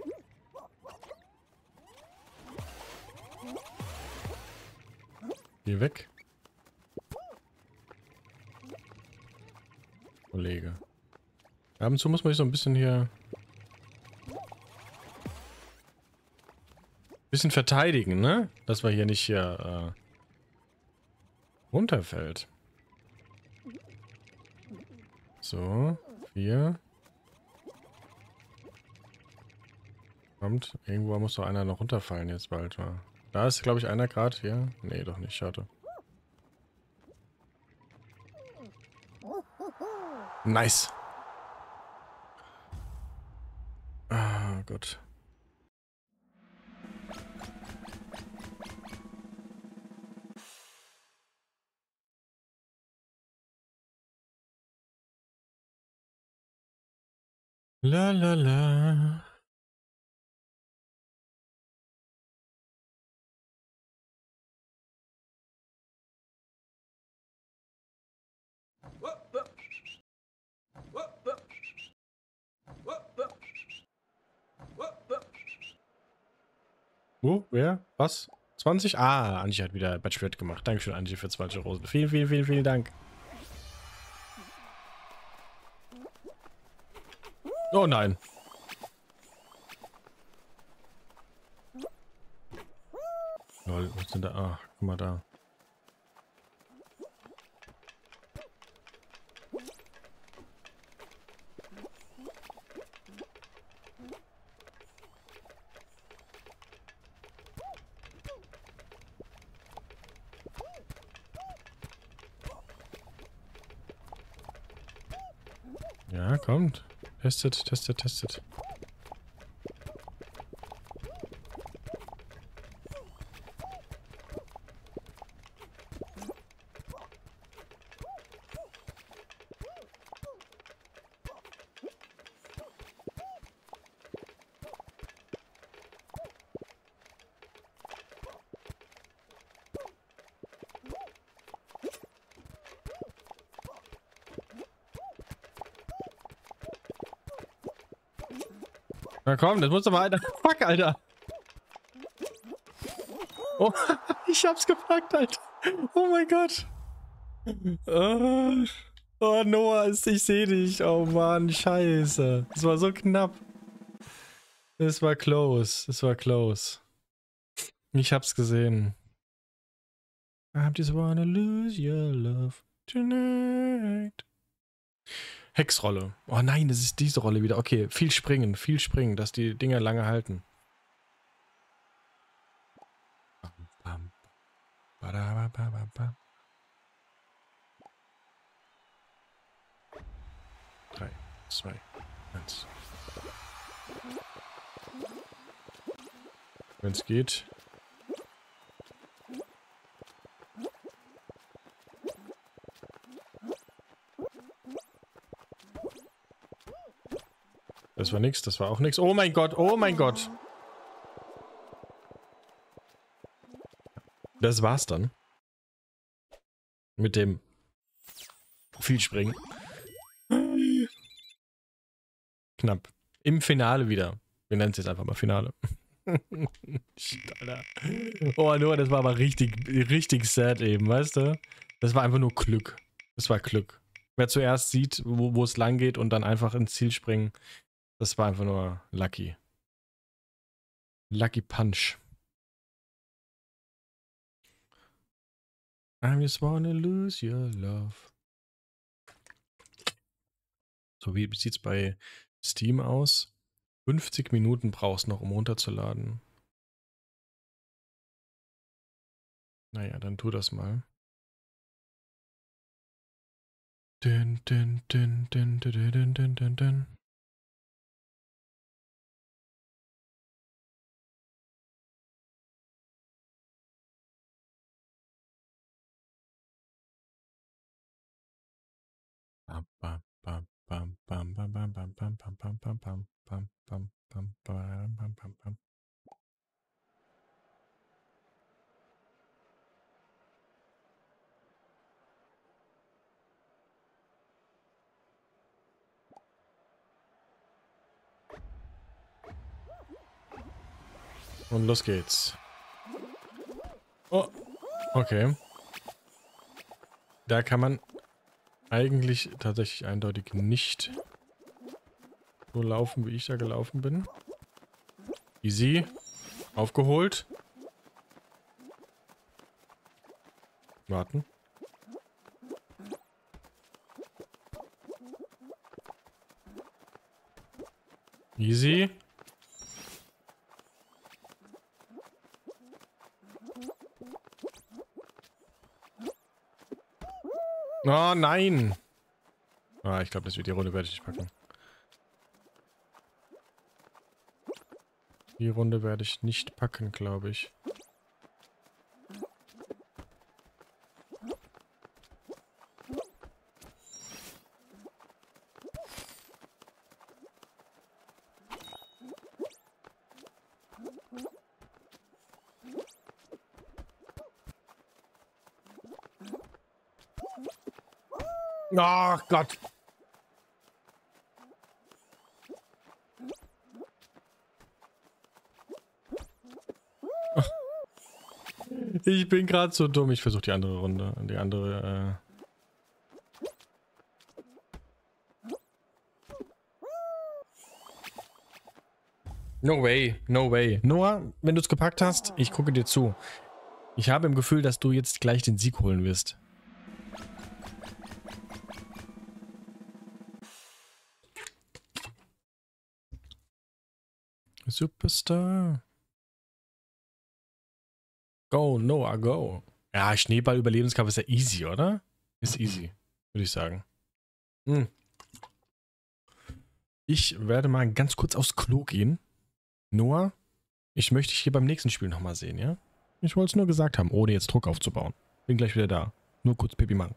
Speaker 1: Geh weg. Kollege. Ab und zu muss man sich so ein bisschen hier... Bisschen verteidigen, ne? Dass man hier nicht hier äh, runterfällt. So, vier. Kommt, irgendwo muss doch einer noch runterfallen jetzt bald mal. Da ist, glaube ich, einer gerade hier. Nee, doch nicht, schade. Nice. Ah, Gott. La la la. Wo? Wer? Was? 20? Ah, Antje hat wieder Bachelorette gemacht. Dankeschön, Antje, für 20 Rosen. Vielen, vielen, vielen, vielen Dank. Oh nein. Lol, was sind da? Ah, guck mal da. Ja, kommt. Testet, testet, testet. Komm, das muss doch mal einer. Fuck, Alter. Oh, ich hab's gepackt, Alter. Oh mein Gott. Oh, oh Noah, ich sehe dich. Oh Mann, scheiße. Das war so knapp. Es war close. Es war close. Ich hab's gesehen. I just wanna lose your love tonight. Hexrolle. Oh nein, das ist diese Rolle wieder. Okay, viel springen, viel springen, dass die Dinger lange halten. Drei, zwei, eins. Wenn es geht. Das war nix, das war auch nix. Oh mein Gott, oh mein Gott. Das war's dann. Mit dem viel Springen. Knapp. Im Finale wieder. Wir nennen es jetzt einfach mal Finale. Oh, nur, das war aber richtig, richtig sad eben, weißt du? Das war einfach nur Glück. Das war Glück. Wer zuerst sieht, wo, wo es lang geht und dann einfach ins Ziel springen, das war einfach nur lucky. Lucky Punch. I just wanna lose your love. So, wie sieht's bei Steam aus? 50 Minuten brauchst noch, um runterzuladen. Naja, dann tu das mal. Dun, dun, dun, dun, dun, dun, dun, dun, dun. Bam, bam, bam, bam, bam, bam, bam, bam, bam, bam, bam, bam, bam, bam, bam, bam, bam. Und los geht's. Oh, okay. Da kann man eigentlich tatsächlich eindeutig nicht so laufen, wie ich da gelaufen bin. Easy. Aufgeholt. Warten. Easy. Oh nein. Ah, ich glaube, das wird die Runde werde ich nicht packen. Die Runde werde ich nicht packen, glaube ich. Ach Gott. Ich bin gerade so dumm. Ich versuche die andere Runde. Die andere. Äh no way, no way. Noah, wenn du es gepackt hast, ich gucke dir zu. Ich habe im Gefühl, dass du jetzt gleich den Sieg holen wirst. Superstar. Go, Noah, go. Ja, Schneeball-Überlebenskampf ist ja easy, oder? Ist easy, würde ich sagen. Hm. Ich werde mal ganz kurz aufs Klo gehen. Noah, ich möchte dich hier beim nächsten Spiel nochmal sehen, ja? Ich wollte es nur gesagt haben, ohne jetzt Druck aufzubauen. Bin gleich wieder da. Nur kurz Pipi machen.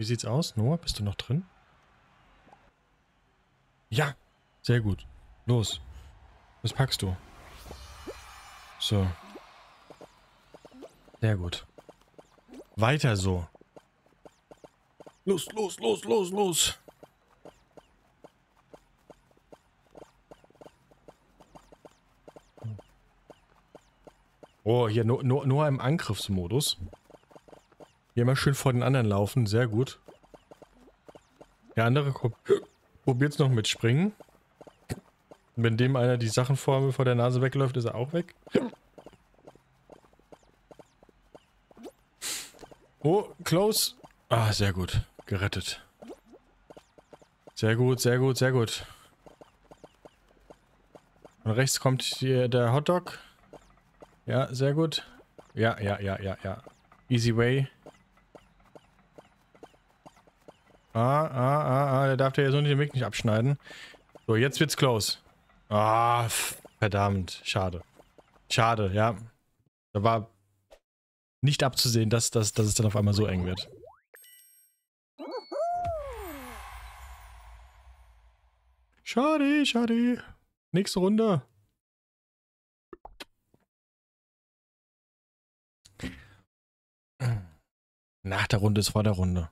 Speaker 1: Wie sieht's aus? Noah, bist du noch drin? Ja, sehr gut. Los. Was packst du? So. Sehr gut. Weiter so. Los, los, los, los, los. Oh, hier nur, nur, nur im Angriffsmodus. Hier mal schön vor den anderen laufen, sehr gut. Der andere probiert es noch mit Springen. Wenn dem einer die Sachen vor, vor der Nase wegläuft, ist er auch weg. Oh, close. Ah, sehr gut. Gerettet. Sehr gut, sehr gut, sehr gut. Und rechts kommt hier der Hotdog. Ja, sehr gut. Ja, ja, ja, ja, ja. Easy way. Ah, ah, ah, ah, der darf der so den Weg nicht abschneiden. So, jetzt wird's close. Ah, verdammt. Schade. Schade, ja. Da war nicht abzusehen, dass, dass, dass es dann auf einmal so eng wird. Schade, schade. Nächste Runde. Nach der Runde ist vor der Runde.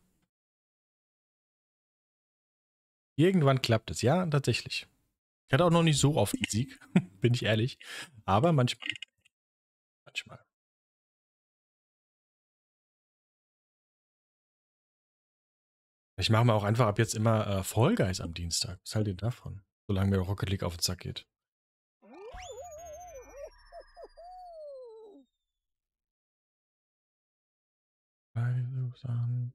Speaker 1: Irgendwann klappt es, ja, tatsächlich. Ich hatte auch noch nicht so oft einen Sieg, bin ich ehrlich. Aber manchmal. Manchmal. Ich mache mir auch einfach ab jetzt immer äh, Fall Guys am Dienstag. Was haltet ihr davon? Solange mir Rocket League auf den Sack geht. An.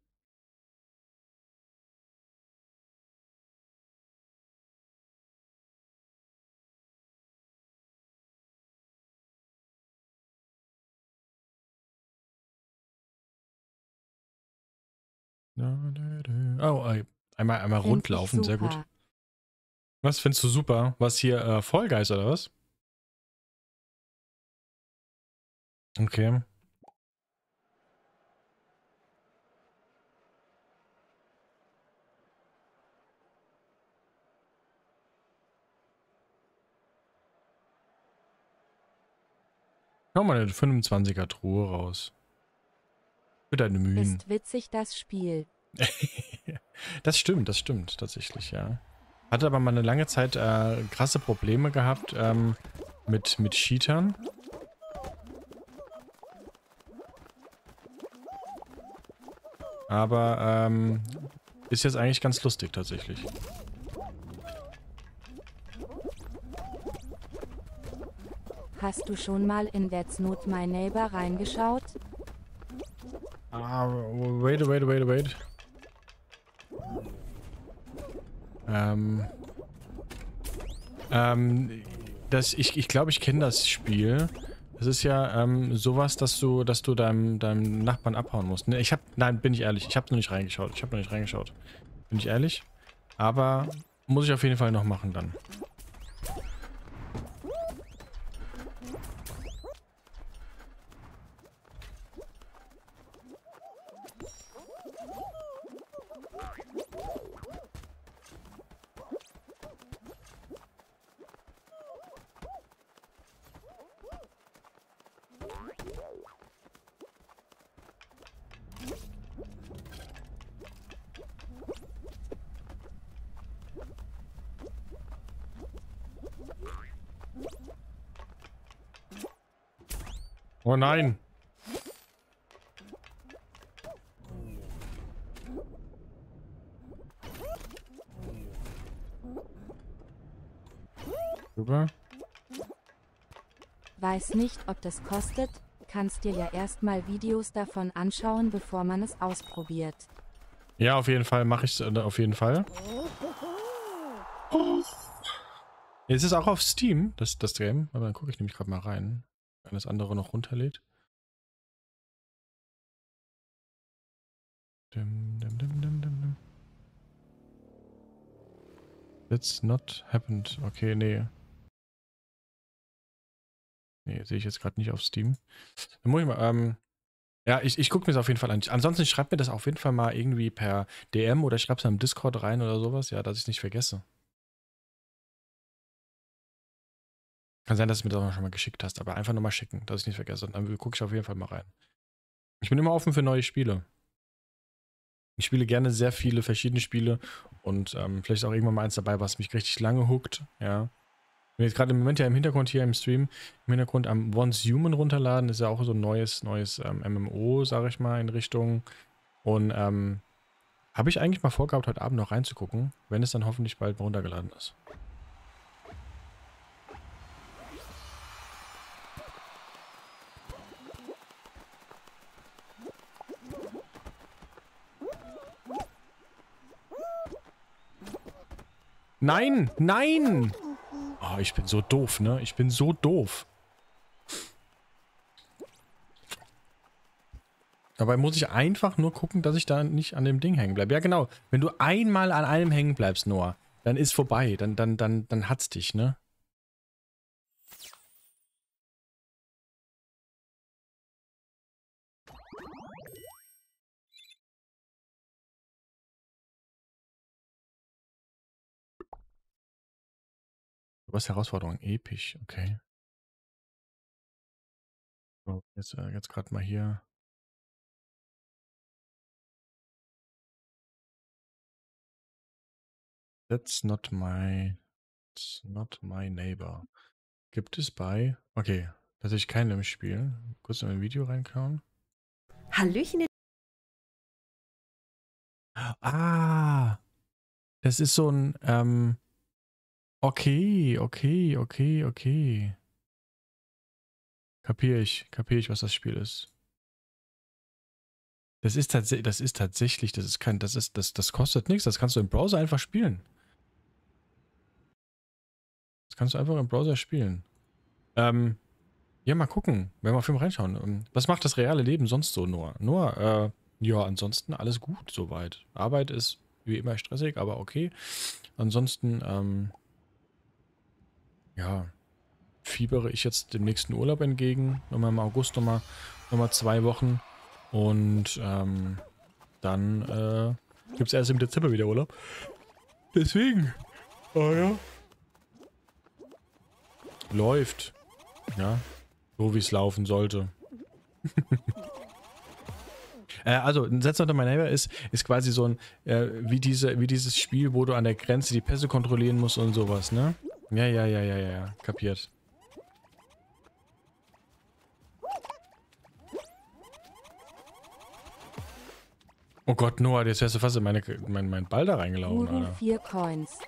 Speaker 1: Oh, einmal, einmal rundlaufen, sehr gut. Was findest du super? Was hier, äh, Fall Guys oder was? Okay. Schau mal eine 25er Truhe raus. Für deine Mühen.
Speaker 2: Ist witzig das Spiel.
Speaker 1: das stimmt, das stimmt tatsächlich, ja. Hatte aber mal eine lange Zeit äh, krasse Probleme gehabt ähm, mit, mit Cheatern. Aber ähm, ist jetzt eigentlich ganz lustig tatsächlich.
Speaker 2: Hast du schon mal in That's Not My Neighbor reingeschaut?
Speaker 1: Ah, wait, wait, wait, wait. Ähm. Ähm, das, ich ich, glaube, ich kenne das Spiel. Das ist ja ähm, sowas, dass du, dass du deinem, deinem Nachbarn abhauen musst. Ne, ich hab, nein, bin ich ehrlich, ich habe noch nicht reingeschaut. Ich habe noch nicht reingeschaut. Bin ich ehrlich? Aber muss ich auf jeden Fall noch machen dann. Oh nein. Super.
Speaker 2: Weiß nicht, ob das kostet, kannst dir ja erstmal Videos davon anschauen, bevor man es ausprobiert.
Speaker 1: Ja, auf jeden Fall mache ich es äh, auf jeden Fall. Oh. Ist es auch auf Steam, das, das Game? Aber dann gucke ich nämlich gerade mal rein wenn das andere noch runterlädt. Dim, dim, dim, dim, dim. It's not happened. Okay, nee. Nee, sehe ich jetzt gerade nicht auf Steam. Dann muss ich mal, ähm, ja, ich, ich gucke mir das auf jeden Fall an. Ansonsten schreibt mir das auf jeden Fall mal irgendwie per DM oder schreibt es im Discord rein oder sowas, ja, dass ich es nicht vergesse. Kann sein, dass du mir das auch schon mal geschickt hast, aber einfach nochmal schicken, dass ich nicht vergesse. Dann gucke ich auf jeden Fall mal rein. Ich bin immer offen für neue Spiele. Ich spiele gerne sehr viele verschiedene Spiele und ähm, vielleicht auch irgendwann mal eins dabei, was mich richtig lange huckt. Ja. Bin jetzt gerade im Moment ja im Hintergrund hier im Stream, im Hintergrund am Once Human runterladen, ist ja auch so ein neues, neues ähm, MMO, sage ich mal, in Richtung. Und ähm, habe ich eigentlich mal vorgehabt, heute Abend noch reinzugucken, wenn es dann hoffentlich bald runtergeladen ist. Nein, nein! Oh, ich bin so doof, ne? Ich bin so doof. Dabei muss ich einfach nur gucken, dass ich da nicht an dem Ding hängen bleibe. Ja, genau. Wenn du einmal an einem hängen bleibst, Noah, dann ist vorbei. Dann, dann, dann, dann hat's dich, ne? Was Herausforderung? Episch, okay. So, jetzt, äh, jetzt gerade mal hier. That's not my, that's not my neighbor. Gibt es bei, okay, tatsächlich keinen im Spiel. Kurz in ein Video reinkauen.
Speaker 5: Hallöchen.
Speaker 1: Ah, das ist so ein, ähm, Okay, okay, okay, okay. Kapiere ich, kapiere ich, was das Spiel ist. Das ist tatsächlich, das ist tatsächlich, das ist kein, das ist, das, das kostet nichts, das kannst du im Browser einfach spielen. Das kannst du einfach im Browser spielen. Ähm, ja, mal gucken, wenn wir auf Film reinschauen. Ähm, was macht das reale Leben sonst so, Noah? Noah, äh, ja, ansonsten alles gut soweit. Arbeit ist wie immer stressig, aber okay. Ansonsten, ähm, ja. fiebere ich jetzt dem nächsten Urlaub entgegen. Nochmal im August nochmal noch mal zwei Wochen. Und ähm, dann äh, gibt es erst im Dezember wieder Urlaub. Deswegen. Oh ja. Läuft. Ja. So wie es laufen sollte. äh, also, ein Setz unter My Neighbor ist, ist quasi so ein, äh, wie, diese, wie dieses Spiel, wo du an der Grenze die Pässe kontrollieren musst und sowas, ne? Ja, ja, ja, ja, ja, kapiert. Oh Gott, Noah, jetzt wärst du fast in meine, mein, mein Ball da reingelaufen, Alter.
Speaker 2: 4 Coins.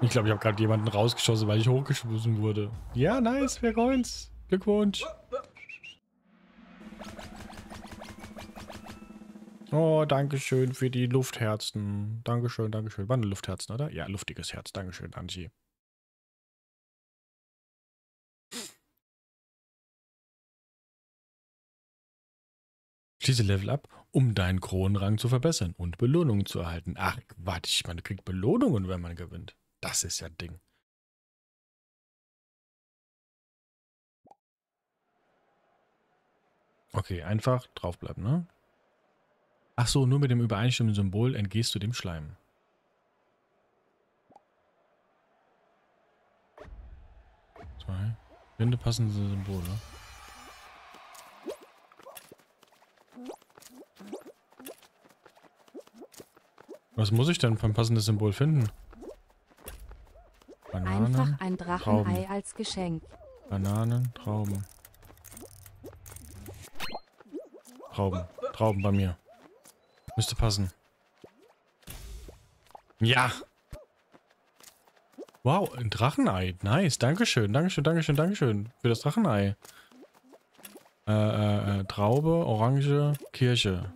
Speaker 1: Ich glaube, ich habe gerade jemanden rausgeschossen, weil ich hochgeschmissen wurde. Ja, nice, vier Coins. Glückwunsch. Oh, Dankeschön für die Luftherzen. Dankeschön, Dankeschön. Waren Luftherzen, oder? Ja, luftiges Herz. Dankeschön, Angie. Schließe Level ab, um deinen Kronenrang zu verbessern und Belohnungen zu erhalten. Ach, warte, ich meine, kriegt Belohnungen, wenn man gewinnt. Das ist ja ein Ding. Okay, einfach draufbleiben, ne? Ach so, nur mit dem übereinstimmenden Symbol entgehst du dem Schleim. Zwei. Finde passende Symbole. Was muss ich denn für ein passendes Symbol finden? Banane,
Speaker 2: Einfach ein Drachenei
Speaker 1: Trauben.
Speaker 2: als Geschenk.
Speaker 1: Bananen, Trauben. Trauben. Trauben bei mir. Müsste passen. Ja. Wow, ein Drachenei. Nice. Dankeschön, Dankeschön, Dankeschön, Dankeschön für das Drachenei. Äh, äh, äh, Traube, Orange, Kirsche.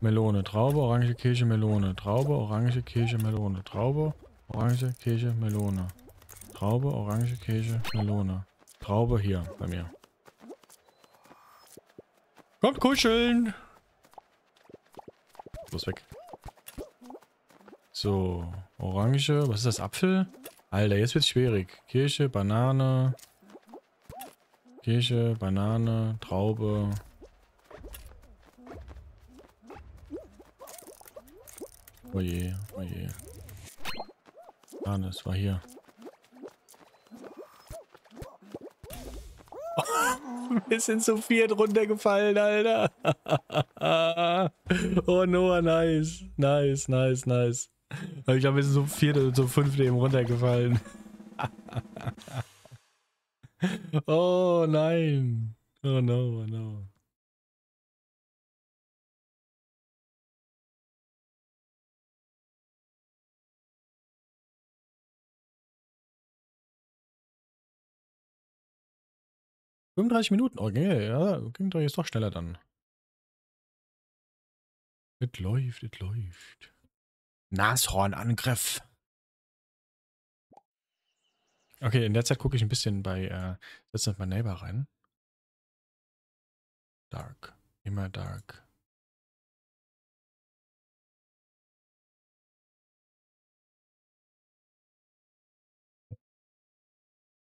Speaker 1: Melone, Traube, Orange, Kirsche, Melone. Traube, Orange, Kirsche, Melone. Traube, Orange, Kirsche, Melone. Traube, Orange, Kirsche, Melone. Traube hier bei mir. Kommt kuscheln! Los weg. So, Orange. Was ist das? Apfel? Alter, jetzt wird's schwierig. Kirsche, Banane. Kirsche, Banane, Traube. Oje, oje. Banane, es war hier. Wir sind zu viert runtergefallen, Alter. oh, Noah, nice. Nice, nice, nice. Ich glaube, wir sind so viert oder so fünfte eben runtergefallen. oh, nein. Oh, no, oh, no. Fünfunddreißig Minuten, okay, ja, ging doch jetzt doch schneller dann. Es läuft, es läuft. Nashornangriff. Okay, in der Zeit gucke ich ein bisschen bei äh, Let's My Neighbor rein. Dark. Immer dark.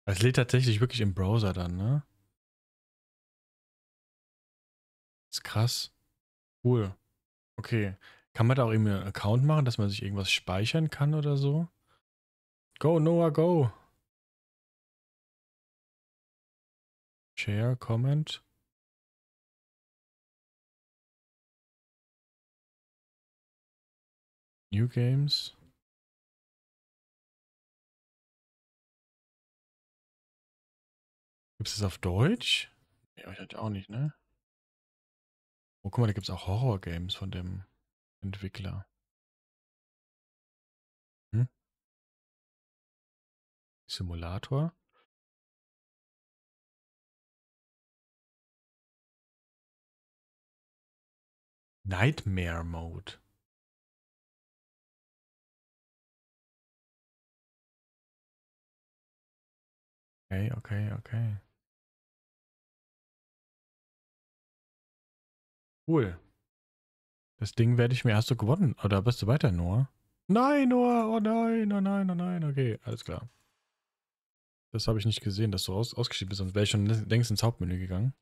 Speaker 1: Es lädt tatsächlich wirklich im Browser dann, ne? Ist krass. Cool. Okay. Kann man da auch irgendwie einen Account machen, dass man sich irgendwas speichern kann oder so? Go, Noah, go! Share, Comment. New Games. Gibt es das auf Deutsch? Ja, ich hatte auch nicht, ne? Oh, guck mal, da gibt es auch Horror-Games von dem Entwickler. Hm? Simulator? Nightmare Mode. Okay, okay, okay. Cool. Das Ding werde ich mir. Hast du gewonnen? Oder bist du weiter, Noah? Nein, Noah, oh nein, oh nein, oh nein, okay, alles klar. Das habe ich nicht gesehen, dass du aus, ausgeschieden bist, sonst wäre ich schon längst ins Hauptmenü gegangen.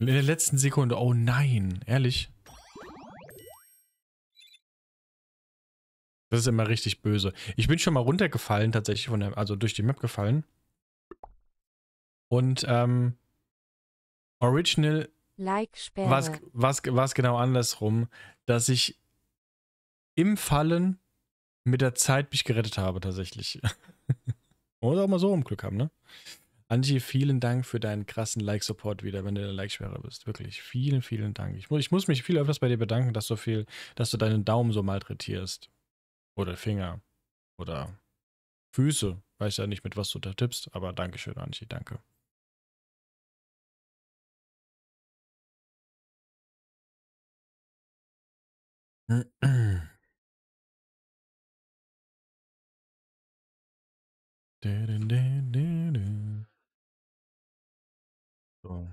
Speaker 1: In der letzten Sekunde, oh nein, ehrlich. Das ist immer richtig böse. Ich bin schon mal runtergefallen, tatsächlich, von der, also durch die Map gefallen. Und, ähm, Original
Speaker 2: Like
Speaker 1: war es genau andersrum, dass ich im Fallen mit der Zeit mich gerettet habe, tatsächlich. Oder auch mal so um Glück haben, ne? Angie, vielen Dank für deinen krassen Like-Support wieder, wenn du der Like-Schwerer bist. Wirklich. Vielen, vielen Dank. Ich muss, ich muss mich viel öfters bei dir bedanken, dass du viel, dass du deinen Daumen so malträtierst. Oder Finger. Oder Füße. Weiß ja nicht, mit was du da tippst, aber Dankeschön, Angie, danke. So.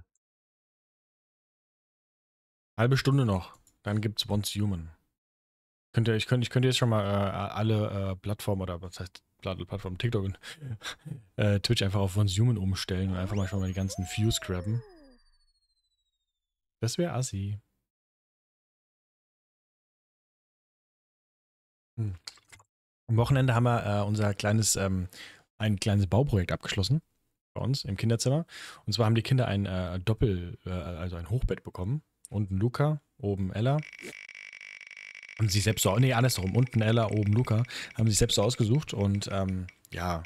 Speaker 1: Halbe Stunde noch. Dann gibt's Once Human. Könnt ihr, ich, könnte, ich könnte jetzt schon mal äh, alle äh, Plattformen oder was heißt Plattformen, TikTok und äh, Twitch einfach auf Once Human umstellen und einfach mal schon mal die ganzen Views grabben. Das wäre assi. Hm. Am Wochenende haben wir äh, unser kleines, ähm, ein kleines Bauprojekt abgeschlossen bei uns im Kinderzimmer. Und zwar haben die Kinder ein äh, Doppel, äh, also ein Hochbett bekommen. Unten Luca, oben Ella. Haben sich selbst so, nee, andersrum, unten Ella, oben Luca, haben sich selbst so ausgesucht und ähm, ja,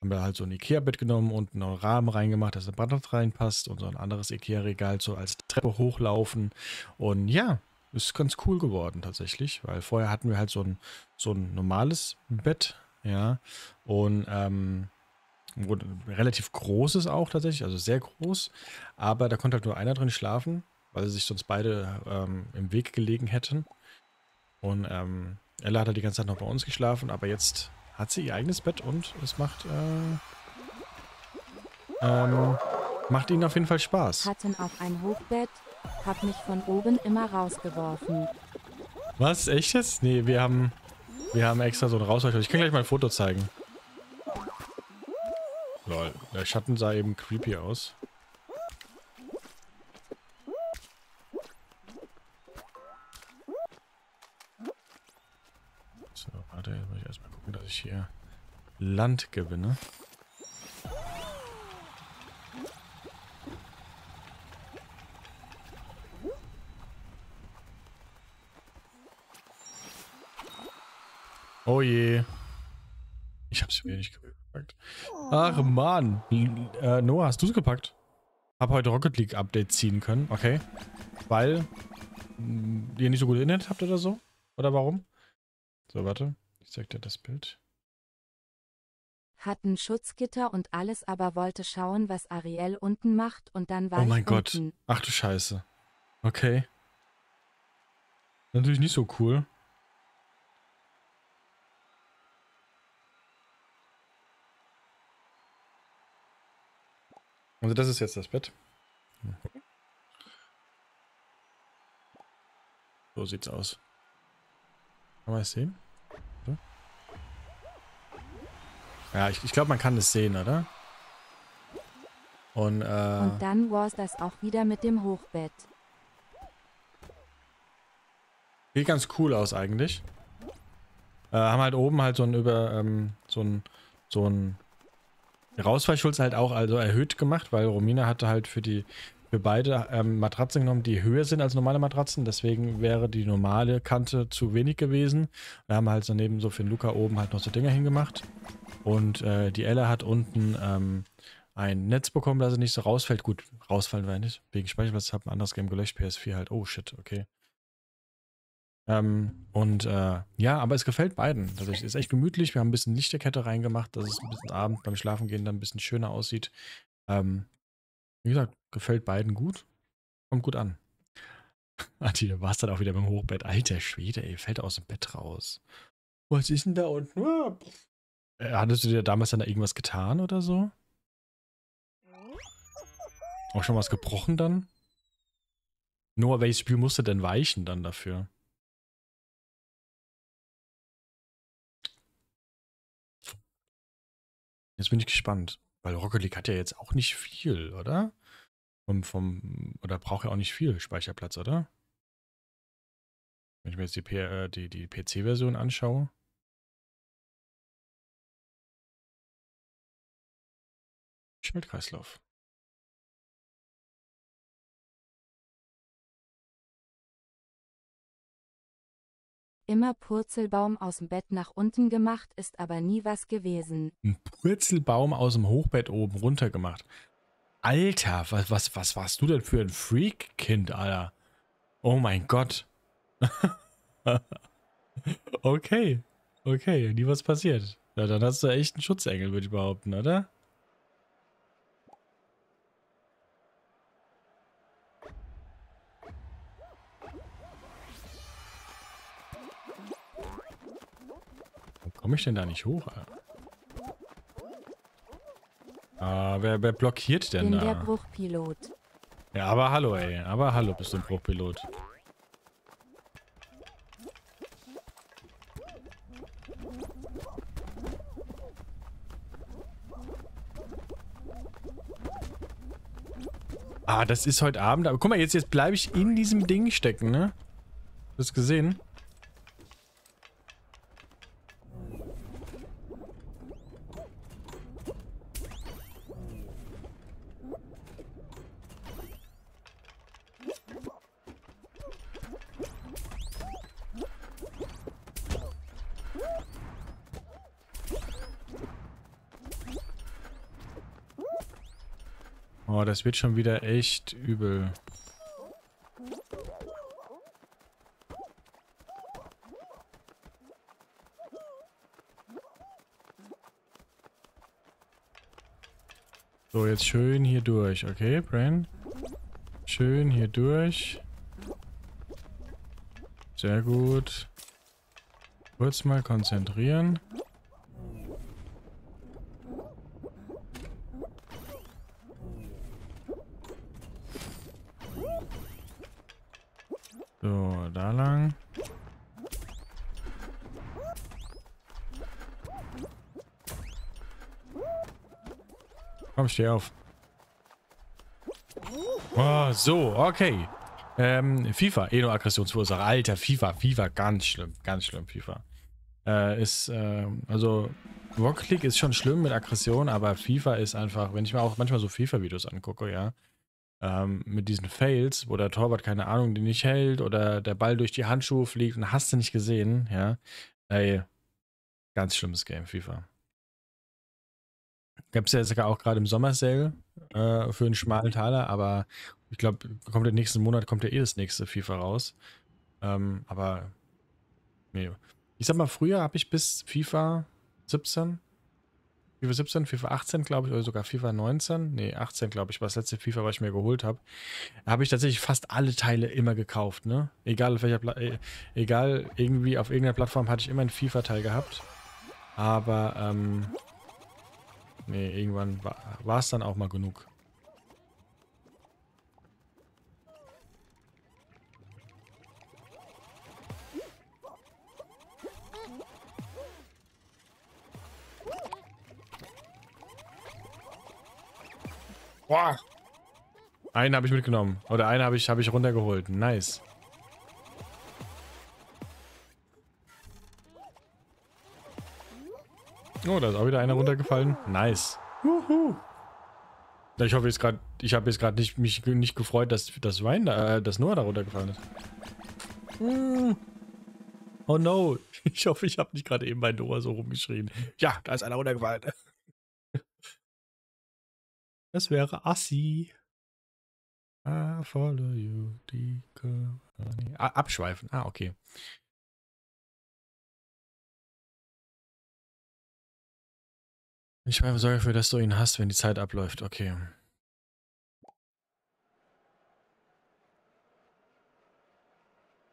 Speaker 1: haben wir halt so ein Ikea-Bett genommen und einen Rahmen reingemacht, dass ein Bad reinpasst und so ein anderes Ikea-Regal so als Treppe hochlaufen. Und ja, ist ganz cool geworden tatsächlich, weil vorher hatten wir halt so ein, so ein normales Bett, ja, und ähm, relativ großes auch tatsächlich, also sehr groß, aber da konnte halt nur einer drin schlafen, weil sich sonst beide ähm, im Weg gelegen hätten. Und ähm, Ella hat halt die ganze Zeit noch bei uns geschlafen, aber jetzt hat sie ihr eigenes Bett und es macht, äh, ähm, macht ihnen auf jeden Fall Spaß.
Speaker 2: Hatten auch ein Hochbett, hab mich von oben immer rausgeworfen.
Speaker 1: Was? Echt jetzt? Nee, wir haben, wir haben extra so ein Rausweicher. Ich kann gleich mal ein Foto zeigen. Lol, der Schatten sah eben creepy aus. So, warte, jetzt muss ich erstmal gucken, dass ich hier Land gewinne. Oh je. Ich hab's wieder nicht gepackt. Ach man. Äh, Noah, hast du's gepackt? Hab heute Rocket League Update ziehen können. Okay. Weil mh, ihr nicht so gut Internet habt oder so? Oder warum? So, warte. Ich zeig dir das Bild.
Speaker 2: Hatten Schutzgitter und alles, aber wollte schauen, was Ariel unten macht und dann war
Speaker 1: Oh mein Gott.
Speaker 2: unten.
Speaker 1: Ach du Scheiße. Okay. Natürlich nicht so cool. Also das ist jetzt das Bett. So sieht's aus. Kann man es sehen? Oder? Ja, ich, ich glaube, man kann es sehen, oder? Und, äh,
Speaker 2: Und dann war es das auch wieder mit dem Hochbett.
Speaker 1: Sieht ganz cool aus eigentlich. Äh, haben halt oben halt so ein über ähm, so ein so ein Rausfallschutz halt auch also erhöht gemacht, weil Romina hatte halt für die für beide ähm, Matratzen genommen, die höher sind als normale Matratzen. Deswegen wäre die normale Kante zu wenig gewesen. Wir haben halt daneben so für den Luca oben halt noch so Dinger hingemacht. Und äh, die Ella hat unten ähm, ein Netz bekommen, dass sie nicht so rausfällt. Gut, rausfallen wir nicht. Wegen Speicherplatz habe ein anderes Game gelöscht, PS4 halt. Oh shit, okay. Ähm, und äh, ja, aber es gefällt beiden. Also es ist echt gemütlich. Wir haben ein bisschen Lichterkette reingemacht, dass es ein bisschen Abend beim Schlafengehen dann ein bisschen schöner aussieht. Ähm, wie gesagt, gefällt beiden gut. Kommt gut an. Ati, du warst dann auch wieder beim Hochbett. Alter Schwede, ey, fällt aus dem Bett raus. Was ist denn da unten? Ah. Äh, hattest du dir damals dann da irgendwas getan oder so? Auch schon was gebrochen dann? Nur welches Spiel musste denn weichen dann dafür? Jetzt bin ich gespannt. Weil Rocket League hat ja jetzt auch nicht viel, oder? Vom, vom, oder braucht ja auch nicht viel Speicherplatz, oder? Wenn ich mir jetzt die, äh, die, die PC-Version anschaue. Schaltkreislauf.
Speaker 2: Immer Purzelbaum aus dem Bett nach unten gemacht, ist aber nie was gewesen.
Speaker 1: Ein Purzelbaum aus dem Hochbett oben runter gemacht. Alter, was, was, was warst du denn für ein Freak-Kind, Alter? Oh mein Gott. okay. Okay, nie was passiert. Ja, dann hast du echt einen Schutzengel, würde ich behaupten, oder? Komme ich denn da nicht hoch? Ah, wer, wer blockiert denn
Speaker 2: Bin
Speaker 1: da?
Speaker 2: der Bruchpilot.
Speaker 1: Ja, aber hallo, ey. Aber hallo, bist du ein Bruchpilot. Ah, das ist heute Abend. Aber guck mal, jetzt, jetzt bleibe ich in diesem Ding stecken, ne? Hast du gesehen? Oh, wird schon wieder echt übel. So, jetzt schön hier durch, okay, Bran? Schön hier durch. Sehr gut. Kurz mal konzentrieren. Steh auf. Oh, so, okay. Ähm, FIFA, eh nur Aggressionsursache. Alter, FIFA, FIFA, ganz schlimm, ganz schlimm, FIFA. Äh, ist, äh, also, Rocket League ist schon schlimm mit Aggression, aber FIFA ist einfach, wenn ich mir auch manchmal so FIFA-Videos angucke, ja, ähm, mit diesen Fails, wo der Torwart keine Ahnung, die nicht hält oder der Ball durch die Handschuhe fliegt und hast du nicht gesehen, ja, ey, ganz schlimmes Game, FIFA. Gab es ja sogar auch gerade im Sommersale äh, für einen schmalen Taler, aber ich glaube, kommt der nächsten Monat kommt ja eh das nächste FIFA raus. Ähm, aber nee. Ich sag mal, früher habe ich bis FIFA 17, FIFA 17, FIFA 18, glaube ich, oder sogar FIFA 19, nee, 18, glaube ich, war das letzte FIFA, was ich mir geholt habe. Habe ich tatsächlich fast alle Teile immer gekauft, ne? Egal auf welcher Pla äh, egal, irgendwie auf irgendeiner Plattform hatte ich immer einen FIFA-Teil gehabt. Aber, ähm, nee, irgendwann war es dann auch mal genug. Boah. Einen habe ich mitgenommen. Oder einen habe ich, hab ich runtergeholt. Nice. Oh, da ist auch wieder einer runtergefallen. Nice. Juhu. Ich hoffe jetzt gerade, ich habe jetzt gerade nicht, mich nicht gefreut, dass das Wein da, äh, dass Noah da runtergefallen ist. Mm. Oh no. Ich hoffe, ich habe nicht gerade eben bei Noah so rumgeschrien. Ja, da ist einer runtergefallen. Das wäre Assi. I follow you, ah, Abschweifen. Ah, okay. Ich sorge dafür, dass du ihn hast, wenn die Zeit abläuft. Okay.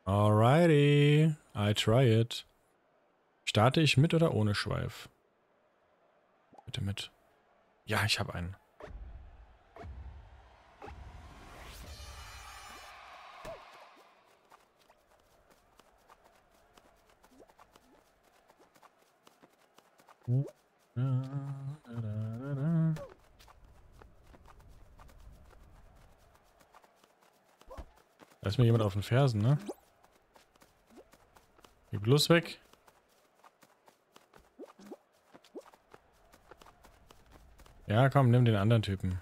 Speaker 1: Alrighty. I try it. Starte ich mit oder ohne Schweif? Bitte mit. Ja, ich habe einen. Da ist mir jemand auf den Fersen, ne? Geh bloß weg. Ja, komm, nimm den anderen Typen.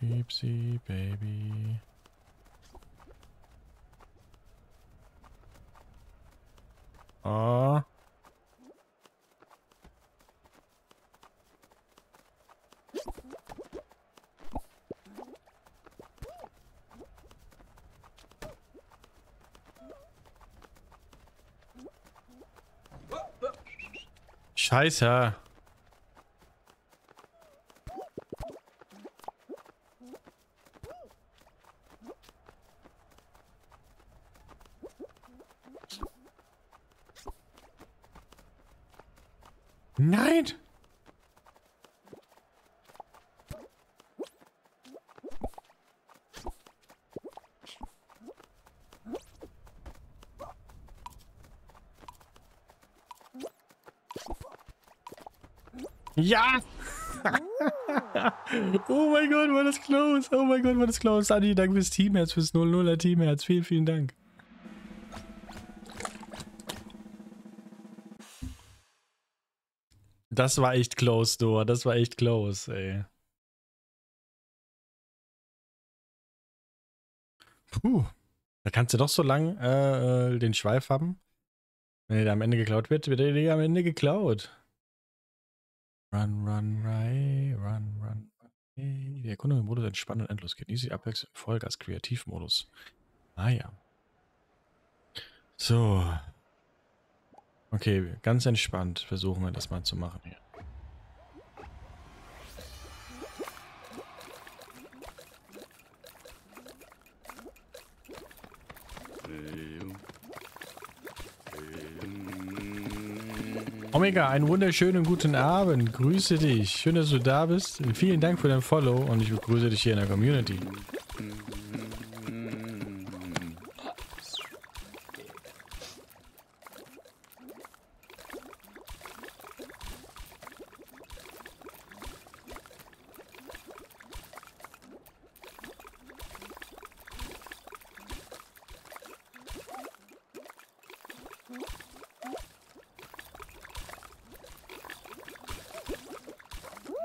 Speaker 1: Deepsy, Baby. Oh. Scheiße. Nein! Ja! oh mein Gott, war das close. Oh mein Gott, war das close. Adi, danke fürs Teamherz, fürs 00er Teamherz. Vielen, vielen Dank. Das war echt close, Noah. Das war echt close, ey. Puh. Da kannst du doch so lang äh, den Schweif haben. Wenn der am Ende geklaut wird, wird der am Ende geklaut. Run, run, run, run. Erkundung im Modus entspannt und endlos geht. Easy abwechselnd Vollgas Kreativmodus. Ah ja. So. Okay, ganz entspannt versuchen wir das mal zu machen hier. Omega, einen wunderschönen guten Abend. Grüße dich. Schön, dass du da bist. Vielen Dank für dein Follow und ich begrüße dich hier in der Community.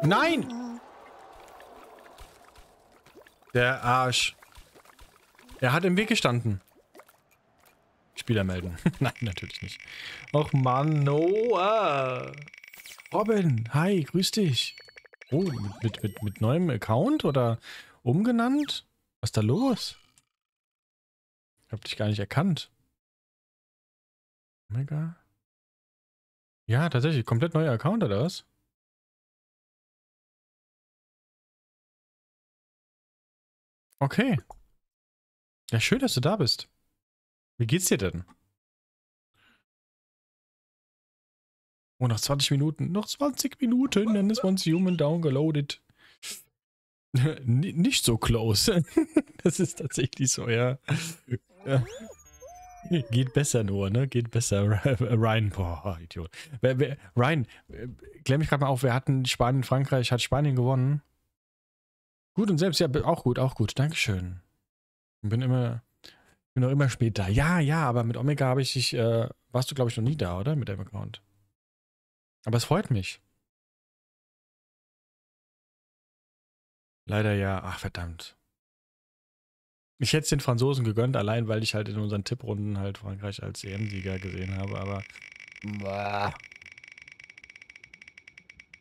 Speaker 1: Nein! Der Arsch. Er hat im Weg gestanden. Spieler melden. Nein, natürlich nicht. Och Mann, Noah. Robin, hi, grüß dich. Oh, mit, mit, mit neuem Account oder umgenannt? Was ist da los? Ich hab dich gar nicht erkannt. Omega? Ja, tatsächlich. Komplett neuer Account oder was? Okay. Ja, schön, dass du da bist. Wie geht's dir denn? Oh, noch 20 Minuten. Noch 20 Minuten, dann ist uns Human downgeloadet. Nicht so close. das ist tatsächlich so, ja. Geht besser nur, ne? Geht besser. Ryan, boah, Idiot. Wer, wer, Ryan, klär mich gerade mal auf, wir hatten Spanien, Frankreich, hat Spanien gewonnen? Gut und selbst, ja, auch gut, auch gut. Dankeschön. Bin immer, bin auch immer spät da. Ja, ja, aber mit Omega habe ich dich, äh, warst du, glaube ich, noch nie da, oder? Mit deinem Account. Aber es freut mich. Leider ja. Ach, verdammt. Ich hätte es den Franzosen gegönnt, allein weil ich halt in unseren Tipprunden halt Frankreich als EM-Sieger gesehen habe, aber.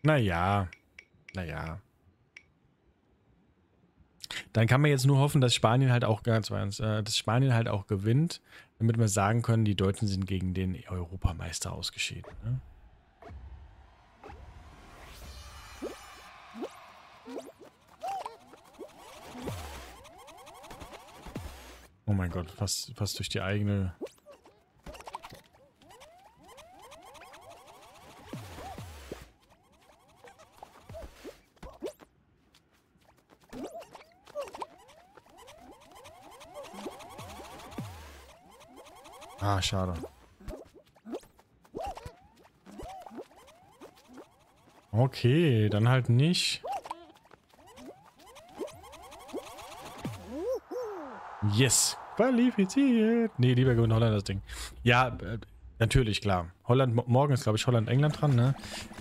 Speaker 1: Naja. Naja. Dann kann man jetzt nur hoffen, dass Spanien halt auch ganz äh, dass Spanien halt auch gewinnt, damit wir sagen können, die Deutschen sind gegen den Europameister ausgeschieden. Ne? Oh mein Gott, fast, fast durch die eigene Ah, schade. Okay, dann halt nicht. Yes. Qualifiziert. Nee, lieber gewinnt Holland das Ding. Ja, äh, natürlich, klar. Holland, morgen ist, glaube ich, Holland-England dran, ne?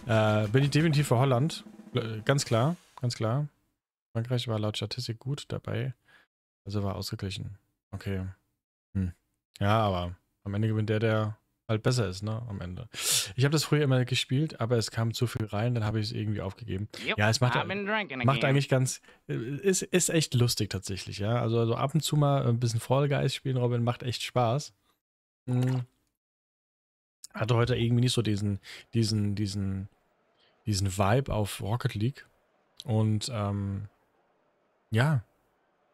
Speaker 1: Äh, bin ich definitiv für Holland. Äh, ganz klar, ganz klar. Frankreich war laut Statistik gut dabei. Also war ausgeglichen. Okay. Hm. Ja, aber am Ende gewinnt der, der halt besser ist, ne? Am Ende. Ich habe das früher immer gespielt, aber es kam zu viel rein, dann habe ich es irgendwie aufgegeben.
Speaker 5: Yep,
Speaker 1: Ja, es macht, macht eigentlich ganz. äh, Ist, ist echt lustig tatsächlich, ja. Also, also ab und zu mal ein bisschen Fall Guys spielen, Robin, macht echt Spaß. Hm. Hatte heute irgendwie nicht so diesen, diesen, diesen, diesen Vibe auf Rocket League. Und ähm, ja,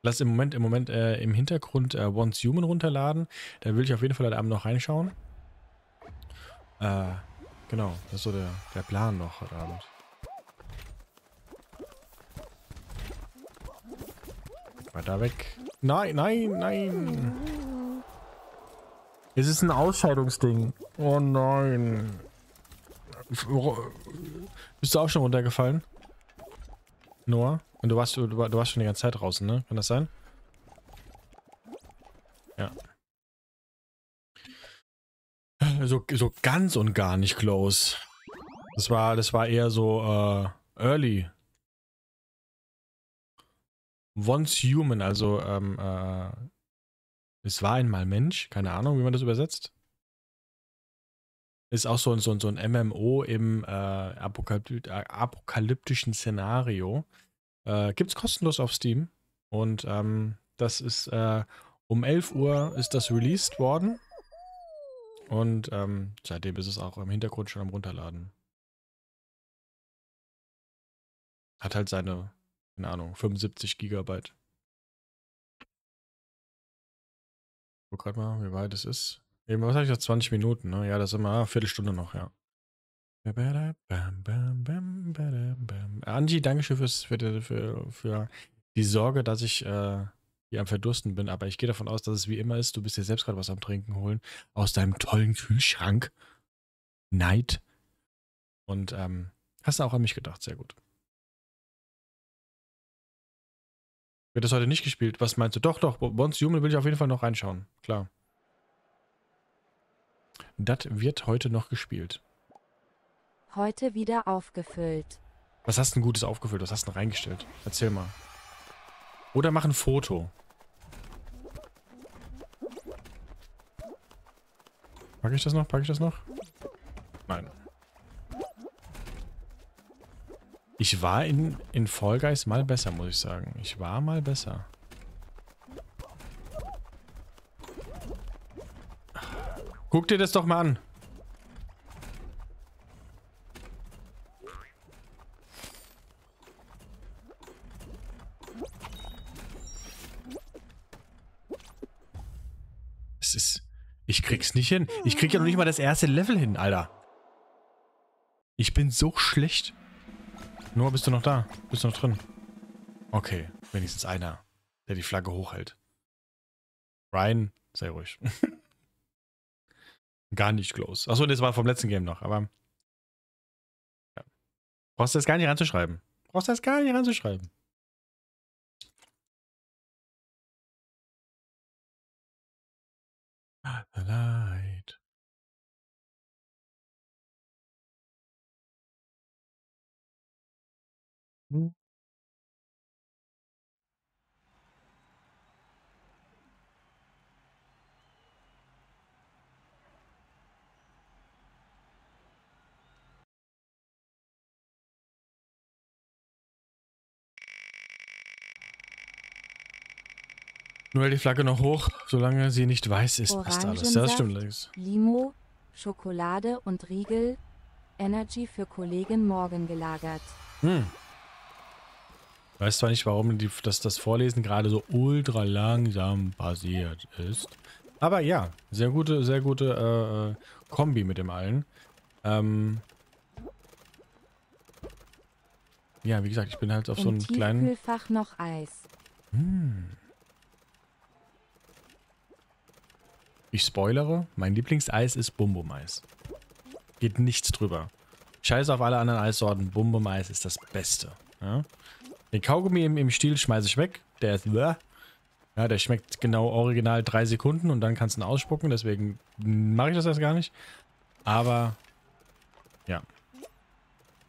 Speaker 1: lass im Moment, im Moment äh, im Hintergrund äh, Once Human runterladen. Da will ich auf jeden Fall heute Abend noch reinschauen. Äh, genau, das ist so der, der Plan noch heute Abend. Weiter weg. Nein, nein, nein. Es ist ein Ausscheidungsding. Oh nein. Bist du auch schon runtergefallen? Noah? Und du warst, du, du warst schon die ganze Zeit draußen, ne? Kann das sein? Ja. So, so ganz und gar nicht close. Das war, das war eher so äh, early. Once human, also ähm, äh, es war einmal Mensch, keine Ahnung, wie man das übersetzt. Ist auch so, ein- so, ein- so ein MMO im äh, äh, apokalyptischen Szenario. Äh, gibt's kostenlos auf Steam. Und ähm, das ist äh, um 11 Uhr ist das released worden. Und ähm, seitdem ist es auch im Hintergrund schon am Runterladen. Hat halt seine, keine Ahnung, 75 Gigabyte. Guck gerade mal, wie weit es ist. Eben, was habe ich gesagt? 20 Minuten, ne? Ja, das ist immer ah, Viertelstunde noch, ja. Angie, Dankeschön fürs, für, für, für die Sorge, dass ich äh, hier am Verdursten bin, aber ich gehe davon aus, dass es wie immer ist. Du bist dir selbst gerade was am Trinken holen aus deinem tollen Kühlschrank. Neid. Und ähm, hast auch an mich gedacht, sehr gut. Wird das heute nicht gespielt? Was meinst du? Doch, doch, Bonds Human will ich auf jeden Fall noch reinschauen. Klar. Das wird heute noch gespielt.
Speaker 2: Heute wieder aufgefüllt.
Speaker 1: Was hast du denn Gutes aufgefüllt? Was hast du denn reingestellt? Erzähl mal. Oder mach ein Foto. Pack ich das noch? Pack ich das noch? Nein. Ich war in, in Fall Guys mal besser, muss ich sagen. Ich war mal besser. Guck dir das doch mal an. Nicht hin. Ich krieg ja noch nicht mal das erste Level hin, Alter. Ich bin so schlecht. Noah, bist du noch da? Bist du noch drin? Okay, wenigstens einer, der die Flagge hochhält. Ryan, sei ruhig. gar nicht close. Achso, das war vom letzten Game noch, aber. Ja. Brauchst du das gar nicht ranzuschreiben. Brauchst du das gar nicht ranzuschreiben. Hm. Nur hält die Flagge noch hoch, solange sie nicht weiß ist, passt alles. Ja, das stimmt. Alex.
Speaker 2: Limo, Schokolade und Riegel. Energy für Kollegen morgen gelagert.
Speaker 1: Hm. Weiß zwar nicht, warum die, dass das Vorlesen gerade so ultra langsam passiert ist. Aber ja, sehr gute, sehr gute äh, äh, Kombi mit dem allen. Ähm, ja, wie gesagt, ich bin halt auf so
Speaker 2: Im
Speaker 1: einen kleinen.
Speaker 2: Tiefkühlfach noch Eis.
Speaker 1: Hm. Ich spoilere, mein Lieblingseis ist Bum-Bum-Eis. Geht nichts drüber. Scheiß auf alle anderen Eissorten, Bum-Bum-Eis ist das Beste. Ja? Den Kaugummi im, im Stiel schmeiße ich weg. Der ist... Ja, der schmeckt genau original drei Sekunden und dann kannst du ihn ausspucken. Deswegen mache ich das erst gar nicht. Aber, ja.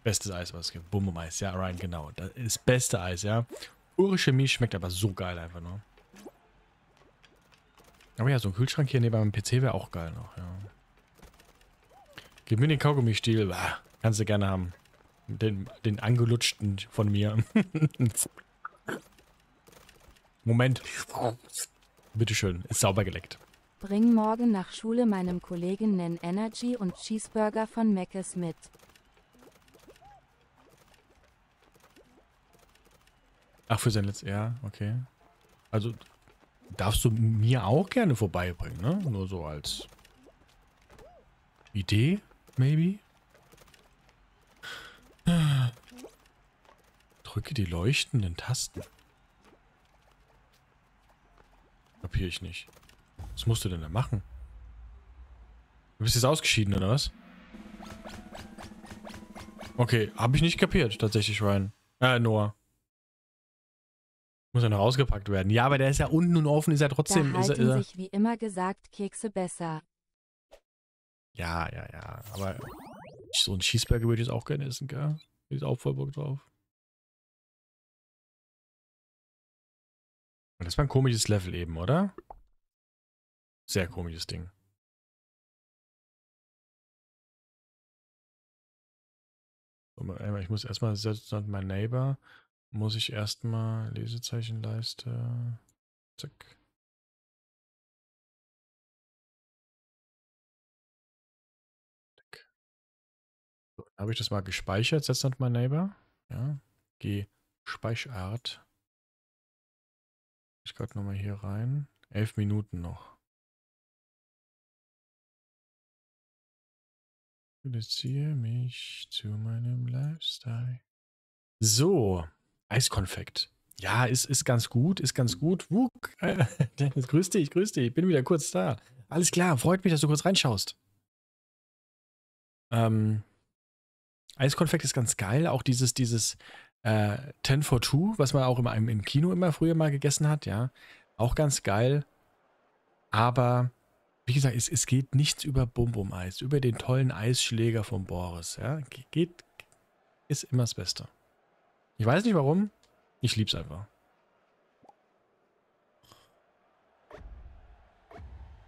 Speaker 1: Bestes Eis, was es gibt. Bum-Bum-Eis. Ja, Ryan, genau. Das ist beste Eis, ja. Pure Chemie schmeckt aber so geil einfach nur. Aber ja, so ein Kühlschrank hier neben meinem PC wäre auch geil noch, ja. Gib mir den Kaugummistiel. Bah, kannst du gerne haben. Den, den angelutschten von mir. Moment. Bitteschön, ist sauber geleckt.
Speaker 2: Bring morgen nach Schule meinem Kollegen Nen Energy und Cheeseburger von Meckes mit.
Speaker 1: Ach, für sein letztes... Ja, okay. Also, darfst du mir auch gerne vorbeibringen, ne? Nur so als Idee, maybe? Drücke die leuchtenden Tasten. Kapiere ich nicht. Was musst du denn da machen? Du bist jetzt ausgeschieden, oder was? Okay, habe ich nicht kapiert, tatsächlich, Ryan. Äh, Noah. Muss ja noch ausgepackt werden. Ja, aber der ist ja unten und offen, ist ja trotzdem...
Speaker 2: Da
Speaker 1: ist
Speaker 2: halten
Speaker 1: er, ist er,
Speaker 2: sich wie immer gesagt Kekse besser.
Speaker 1: ja, ja, ja. Aber so ein Cheeseburger würde ich auch gerne essen, gell? Ist auch voll Bock drauf. Das war ein komisches Level eben, oder? Sehr komisches Ding. Ich muss erstmal, that's my neighbor, muss ich erstmal Lesezeichenleiste. Zack. Zack. Habe ich das mal gespeichert, that's not my neighbor. Ja. Gespeichert. Ich gerade nochmal hier rein. Elf Minuten noch. Reduziere mich zu meinem Lifestyle. So, Eiskonfekt. Ja, ist, ist ganz gut, ist ganz gut. Äh, Dennis, grüß dich, grüß dich. Ich bin wieder kurz da. Alles klar, freut mich, dass du kurz reinschaust. Ähm, Eiskonfekt ist ganz geil. Auch dieses, dieses äh, 10 for 2, was man auch immer im, Kino immer früher mal gegessen hat, ja. Auch ganz geil. Aber wie gesagt, es, es geht nichts über Bum-Bum-Eis, über den tollen Eisschläger von Boris. Ja? Ge- Geht, ist immer das Beste. Ich weiß nicht warum, ich lieb's einfach.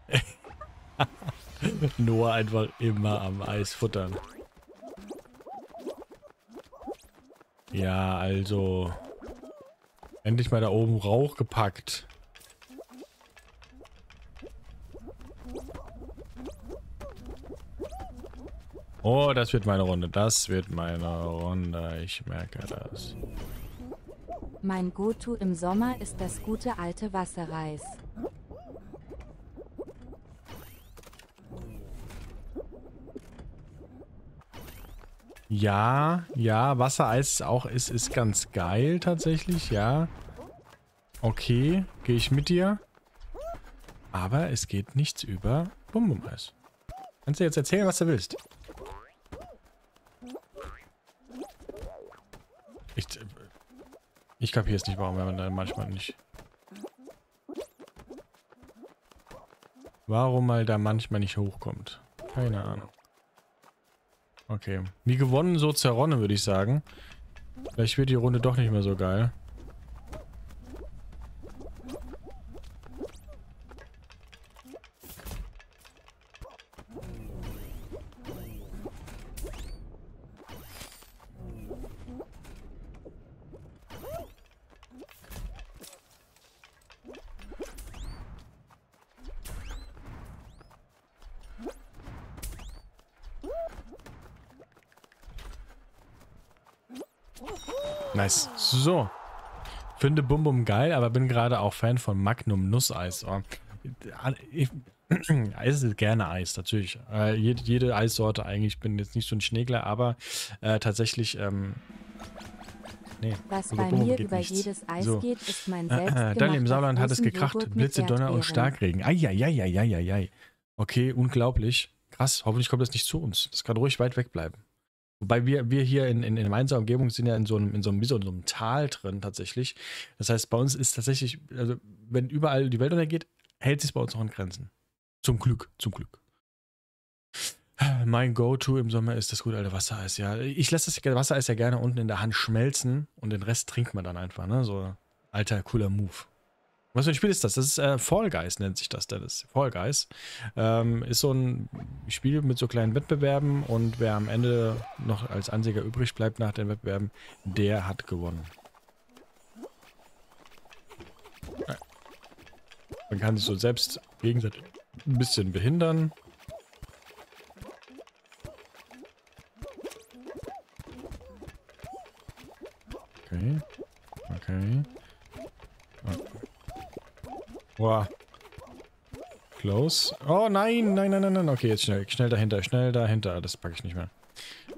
Speaker 1: Noah einfach immer am Eis futtern. Ja, also. Endlich mal da oben Rauch gepackt. Oh, das wird meine Runde. Das wird meine Runde. Ich merke das.
Speaker 2: Mein Go-To im Sommer ist das gute alte Wasserreis.
Speaker 1: Ja, ja, Wassereis auch ist, ist ganz geil tatsächlich, ja. Okay, gehe ich mit dir. Aber es geht nichts über Bum-Bum-Eis. Kannst du jetzt erzählen, was du willst? Ich, ich kapiere es nicht, warum man da manchmal nicht... Warum mal da manchmal nicht hochkommt. Keine Ahnung. Okay. Wie gewonnen, so zerronnen, würde ich sagen. Vielleicht wird die Runde doch nicht mehr so geil. So. Finde Bum Bum geil, aber bin gerade auch Fan von Magnum Nusseis. Oh. Ich, Eis ist gerne Eis, natürlich. Äh, jede, jede Eissorte eigentlich. Ich bin jetzt nicht so ein Schnegler, aber äh, tatsächlich ähm, nee.
Speaker 2: Was bei mir über
Speaker 1: nichts.
Speaker 2: jedes Eis
Speaker 1: So.
Speaker 2: geht, ist mein
Speaker 1: Äh, äh, dann im Sauerland hat es gekracht. Blitze, Donner und. Starkregen. Eieieiei. Okay, unglaublich. Krass, hoffentlich kommt das nicht zu uns. Das kann ruhig weit weg bleiben. Wobei wir, wir hier in, in, in Mainzer Umgebung sind ja in so, einem, in, so einem, wie so einem Tal drin tatsächlich. Das heißt, bei uns ist tatsächlich, also wenn überall die Welt untergeht, hält sich bei uns noch in Grenzen. Zum Glück, zum Glück. Mein Go-To im Sommer ist das gute alte Wassereis, ja. Ich lasse das Wassereis ja gerne unten in der Hand schmelzen und den Rest trinkt man dann einfach, ne? So alter, cooler Move. Was für ein Spiel ist das? Das ist äh, Fall Guys, nennt sich das, Dennis. Fall Guys. Ähm, ist so ein Spiel mit so kleinen Wettbewerben und wer am Ende noch als Ansieger übrig bleibt nach den Wettbewerben, der hat gewonnen. Man kann sich so selbst gegenseitig ein bisschen behindern. Okay. Okay. Boah. Close. Oh nein, nein, nein, nein, nein. Okay, jetzt schnell. Schnell dahinter, schnell dahinter. Das packe ich nicht mehr.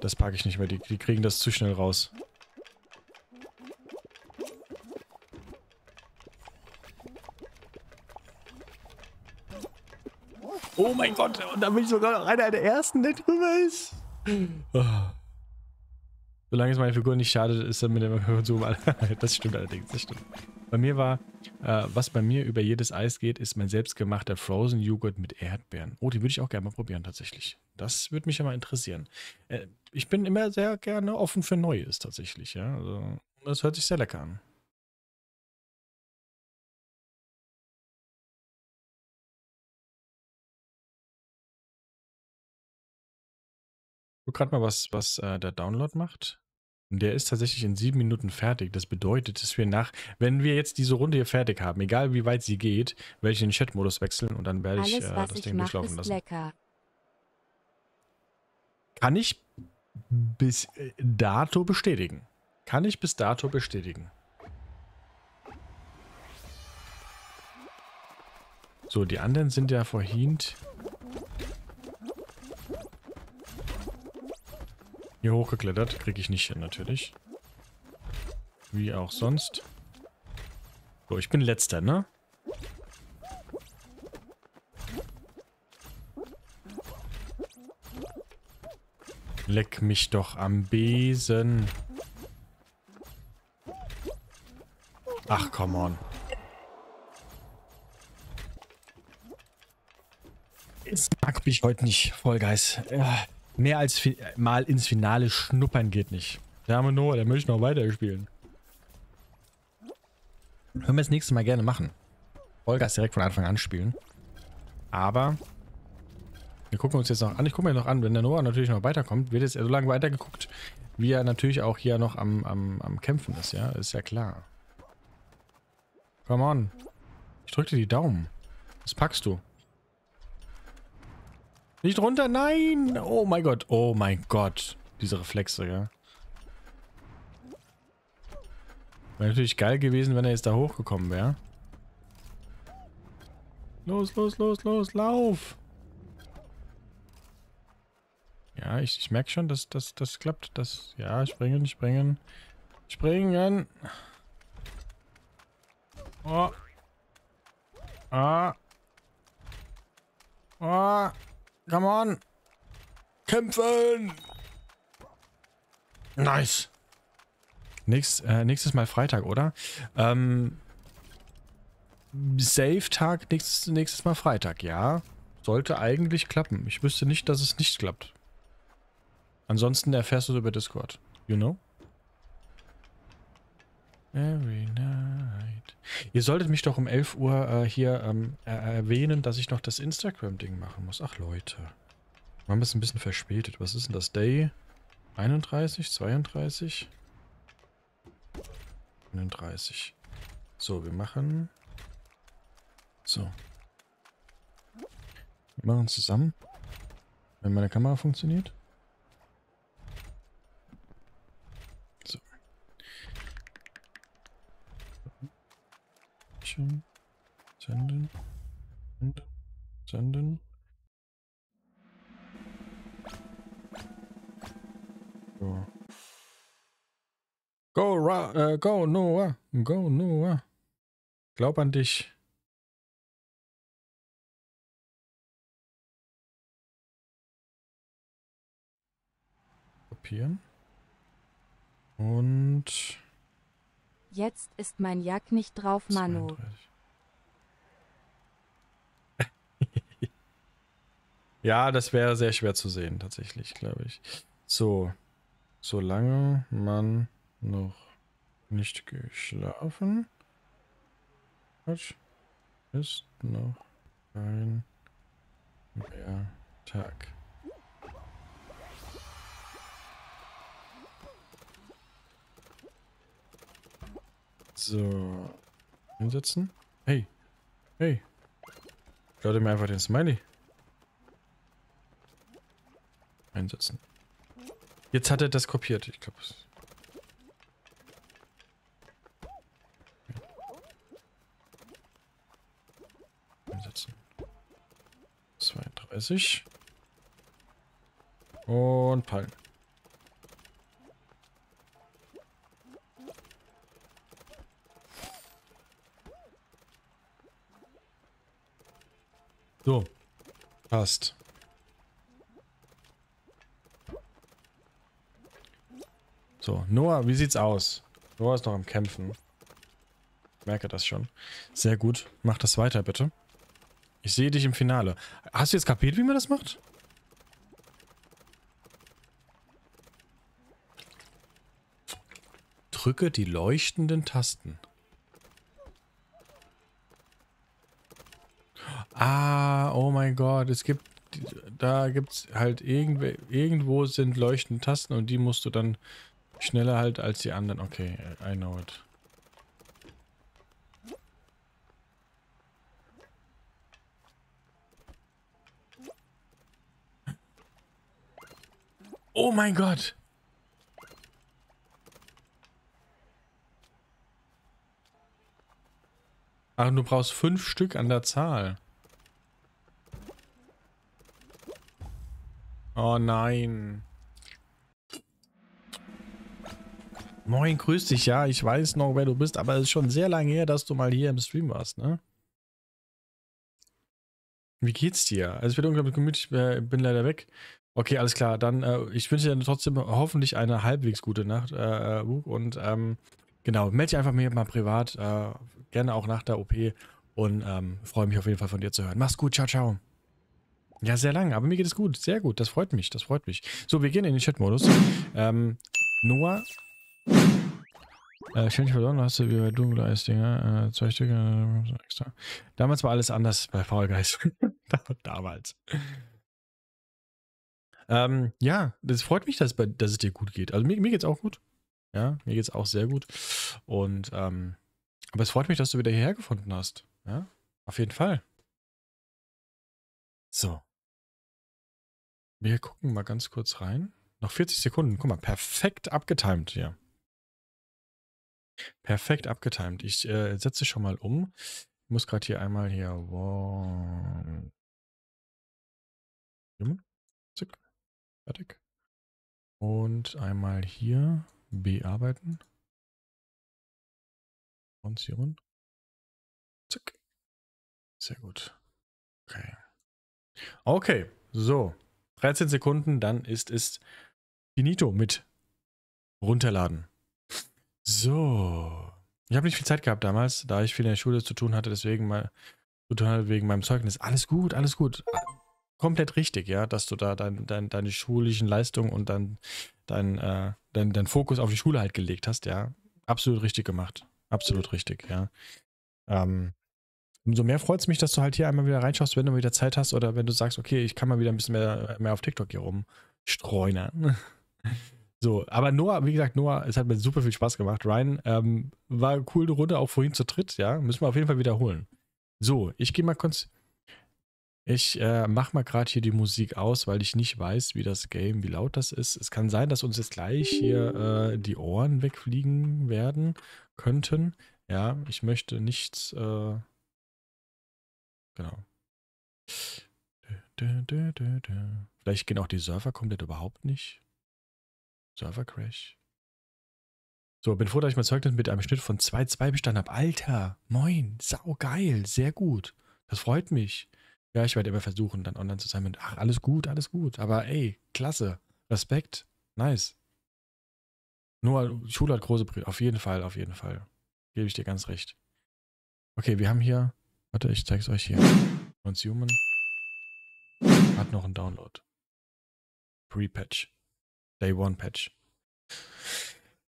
Speaker 1: Das packe ich nicht mehr. Die, die kriegen das zu schnell raus. Oh mein Gott, und da bin ich sogar noch einer der ersten, der drüber ist. Oh. Solange es meine Figur nicht schadet, ist er mit dem Konsum. Das stimmt allerdings, das stimmt. Bei mir war, äh, was bei mir über jedes Eis geht, ist mein selbstgemachter Frozen Joghurt mit Erdbeeren. Oh, die würde ich auch gerne mal probieren, tatsächlich. Das würde mich ja mal interessieren. Äh, ich bin immer sehr gerne offen für Neues, tatsächlich, ja. Also, das hört sich sehr lecker an. Guck gerade mal, was, was äh, der Download macht. Der ist tatsächlich in sieben Minuten fertig. Das bedeutet, dass wir nach, wenn wir jetzt diese Runde hier fertig haben, egal wie weit sie geht, werde ich in den Chat-Modus wechseln und dann werde ich
Speaker 2: Alles,
Speaker 1: äh,
Speaker 2: was
Speaker 1: das
Speaker 2: ich
Speaker 1: Ding
Speaker 2: mache,
Speaker 1: durchlaufen
Speaker 2: ist
Speaker 1: lassen.
Speaker 2: lecker.
Speaker 1: Kann ich bis äh, dato bestätigen. Kann ich bis dato bestätigen. So, die anderen sind ja vorhin hier hochgeklettert. Kriege ich nicht hin, natürlich. Wie auch sonst. So, ich bin letzter, ne? Leck mich doch am Besen. Ach, come on. Es mag mich heute nicht, Vollgeist. Ja, mehr als mal ins Finale schnuppern geht nicht. Noah, der möchte noch weiterspielen. Können wir das nächste Mal gerne machen. Vollgeist direkt von Anfang an spielen. Aber wir gucken uns jetzt noch an. Ich gucke mir noch an, wenn der Noah natürlich noch weiterkommt, wird jetzt so lange weitergeguckt, wie er natürlich auch hier noch am, am, am Kämpfen ist, ja? Ist ja klar. Come on. Ich drück dir die Daumen. Was packst du? Nicht runter, nein! Oh mein Gott, oh mein Gott. Diese Reflexe, ja. Wäre natürlich geil gewesen, wenn er jetzt da hochgekommen wäre. Los, los, los, los, lauf! Ja, ich, ich merke schon, dass das klappt. Das, ja, springen, springen. Springen! Oh. Ah. Oh. Come on. Kämpfen. Nice. Nächst, äh, nächstes Mal Freitag, oder? Ähm, Safe-Tag nächstes, nächstes Mal Freitag, ja. Sollte eigentlich klappen. Ich wüsste nicht, dass es nicht klappt. Ansonsten erfährst du es über Discord. You know? Every night. Ihr solltet mich doch um 11 Uhr äh, hier ähm, er erwähnen, dass ich noch das Instagram-Ding machen muss. Ach Leute. Wir haben es ein bisschen verspätet. Was ist denn das? Day 31, 32? 31. So, wir machen... So. Wir machen zusammen. Wenn meine Kamera funktioniert. So. Schön. Senden. Senden. Senden. So. Go, Ra äh, go, Noah. Go, Noah. Glaub an dich. Kopieren. Und.
Speaker 2: Jetzt ist mein Jack nicht drauf, Manu.
Speaker 1: 32. ja, das wäre sehr schwer zu sehen, tatsächlich, glaube ich. So. Solange man noch nicht geschlafen hat, ist noch kein mehr Tag. So. Hinsetzen. Hey. Hey. Lade mir einfach den Smiley. Einsetzen. Jetzt hat er das kopiert. Ich glaube, es Einsetzen. 32. Und Palm. So. Passt. So, Noah, wie sieht's aus? Noah ist noch am Kämpfen. Ich merke das schon. Sehr gut. Mach das weiter, bitte. Ich sehe dich im Finale. Hast du jetzt kapiert, wie man das macht? Drücke die leuchtenden Tasten. Ah, oh mein Gott, es gibt, da gibt es halt irgendwo, irgendwo sind leuchtende Tasten und die musst du dann schneller halt als die anderen. Okay, I know it. Oh mein Gott. Ach, du brauchst fünf Stück an der Zahl. Oh nein. Moin, grüß dich. Ja, ich weiß noch, wer du bist, aber es ist schon sehr lange her, dass du mal hier im Stream warst, ne? Wie geht's dir? Also ich bin unglaublich gemütlich, äh, bin leider weg. Okay, alles klar. Dann, äh, ich wünsche dir trotzdem hoffentlich eine halbwegs gute Nacht, äh, Bug. Und ähm, genau, melde dich einfach mir mal privat, äh, gerne auch nach der OP. Und ähm, freue mich auf jeden Fall von dir zu hören. Mach's gut, ciao, ciao. Ja, sehr lang, aber mir geht es gut. Sehr gut, das freut mich, das freut mich. So, wir gehen in den Chat-Modus. Ähm, Noah. Äh, ständig verloren, hast du wie bei dunkle Eisdinger, äh, zwei Stücke äh, extra. Damals war alles anders bei Fall Guys. Damals. Ähm, ja, das freut mich, dass, dass es dir gut geht. Also mir, mir es auch gut. Ja, mir geht es auch sehr gut. Und, ähm, aber es freut mich, dass du wieder hierher gefunden hast. Ja, auf jeden Fall. So. Wir gucken mal ganz kurz rein. Noch 40 Sekunden. Guck mal, perfekt abgetimt hier. Perfekt abgetimt. Ich äh, setze schon mal um. Ich muss gerade hier einmal hier. Wow. Zick. Fertig. Und einmal hier bearbeiten. Montieren. Zack. Sehr gut. Okay. Okay, so. 13 Sekunden, dann ist es finito mit runterladen. So. Ich habe nicht viel Zeit gehabt damals, da ich viel in der Schule zu tun hatte, deswegen mal zu tun hatte wegen meinem Zeugnis. Alles gut, alles gut komplett richtig, ja, dass du da dein, dein, deine schulischen Leistungen und dann dein, äh, dein, dein Fokus auf die Schule halt gelegt hast, ja. Absolut richtig gemacht. Absolut richtig, ja. Ähm, umso mehr freut es mich, dass du halt hier einmal wieder reinschaust, wenn du wieder Zeit hast oder wenn du sagst, okay, ich kann mal wieder ein bisschen mehr, mehr auf TikTok hier rumstreunern. So, aber Noah, wie gesagt, Noah, es hat mir super viel Spaß gemacht. Ryan, ähm, war eine coole Runde, auch vorhin zu dritt, ja. Müssen wir auf jeden Fall wiederholen. So, ich gehe mal kurz ich äh, mache mal gerade hier die Musik aus, weil ich nicht weiß, wie das Game, wie laut das ist. Es kann sein, dass uns jetzt gleich hier äh, die Ohren wegfliegen werden könnten. Ja, ich möchte nichts. Äh, genau. Vielleicht gehen auch die Server komplett überhaupt nicht. Server Crash. So, bin froh, dass ich mein Zeugnis mit einem Schnitt von 2,2 bestanden habe. Alter, moin, sau geil, sehr gut. Das freut mich. Ja, ich werde immer versuchen, dann online zu sein mit, ach, alles gut, alles gut. Aber ey, klasse, Respekt, nice. Nur Schule hat große Priorität. Auf jeden Fall, auf jeden Fall. Gebe ich dir ganz recht. Okay, wir haben hier, warte, ich zeige es euch hier. Consumen hat noch einen Download. Pre-Patch. Day One Patch.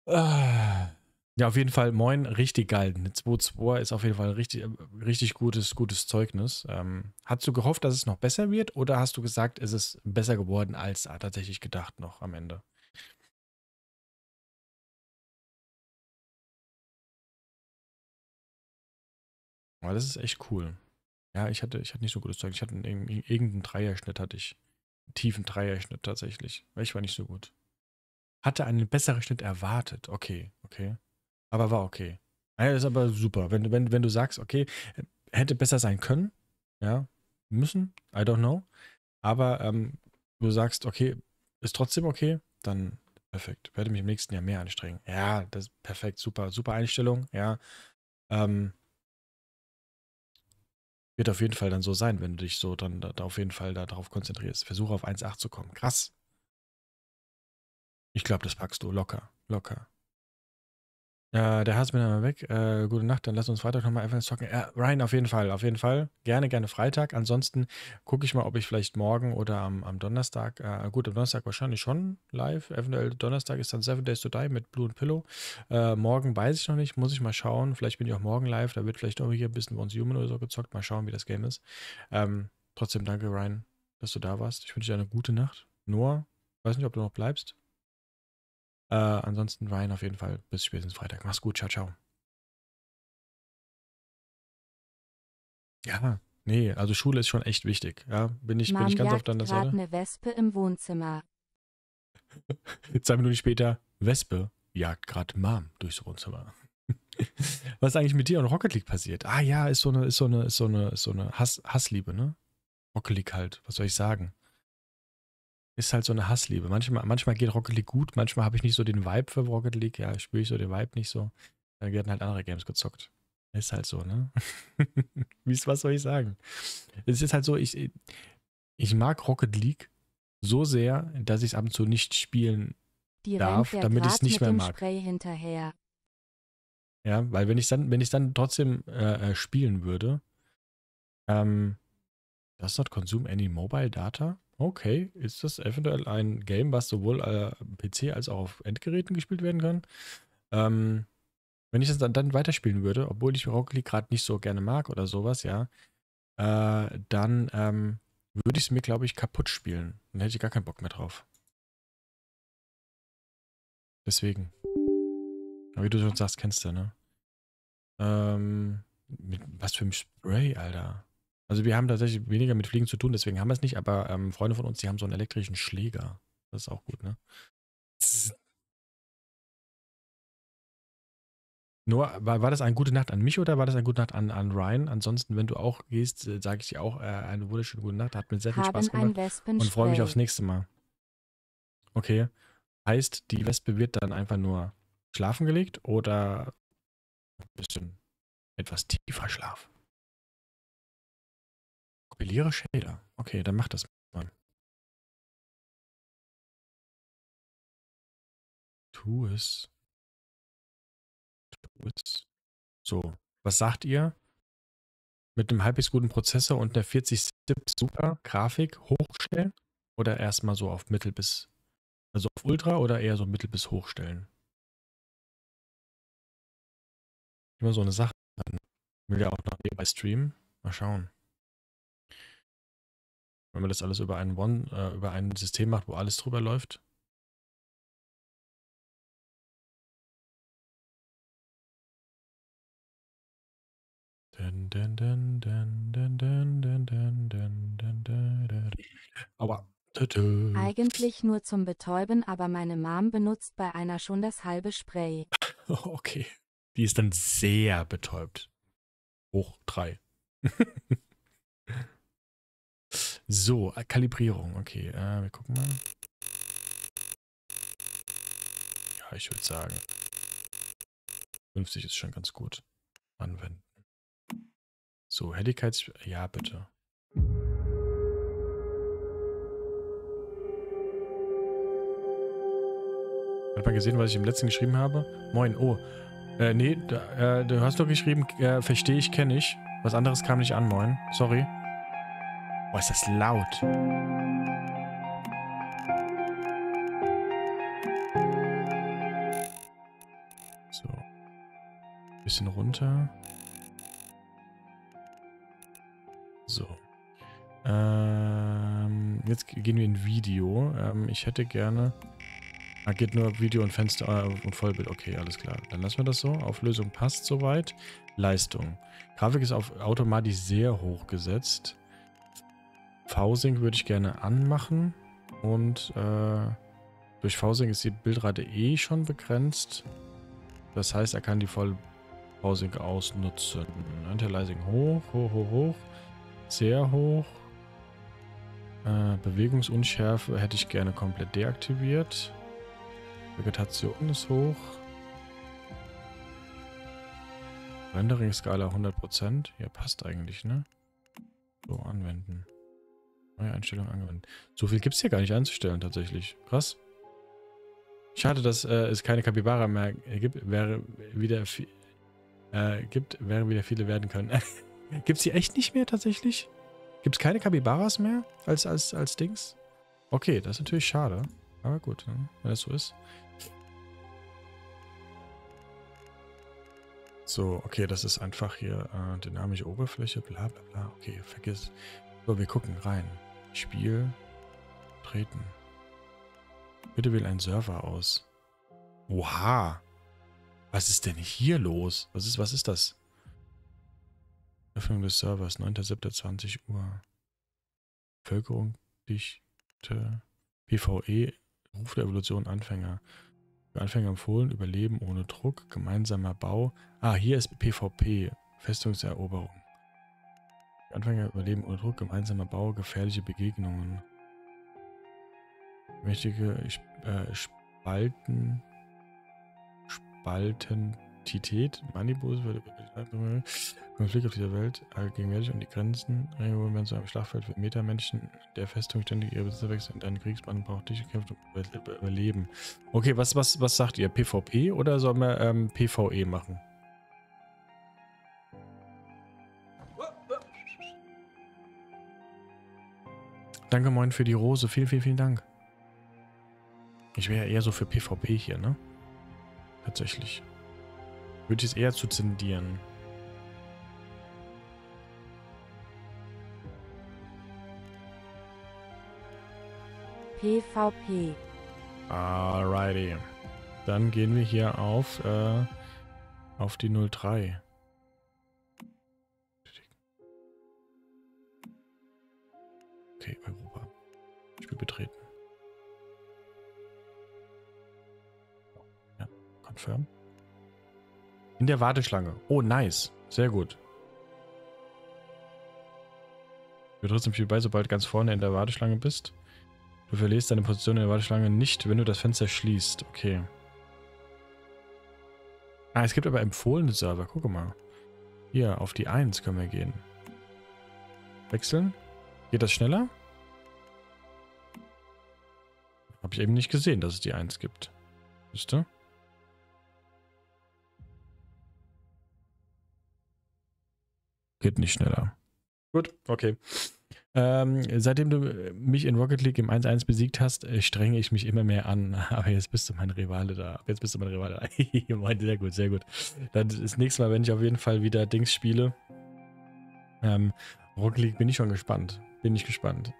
Speaker 1: Ah. Ja, auf jeden Fall, moin, richtig geil. Eine 2.2 ist auf jeden Fall richtig, richtig gutes, gutes Zeugnis. Ähm, hast du gehofft, dass es noch besser wird oder hast du gesagt, es ist besser geworden als tatsächlich gedacht noch am Ende? Aber das ist echt cool. Ja, ich hatte, ich hatte nicht so gutes Zeug. Ich hatte einen, irgendeinen Dreierschnitt hatte ich. Einen tiefen Dreierschnitt tatsächlich. Ich war nicht so gut. Hatte einen besseren Schnitt erwartet. Okay, okay. Aber war okay. Ja, ist aber super. Wenn, wenn, wenn du sagst, okay, hätte besser sein können, ja, müssen, I don't know. Aber ähm, du sagst, okay, ist trotzdem okay, dann perfekt. Werde mich im nächsten Jahr mehr anstrengen. Ja, das perfekt, super, super Einstellung, ja. Ähm, wird auf jeden Fall dann so sein, wenn du dich so dann da, da auf jeden Fall darauf konzentrierst. Versuche auf 1,8 zu kommen. Krass. Ich glaube, das packst du locker, locker. Äh, der Hass bin einmal weg. Äh, gute Nacht, dann lass uns Freitag nochmal einfach zocken. Äh, Ryan, auf jeden Fall, auf jeden Fall. Gerne, gerne Freitag. Ansonsten gucke ich mal, ob ich vielleicht morgen oder am, am Donnerstag, äh, gut, am Donnerstag wahrscheinlich schon live. Eventuell Donnerstag ist dann Seven Days to Die mit Blue and Pillow. Äh, morgen weiß ich noch nicht, muss ich mal schauen. Vielleicht bin ich auch morgen live. Da wird vielleicht auch hier ein bisschen Once Human oder so gezockt. Mal schauen, wie das Game ist. Ähm, trotzdem danke, Ryan, dass du da warst. Ich wünsche dir eine gute Nacht. Noah, weiß nicht, ob du noch bleibst. Äh, ansonsten Ryan auf jeden Fall bis spätestens Freitag. Mach's gut, ciao, ciao. Ja, nee, also Schule ist schon echt wichtig. Ja, bin ich, bin ich ganz auf deiner Seite.
Speaker 2: eine Wespe im Wohnzimmer.
Speaker 1: Zwei Minuten später, Wespe jagt gerade Mom durchs Wohnzimmer. Was ist eigentlich mit dir und Rocket League passiert? Ah ja, ist so eine, ist so eine, ist so eine, ist so eine Hass, Hassliebe, ne? Rocket League halt, was soll ich sagen? Ist halt so eine Hassliebe. Manchmal, manchmal geht Rocket League gut, manchmal habe ich nicht so den Vibe für Rocket League. Ja, spüre ich so den Vibe nicht so. Dann werden halt andere Games gezockt. Ist halt so, ne? was soll ich sagen? Es ist halt so, ich, ich mag Rocket League so sehr, dass ich es ab und zu nicht spielen
Speaker 2: Die
Speaker 1: darf, damit ich es nicht mehr mag.
Speaker 2: Spray hinterher.
Speaker 1: Ja, weil wenn ich dann, wenn ich dann trotzdem äh, äh spielen würde, ähm, does not consume any mobile data? Okay, ist das eventuell ein Game, was sowohl äh, PC als auch auf Endgeräten gespielt werden kann? Ähm, wenn ich das dann, dann weiterspielen würde, obwohl ich Rocket League gerade nicht so gerne mag oder sowas, ja, äh, dann ähm, würde ich es mir, glaube ich, kaputt spielen. Dann hätte ich gar keinen Bock mehr drauf. Deswegen. Aber wie du schon sagst, kennst du, ne? Ähm, mit was für ein Spray, Alter. Also wir haben tatsächlich weniger mit Fliegen zu tun, deswegen haben wir es nicht, aber ähm, Freunde von uns, die haben so einen elektrischen Schläger. Das ist auch gut, ne? Nur, war, war das eine gute Nacht an mich oder war das eine gute Nacht an, an Ryan? Ansonsten, wenn du auch gehst, äh, sage ich dir auch äh, eine wunderschöne gute Nacht. Hat mir sehr viel
Speaker 2: Haben
Speaker 1: Spaß gemacht und freue mich aufs nächste Mal. Okay. Heißt, die Wespe wird dann einfach nur schlafen gelegt oder ein bisschen etwas tiefer Schlaf? Kompiliere Shader. Okay, dann mach das mal. Tu es. Tu es. So, was sagt ihr? Mit einem halbwegs guten Prozessor und einer 40 Super Grafik hochstellen? Oder erstmal so auf Mittel bis, also auf Ultra oder eher so Mittel bis hochstellen? Immer so eine Sache. Dann will ja auch noch nebenbei streamen. Mal schauen. Wenn man das alles über ein One, äh, über ein System macht, wo alles drüber läuft.
Speaker 2: Eigentlich nur zum Betäuben, aber meine Mom benutzt bei einer schon das halbe Spray.
Speaker 1: Okay. Die ist dann sehr betäubt. Hoch drei. So, äh, Kalibrierung. Okay, äh, wir gucken mal. Ja, ich würde sagen. 50 ist schon ganz gut. Anwenden. So, Helligkeits... Ja, bitte. Hat man gesehen, was ich im letzten geschrieben habe? Moin, oh. Äh, nee, da, äh, du hast doch geschrieben, äh, verstehe ich, kenne ich. Was anderes kam nicht an, moin. Sorry. Boah, ist das laut. So. Bisschen runter. So. Ähm, jetzt gehen wir in Video. Ähm, ich hätte gerne... Ah, geht nur Video und Fenster äh, und Vollbild. Okay, alles klar. Dann lassen wir das so. Auflösung passt soweit. Leistung. Grafik ist auf automatisch sehr hoch gesetzt. V-Sync würde ich gerne anmachen. Und äh, durch V-Sync ist die Bildrate eh schon begrenzt. Das heißt, er kann die voll V-Sync ausnutzen. Anti-Aliasing hoch, hoch, hoch, hoch. Sehr hoch. Äh, Bewegungsunschärfe hätte ich gerne komplett deaktiviert. Vegetation ist hoch. Rendering-Skala 100%. Ja, passt eigentlich, ne? So, anwenden. Neue Einstellung anwenden. So viel gibt es hier gar nicht einzustellen, tatsächlich. Krass. Schade, dass äh, es keine Kapibara mehr gibt, wäre wieder äh, gibt, wäre wieder viele werden können. gibt es die echt nicht mehr, tatsächlich? Gibt es keine Kapibaras mehr als, als, als Dings? Okay, das ist natürlich schade. Aber gut, ne? wenn das so ist. So, okay, das ist einfach hier äh, dynamische Oberfläche, bla bla bla. Okay, vergiss. So, wir gucken rein. Spiel, treten. Bitte wähle einen Server aus. Oha! Was ist denn hier los? Was ist, was ist das? Öffnung des Servers, 9.7.20 Uhr. Bevölkerung, Dichte, PvE, Ruf der Evolution, Anfänger. Für Anfänger empfohlen, Überleben ohne Druck, gemeinsamer Bau. Ah, hier ist PvP, Festungseroberung. Anfänger Überleben ohne Druck, gemeinsamer Bau, gefährliche Begegnungen. Mächtige äh, Spalten, Spaltentität, Manibus, Konflikt auf dieser Welt, allgegenwärtig und die Grenzen. Regenbogen werden zu einem Schlachtfeld für Metamenschen, der Festung ständig ihre Besitzer wechseln und deinen Kriegsmann braucht dich kämpft und überleben. Okay, was, was, was sagt ihr? PvP oder sollen wir ähm, PvE machen? Danke moin für die Rose. Vielen, vielen, vielen Dank. Ich wäre ja eher so für PvP hier, ne? Tatsächlich. Würde ich es eher zu zendieren.
Speaker 2: PvP.
Speaker 1: Alrighty. Dann gehen wir hier auf, äh, auf die 03. Okay, Europa. Spiel betreten. Ja, confirm. In der Warteschlange. Oh, nice. Sehr gut. Du trotzdem viel bei, sobald ganz vorne in der Warteschlange bist. Du verlierst deine Position in der Warteschlange nicht, wenn du das Fenster schließt. Okay. Ah, es gibt aber empfohlene Server. Guck mal. Hier, auf die 1 können wir gehen. Wechseln. Geht das schneller? Habe ich eben nicht gesehen, dass es die 1 gibt. Wisst ihr? Geht nicht schneller. Gut, okay. Ähm, seitdem du mich in Rocket League im 1-1 besiegt hast, äh, strenge ich mich immer mehr an. Aber jetzt bist du mein Rivale da. Jetzt bist du mein Rivale da. sehr gut, sehr gut. Dann das nächste Mal, wenn ich auf jeden Fall wieder Dings spiele. Ähm, Rocket League bin ich schon gespannt. Bin ich gespannt.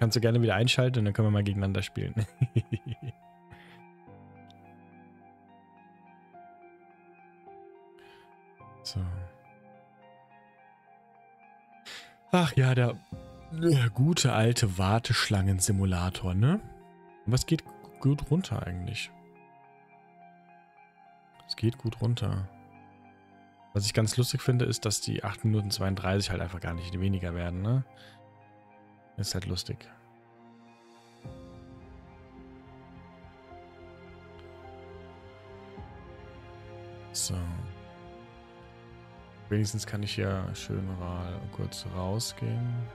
Speaker 1: Kannst du gerne wieder einschalten und dann können wir mal gegeneinander spielen. so. Ach ja, der gute alte Warteschlangensimulator, ne? Was geht gut runter eigentlich? Es geht gut runter. Was ich ganz lustig finde, ist, dass die 8 Minuten 32 halt einfach gar nicht weniger werden, ne? Ist halt lustig. So. Wenigstens kann ich ja schön mal kurz rausgehen.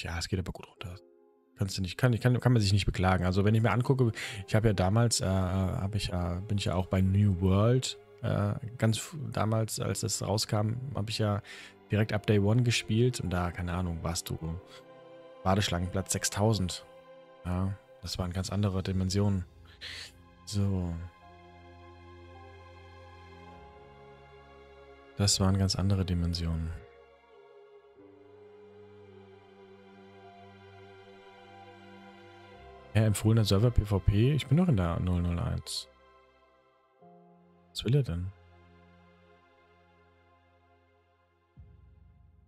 Speaker 1: Ja, es geht aber gut runter. Kannst du nicht, kann, kann, kann man sich nicht beklagen. Also wenn ich mir angucke, ich habe ja damals, äh, habe ich, äh, bin ich ja auch bei New World, äh, ganz damals, als das rauskam, habe ich ja direkt ab Day One gespielt und da, keine Ahnung, warst du Badeschlangenplatz 6000. Ja, das waren ganz andere Dimensionen. So. Das waren ganz andere Dimensionen. Ja, empfohlener Server PvP. Ich bin noch in der 001. Was will er denn?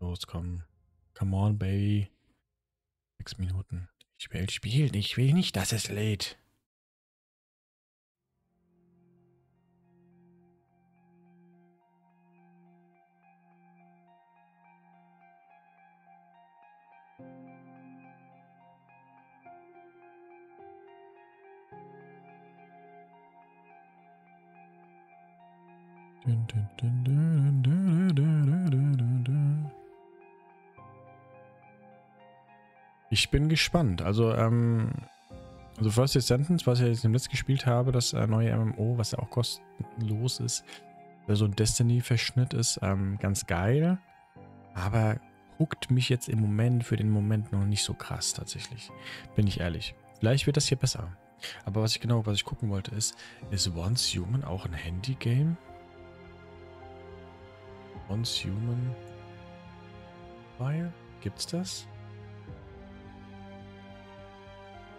Speaker 1: Los, komm. Come on, baby. Sechs Minuten. Ich will spielen. Ich will nicht, dass es lädt. Ich bin gespannt. Also, ähm, also First Sentence, was ich jetzt im Netz gespielt habe, das äh, neue MMO, was ja auch kostenlos ist, so ein Destiny-Verschnitt ist, ähm, ganz geil. Aber huckt mich jetzt im Moment, für den Moment noch nicht so krass tatsächlich. Bin ich ehrlich. Vielleicht wird das hier besser. Aber was ich genau, was ich gucken wollte, ist, ist Once Human auch ein Handy-Game? Once Human Fire? Gibt's das?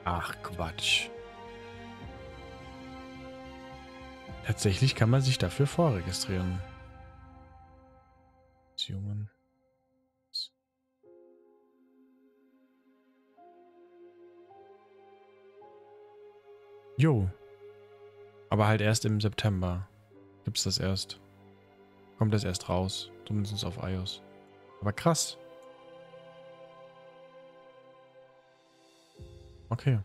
Speaker 1: Ach Quatsch. Tatsächlich kann man sich dafür vorregistrieren. Human. Jo. Aber halt erst im September gibt's das erst kommt das erst raus. Zumindest auf iOS. Aber krass. Okay.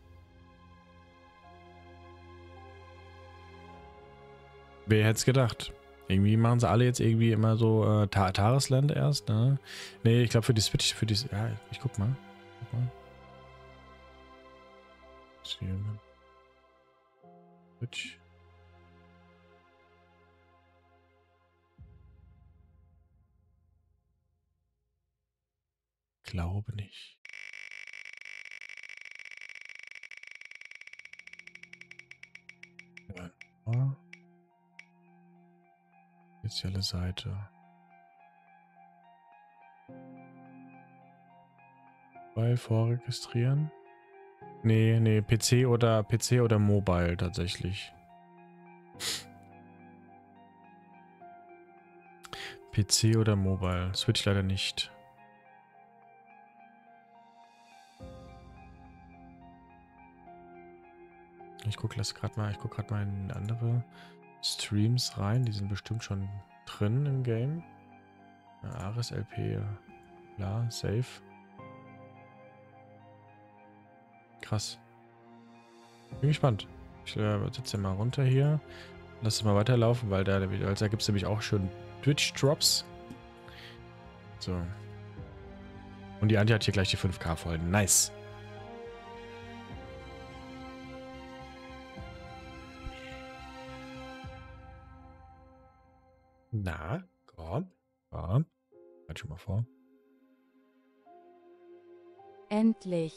Speaker 1: Wer hätte es gedacht? Irgendwie machen sie alle jetzt irgendwie immer so äh, Ta erst, ne? Nee, ich glaube für die Switch, für die. Ja, ich guck mal. Guck mal. Switch. Glaube nicht. Spezielle Seite. Bei vorregistrieren? Nee, nee, PC oder PC oder Mobile tatsächlich. PC oder Mobile. Switch leider nicht. Ich gucke gerade mal, ich gucke gerade mal in andere Streams rein. Die sind bestimmt schon drin im Game. Ares LP, klar, safe. Krass. Bin gespannt. Ich äh, setze mal runter hier. Lass es mal weiterlaufen, weil da, da gibt es nämlich auch schon Twitch-Drops. So. Und die Antje hat hier gleich die 5K voll. Nice. Na, komm, komm. Halt schon mal vor.
Speaker 2: Endlich.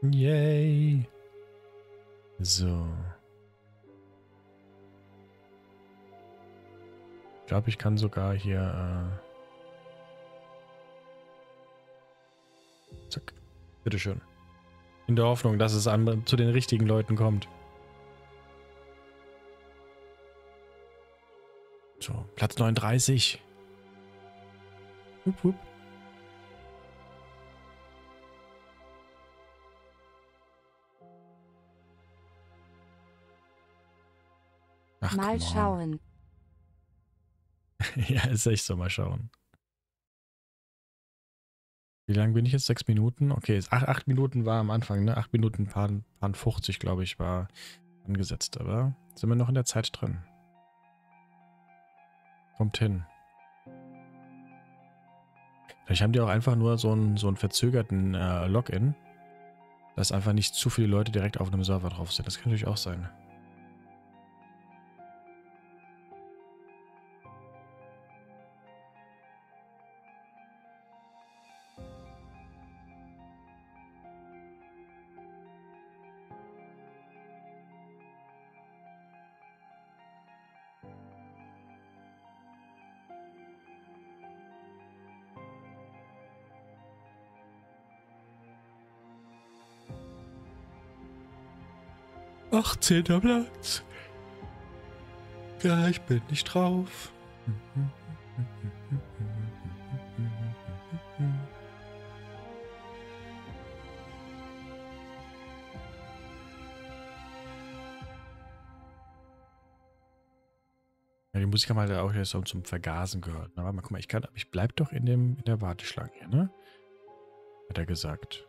Speaker 1: Yay. So. Ich glaube, ich kann sogar hier. Äh Zack. Bitteschön. In der Hoffnung, dass es an, zu den richtigen Leuten kommt. So, Platz 39. Hup, hup.
Speaker 2: Ach, mal schauen.
Speaker 1: ja, ist echt so, mal schauen. Wie lange bin ich jetzt? Sechs Minuten? Okay, acht, acht Minuten war am Anfang, ne? Acht Minuten, paar, paar 50, glaube ich, war angesetzt. Aber sind wir noch in der Zeit drin. Kommt hin. Vielleicht haben die auch einfach nur so einen, so einen verzögerten äh, Login, dass einfach nicht zu viele Leute direkt auf einem Server drauf sind. Das kann natürlich auch sein. 18. Platz. Ja, ich bin nicht drauf. Ja, die Musik haben halt auch jetzt zum Vergasen gehört. Aber mal guck mal, ich kann, ich bleib doch in dem in der Warteschlange hier, ne? Hat er gesagt.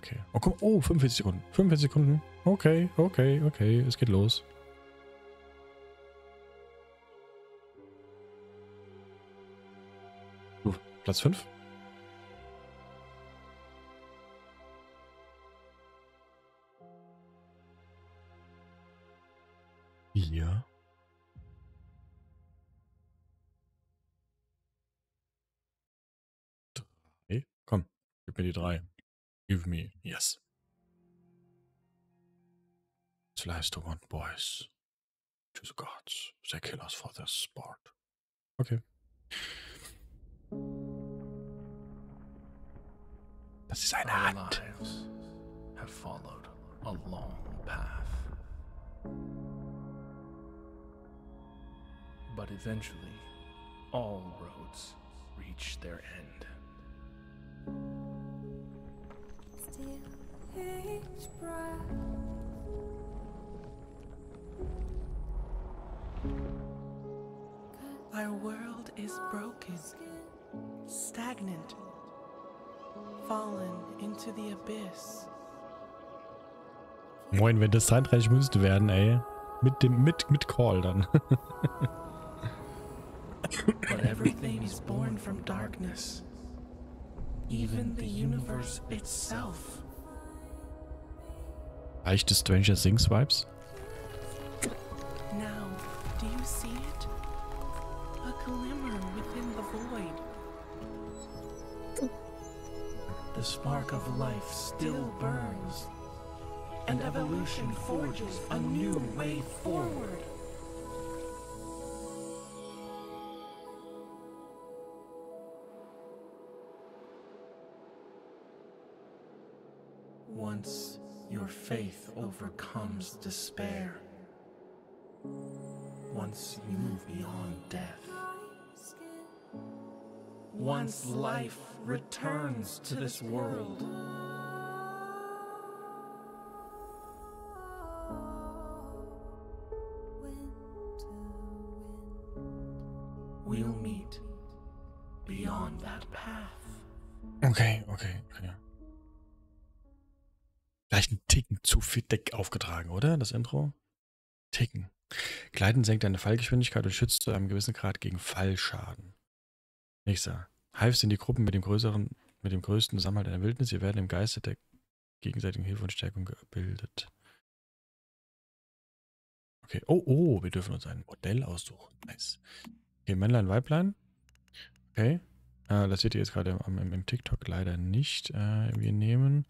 Speaker 1: Okay. Oh, komm. Oh, 45 Sekunden. 45 Sekunden. Okay, okay, okay. Es geht los. Uh, Platz 5. Hier. Drei. Komm, gib mir die drei. Give me, yes. Last to one, boys. To the gods. They kill us for this sport. Okay. Das ist eine
Speaker 5: Our
Speaker 1: Hand.
Speaker 5: lives have followed a long path. But eventually, all roads reach their end.
Speaker 6: Our world is broken, stagnant, fallen into the abyss.
Speaker 1: Moin, wenn das 33 Münzen werden, ey. Mit dem, mit, mit Call dann.
Speaker 5: But
Speaker 6: Everything is born from darkness, even the universe itself.
Speaker 1: Leichte Stranger Things Vibes.
Speaker 6: Now, do you see it? A glimmer within the void.
Speaker 5: the spark of life still burns, and evolution forges a new way forward. Once your faith overcomes despair, once you move beyond death, once life returns to this world, we'll meet beyond that path.
Speaker 1: Okay, okay, okay. Zu fit dick aufgetragen, oder? Das Intro? Ticken. Gleiten senkt deine Fallgeschwindigkeit und schützt zu einem gewissen Grad gegen Fallschaden. Nächster. Hives sind die Gruppen mit dem größeren, mit dem größten Zusammenhalt in der Wildnis. Sie werden im Geiste der gegenseitigen Hilfe und Stärkung gebildet. Okay. Oh, oh, wir dürfen uns ein Modell aussuchen. Nice. Okay, Männlein, Weiblein. Okay. Äh, das seht ihr jetzt gerade im, im, im TikTok leider nicht. Äh, wir nehmen,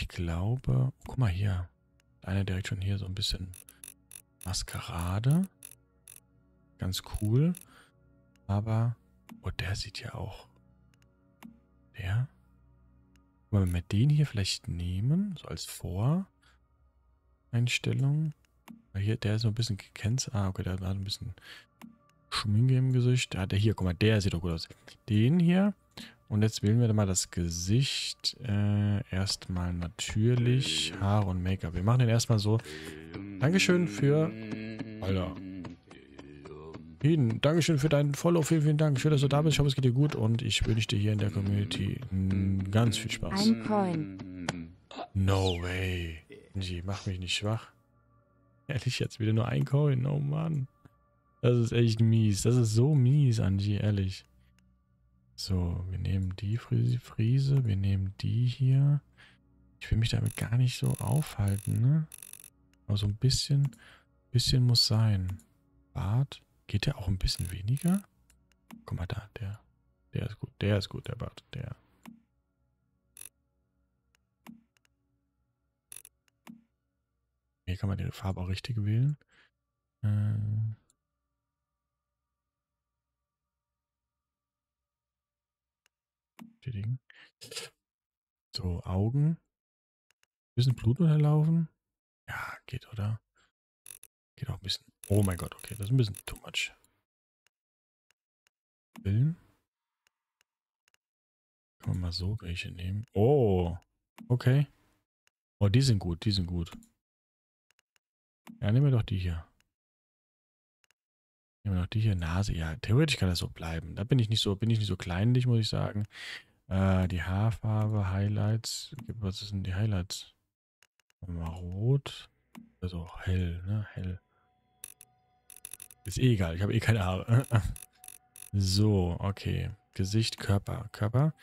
Speaker 1: ich glaube, guck mal hier. Einer direkt schon hier so ein bisschen Maskerade. Ganz cool. Aber, oh, der sieht ja auch. Der. Wollen wir den hier vielleicht nehmen? So als Voreinstellung. Weil hier, der ist so ein bisschen gekennzeichnet. Ah, okay, der hat ein bisschen Schminke im Gesicht. Ah, der hier, guck mal, der sieht doch gut aus. Den hier Und jetzt wählen wir mal das Gesicht. Äh, erstmal natürlich. Haare und Make-up. Wir machen den erstmal so. Dankeschön für... Alter. Eden, Dankeschön für deinen Follow. Vielen, vielen Dank. Schön, dass du da bist. Ich hoffe, es geht dir gut. Und ich wünsche dir hier in der Community mm, ganz viel Spaß.
Speaker 2: Ein Coin.
Speaker 1: No way. Angie, mach mich nicht schwach. Ehrlich, jetzt wieder nur ein Coin. Oh Mann. Das ist echt mies. Das ist so mies, Angie, ehrlich. So, wir nehmen die Friese, wir nehmen die hier. Ich will mich damit gar nicht so aufhalten, ne? Aber so ein bisschen, bisschen muss sein. Bart, geht der auch ein bisschen weniger? Guck mal da, der, der ist gut, der ist gut, der Bart, der. Hier kann man die Farbe auch richtig wählen. Äh, bestätigen. So, Augen. Bisschen Blut unterlaufen. Ja, geht, oder? Geht auch ein bisschen. Oh mein Gott, okay, das ist ein bisschen too much. Film. Kann man mal so welche nehmen. Oh, okay. Oh, die sind gut, die sind gut. Ja, nehmen wir doch die hier. Nehmen wir doch die hier. Nase. Ja, theoretisch kann das so bleiben. Da bin ich nicht so, bin ich nicht so kleinlich, muss ich sagen. Äh, die Haarfarbe, Highlights. Was sind die Highlights? Mal rot. Also hell, ne? Hell. Ist eh egal, ich habe eh keine Haare. so, okay. Gesicht, Körper. Körper.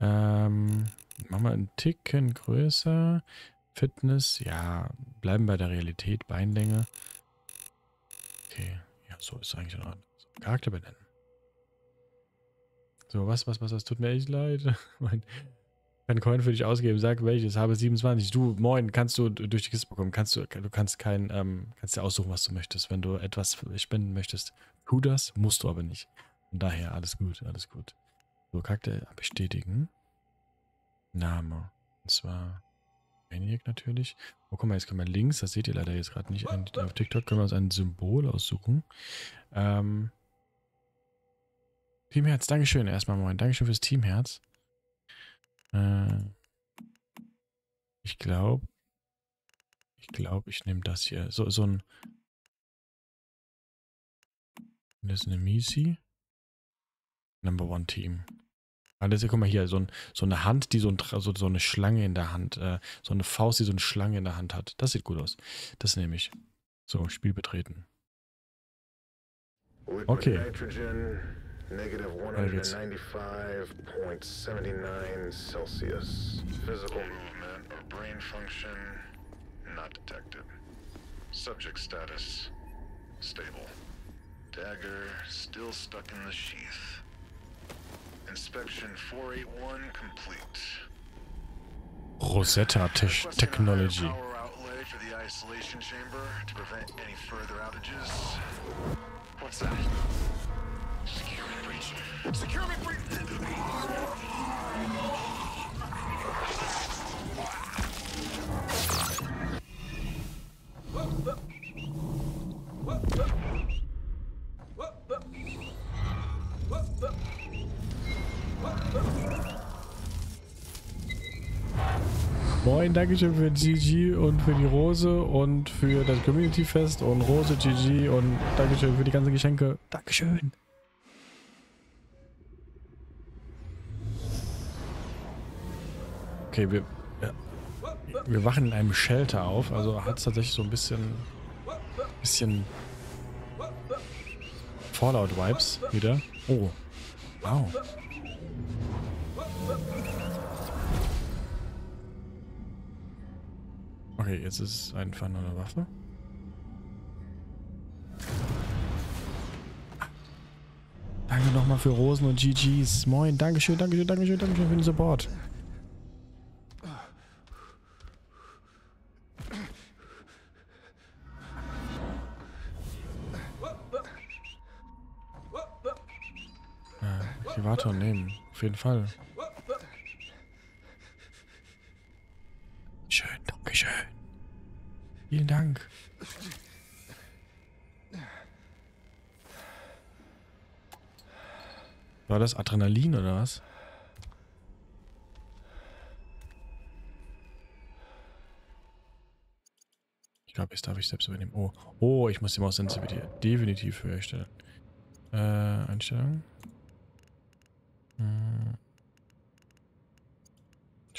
Speaker 1: Ähm, machen wir einen Ticken größer. Fitness, ja, bleiben bei der Realität, Beinlänge. Okay, ja, so ist eigentlich in Ordnung. Charakter benennen. So, was, was, was, das tut mir echt leid. mein, kann Coin für dich ausgeben, sag welches, habe 27. Du, moin, kannst du durch die Kiste bekommen, kannst du, du kannst kein, ähm, kannst dir aussuchen, was du möchtest. Wenn du etwas spenden möchtest, tu das, musst du aber nicht. Von daher, alles gut, alles gut. So, Charakter bestätigen. Name. Und zwar Maniac natürlich. Oh, guck mal, jetzt können wir links, das seht ihr leider jetzt gerade nicht auf TikTok, können wir uns ein Symbol aussuchen. Ähm, Teamherz, Dankeschön erstmal moin. Dankeschön fürs Teamherz. Äh, ich glaube, ich glaube, ich nehme das hier. So, so ein. Das ist eine Misi. Number One Team. Alles, guck mal hier, so, ein, so eine Hand, die so, ein, so, so eine Schlange in der Hand, äh, so eine Faust, die so eine Schlange in der Hand hat. Das sieht gut aus. Das nehme ich. So, Spiel betreten. Okay.
Speaker 7: Negative 195.79 Celsius. Physical movement or brain function not detected. Subject status stable. Dagger still stuck in the sheath. Inspection 481 complete.
Speaker 1: Rosetta Te
Speaker 7: Requesting a higher
Speaker 1: Technology.
Speaker 7: Power outlay for the isolation chamber to prevent any further outages. What's that?
Speaker 1: Moin, Dankeschön für GG und für die Rose und für das Community Fest und Rose GG und Dankeschön für die ganzen Geschenke. Dankeschön. Okay, wir, wir wachen in einem Shelter auf, also hat es tatsächlich so ein bisschen, bisschen Fallout-Vibes wieder. Oh, wow. Okay, jetzt ist es einfach nur eine Waffe. Danke nochmal für Rosen und GGs. Moin, Dankeschön, Dankeschön, Dankeschön, Dankeschön für den Support. Elevator nehmen. Auf jeden Fall. Schön, danke schön. Vielen Dank. War das Adrenalin oder was? Ich glaube, jetzt darf ich selbst übernehmen. Oh, oh, ich muss die Maus sensibilität definitiv höher stellen. Äh, Einstellungen.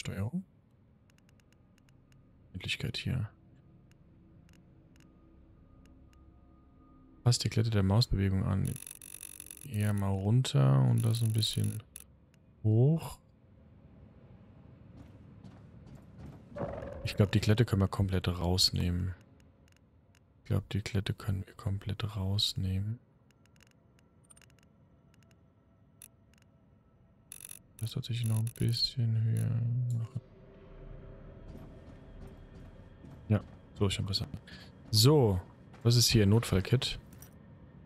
Speaker 1: Steuerung. Möglichkeit hier. Passt die Klette der Mausbewegung an. Eher mal runter und das ein bisschen hoch. Ich glaube, die Klette können wir komplett rausnehmen. Ich glaube, die Klette können wir komplett rausnehmen. Das tatsächlich noch ein bisschen höher machen. Ja, so ist schon besser. So, was ist hier? Notfallkit.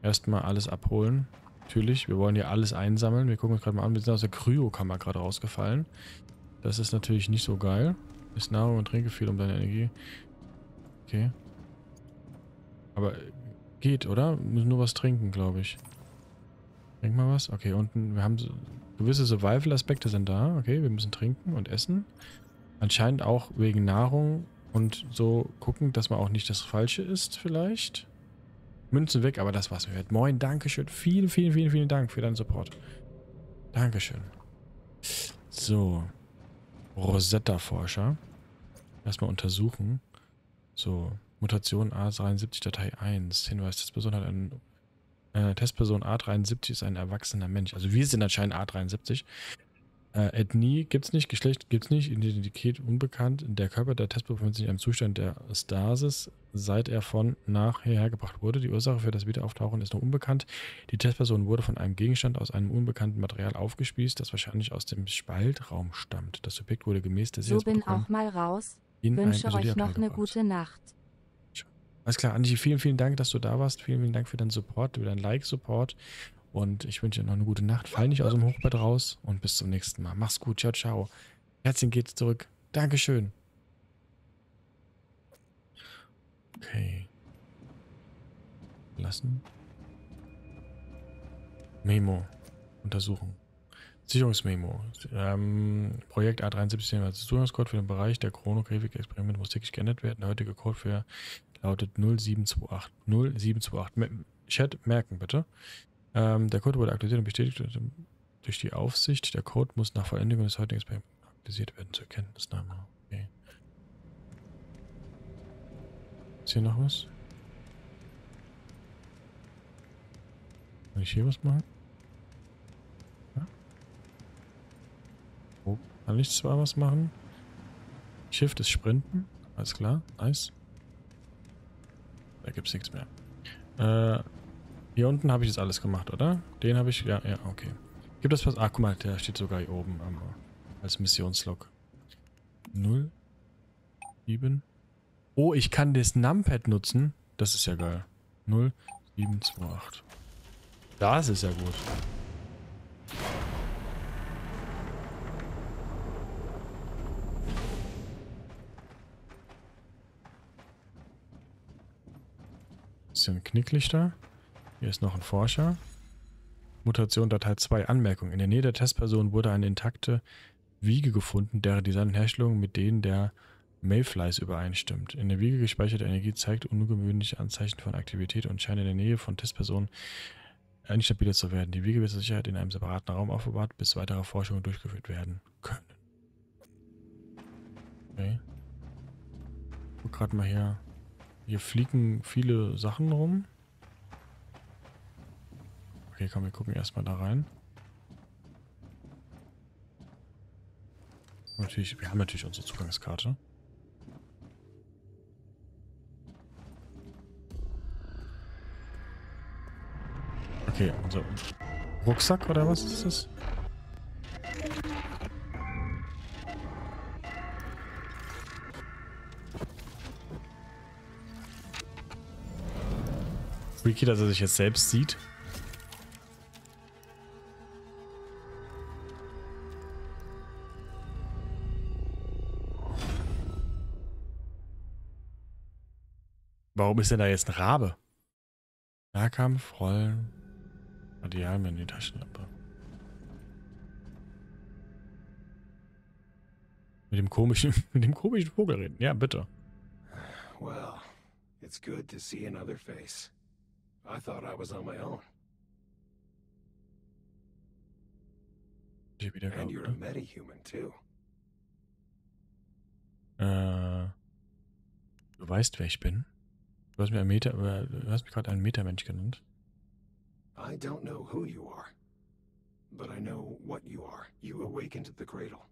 Speaker 1: Erstmal alles abholen. Natürlich, wir wollen hier alles einsammeln. Wir gucken uns gerade mal an. Wir sind aus der Kryokammer gerade rausgefallen. Das ist natürlich nicht so geil. Ist Nahrung und Tränke viel um deine Energie. Okay. Aber geht, oder? Wir müssen nur was trinken, glaube ich. Trink mal was. Okay, unten, wir haben gewisse Survival-Aspekte sind da. Okay, wir müssen trinken und essen. Anscheinend auch wegen Nahrung und so gucken, dass man auch nicht das Falsche isst, vielleicht. Münzen weg, aber das war's mir wert. Moin, Dankeschön. Vielen, vielen, vielen, vielen Dank für deinen Support. Dankeschön. So. Rosetta-Forscher. Erstmal untersuchen. So. Mutation A73 Datei 1. Hinweis, Testperson hat einen. Äh, Testperson A73 ist ein erwachsener Mensch. Also wir sind anscheinend A73. Äh, Ethnie gibt's nicht, Geschlecht gibt's nicht, Identität unbekannt. Der Körper der Testperson befindet sich in einem Zustand der Stasis, seit er von nach hergebracht wurde. Die Ursache für das Wiederauftauchen ist noch unbekannt. Die Testperson wurde von einem Gegenstand aus einem unbekannten Material aufgespießt, das wahrscheinlich aus dem Spaltraum stammt. Das Subjekt wurde gemäß des
Speaker 2: So bin auch mal raus. Wünsche euch noch eine gute Nacht.
Speaker 1: Alles klar, Andi, vielen, vielen Dank, dass du da warst. Vielen, vielen Dank für deinen Support, für deinen Like-Support. Und ich wünsche dir noch eine gute Nacht. Fall nicht aus dem Hochbett raus und bis zum nächsten Mal. Mach's gut. Ciao, ciao. Herzchen geht zurück. Dankeschön. Okay. Lassen. Memo. Untersuchen. Sicherungsmemo. Ähm, Projekt A73 als Zugangscode für den Bereich der Chrono-Grafik-Experimente muss täglich geändert werden. Der heutige Code für lautet 0728. 0728. Me- Chat merken bitte. Ähm, der Code wurde aktualisiert und bestätigt durch die Aufsicht. Der Code muss nach Vollendigung des heutigen Experiments aktualisiert werden zur Kenntnisnahme. Okay. Ist hier noch was? Kann ich hier was machen? Ja? Oh, kann ich zwar was machen? Shift ist Sprinten. Alles klar. Nice. Da gibt's nichts mehr. Äh, hier unten habe ich jetzt alles gemacht, oder? Den habe ich. Ja, ja, okay. Gibt es was? Ah, guck mal, der steht sogar hier oben am, als Missionslog. 0, 7. Oh, ich kann das Numpad nutzen. Das ist ja geil. 0, 7, 2, 8. Das ist ja gut. Knicklig da. Hier ist noch ein Forscher. Mutation Datei 2 Anmerkung. In der Nähe der Testperson wurde eine intakte Wiege gefunden, deren Design und Herstellung mit denen der Mayflies übereinstimmt. In der Wiege gespeicherte Energie zeigt ungewöhnliche Anzeichen von Aktivität und scheint in der Nähe von Testpersonen instabiler zu werden. Die Wiege wird zur Sicherheit in einem separaten Raum aufbewahrt, bis weitere Forschungen durchgeführt werden können. Okay. Guck gerade mal hier. Hier fliegen viele Sachen rum. Okay, komm, wir gucken erstmal da rein. Natürlich, wir haben natürlich unsere Zugangskarte. Okay, unser Rucksack oder was ist das? Freaky, dass er sich jetzt selbst sieht. Warum ist denn da jetzt ein Rabe? Nahkampf, Rollen, Radial in die Taschenlampe. Mit dem komischen, mit dem komischen Vogel reden. Ja, bitte.
Speaker 6: Well,
Speaker 8: It's good to see another face. I thought I was on my own. And you're a metahuman, too.
Speaker 1: Äh, du weißt, wer ich bin. Du hast mir ein Meter, äh, du hast mich gerade einen Metermensch genannt.
Speaker 8: I don't know who you are, but I know what you are. You awakened the cradle.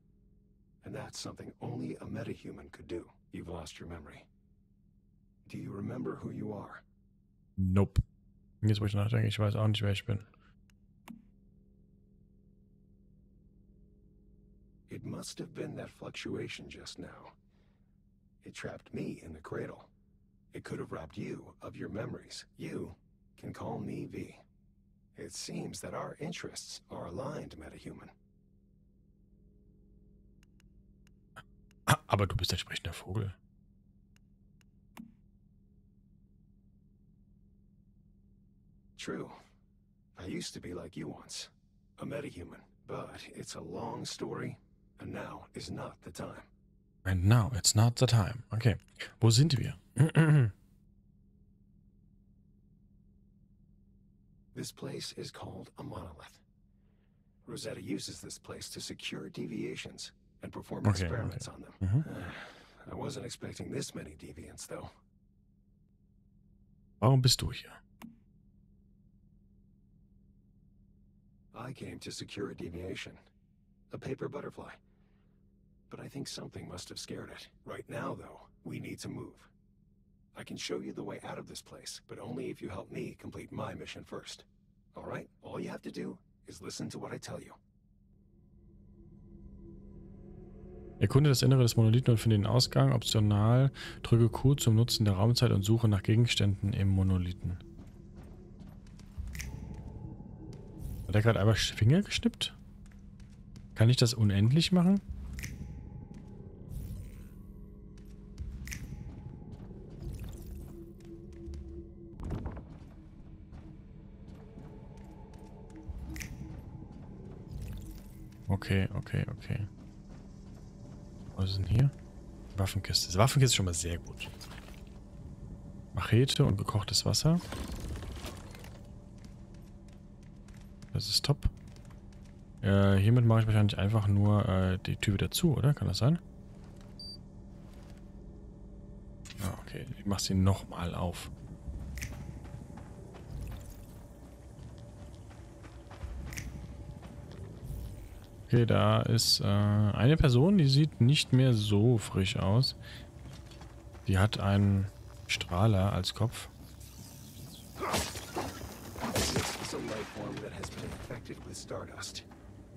Speaker 8: And that's something only a metahuman could do. You've lost your memory. Do you remember who you are?
Speaker 1: Nope. Jetzt, wo ich nachdenke, ich weiß auch nicht, wer ich bin.
Speaker 8: It must have been that fluctuation just now. It trapped me in the cradle. It could have robbed you of your memories. You can call me V. It seems that our interests are aligned, metahuman.
Speaker 1: Ah, aber du bist ein sprechender Vogel.
Speaker 8: True. I used to be like you once, a metahuman. But it's a long story, and now is not the time.
Speaker 1: And now it's not the time. Okay. Wo sind wir?
Speaker 8: This place is called a monolith. Rosetta uses this place to secure deviations and perform
Speaker 1: Okay,
Speaker 8: experiments
Speaker 1: okay.
Speaker 8: on them.
Speaker 1: Mhm.
Speaker 8: I wasn't expecting this many deviants, though.
Speaker 1: Warum bist du hier?
Speaker 8: I came to secure a deviation. A paper butterfly. But I think something must have scared it. Right now, though, we need to move. I can show you the way out of this place, but only if you help me complete my mission first. All right? All you have to do is listen to what I tell you.
Speaker 1: Erkunde das Innere des Monolithen und finde den Ausgang. Optional drücke Q zum Nutzen der Raumzeit und suche nach Gegenständen im Monolithen. Hat er gerade einfach Finger geschnippt? Kann ich das unendlich machen? Okay, okay, okay. Was ist denn hier? Waffenkiste. Waffenkiste ist schon mal sehr gut. Machete und gekochtes Wasser. Das ist top. Äh, hiermit mache ich wahrscheinlich einfach nur äh, die Tür wieder zu, oder? Kann das sein? Ah, okay. Ich mache sie nochmal auf. Okay, da ist äh, eine Person, die sieht nicht mehr so frisch aus. Die hat einen Strahler als Kopf.
Speaker 8: This a life form that has been infected with stardust.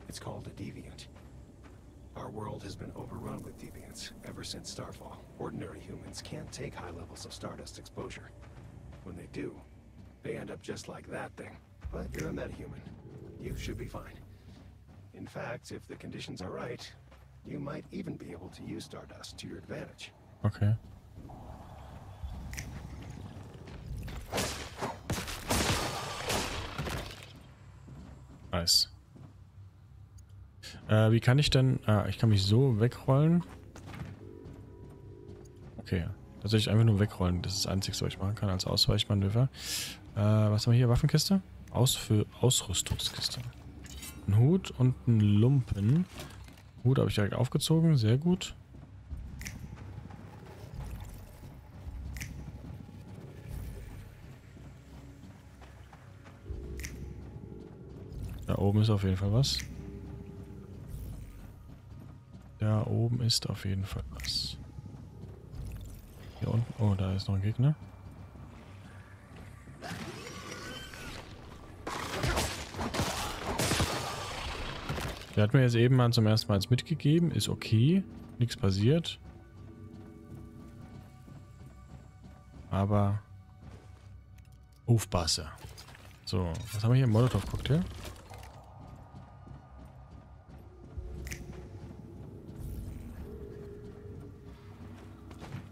Speaker 8: It's called a deviant. Our world has been overrun with deviants ever since Starfall. Ordinary humans can't take high levels of stardust exposure. When they do, they end up just like that thing. But you're a metahuman. You should be fine. In fact, if the conditions are right, you might even be able to use stardust to your advantage.
Speaker 1: Okay. Nice. Äh, wie kann ich denn... Ah, ich kann mich so wegrollen. Okay. Tatsächlich einfach nur wegrollen. Das ist das Einzige, was ich machen kann als Ausweichmanöver. Äh, was haben wir hier? Waffenkiste? Ausfü Ausrüstungskiste. Ein Hut und ein Lumpen. Hut habe ich direkt aufgezogen. Sehr gut. Oben ist auf jeden Fall was. Da oben ist auf jeden Fall was. Hier unten. Oh, da ist noch ein Gegner. Der hat mir jetzt eben mal zum ersten Mal mitgegeben. Ist okay. Nichts passiert. Aber aufpasse. So, was haben wir hier? Molotov-Cocktail.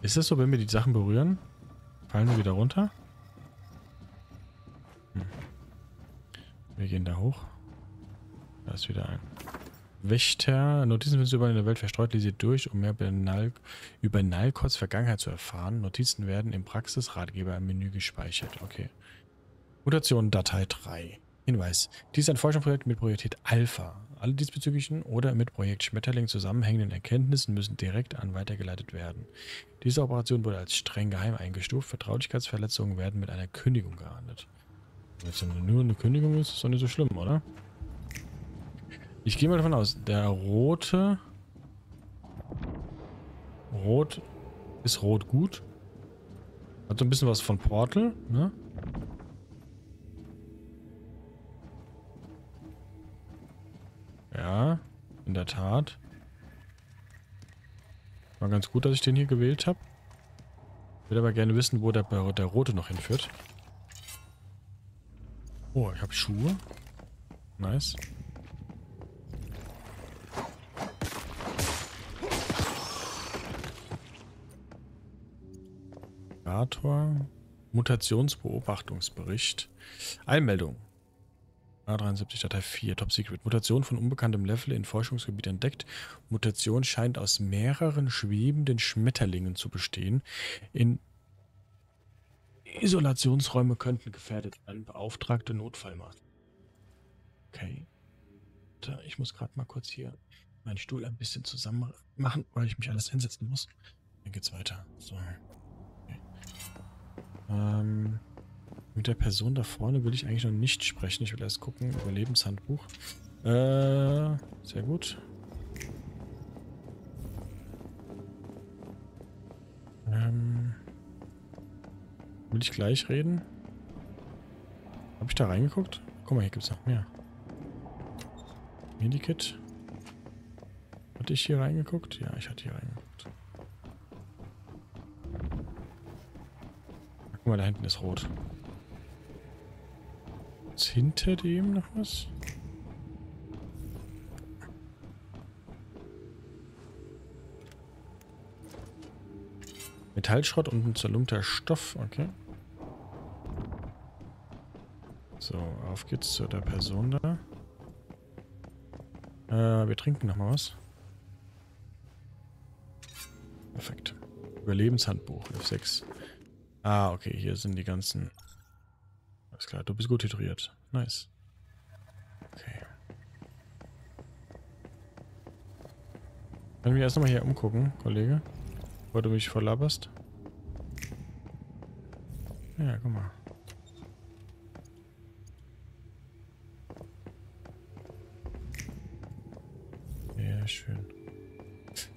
Speaker 1: Ist das so, wenn wir die Sachen berühren? Fallen wir wieder runter? Hm. Wir gehen da hoch. Da ist wieder ein. Wächter. Notizen sind überall in der Welt verstreut. Lese durch, um mehr über, Nal über Nalkots Vergangenheit zu erfahren. Notizen werden im Praxisratgeber im Menü gespeichert. Okay. Mutation Datei 3. Hinweis. Dies ist ein Forschungsprojekt mit Priorität Alpha. Alle diesbezüglichen oder mit Projekt Schmetterling zusammenhängenden Erkenntnissen müssen direkt an weitergeleitet werden. Diese Operation wurde als streng geheim eingestuft. Vertraulichkeitsverletzungen werden mit einer Kündigung geahndet. Wenn es nur eine Kündigung ist, ist doch nicht so schlimm, oder? Ich gehe mal davon aus, der rote... Rot ist rot gut. Hat so ein bisschen was von Portal, ne? In der Tat. War ganz gut, dass ich den hier gewählt habe. Würde aber gerne wissen, wo der, der rote noch hinführt. Oh, ich habe Schuhe. Nice. Mutationsbeobachtungsbericht. Einmeldung. A73 Datei 4, Top Secret. Mutation von unbekanntem Level in Forschungsgebiet entdeckt. Mutation scheint aus mehreren schwebenden Schmetterlingen zu bestehen. In Isolationsräume könnten gefährdet werden. Beauftragte Notfallmaßnahmen. Okay. Ich muss gerade mal kurz hier meinen Stuhl ein bisschen zusammen machen, weil ich mich alles hinsetzen muss. Dann geht's weiter. So. Okay. Ähm. Mit der Person da vorne will ich eigentlich noch nicht sprechen. Ich will erst gucken. Überlebenshandbuch. Äh, sehr gut. Ähm, will ich gleich reden? Habe ich da reingeguckt? Guck mal, hier gibt es noch mehr. Medikit. Hatte ich hier reingeguckt? Ja, ich hatte hier reingeguckt. Guck mal, da hinten ist rot. Ist hinter dem noch was? Metallschrott und ein zerlumpter Stoff, okay. So, auf geht's zu der Person da. Äh, wir trinken nochmal was. Perfekt. Überlebenshandbuch, F6. Ah, okay, hier sind die ganzen alles klar, du bist gut hydriert. Nice. Okay. Können wir erst nochmal hier umgucken, Kollege? Bevor du mich verlaberst. Ja, guck mal. Ja, schön.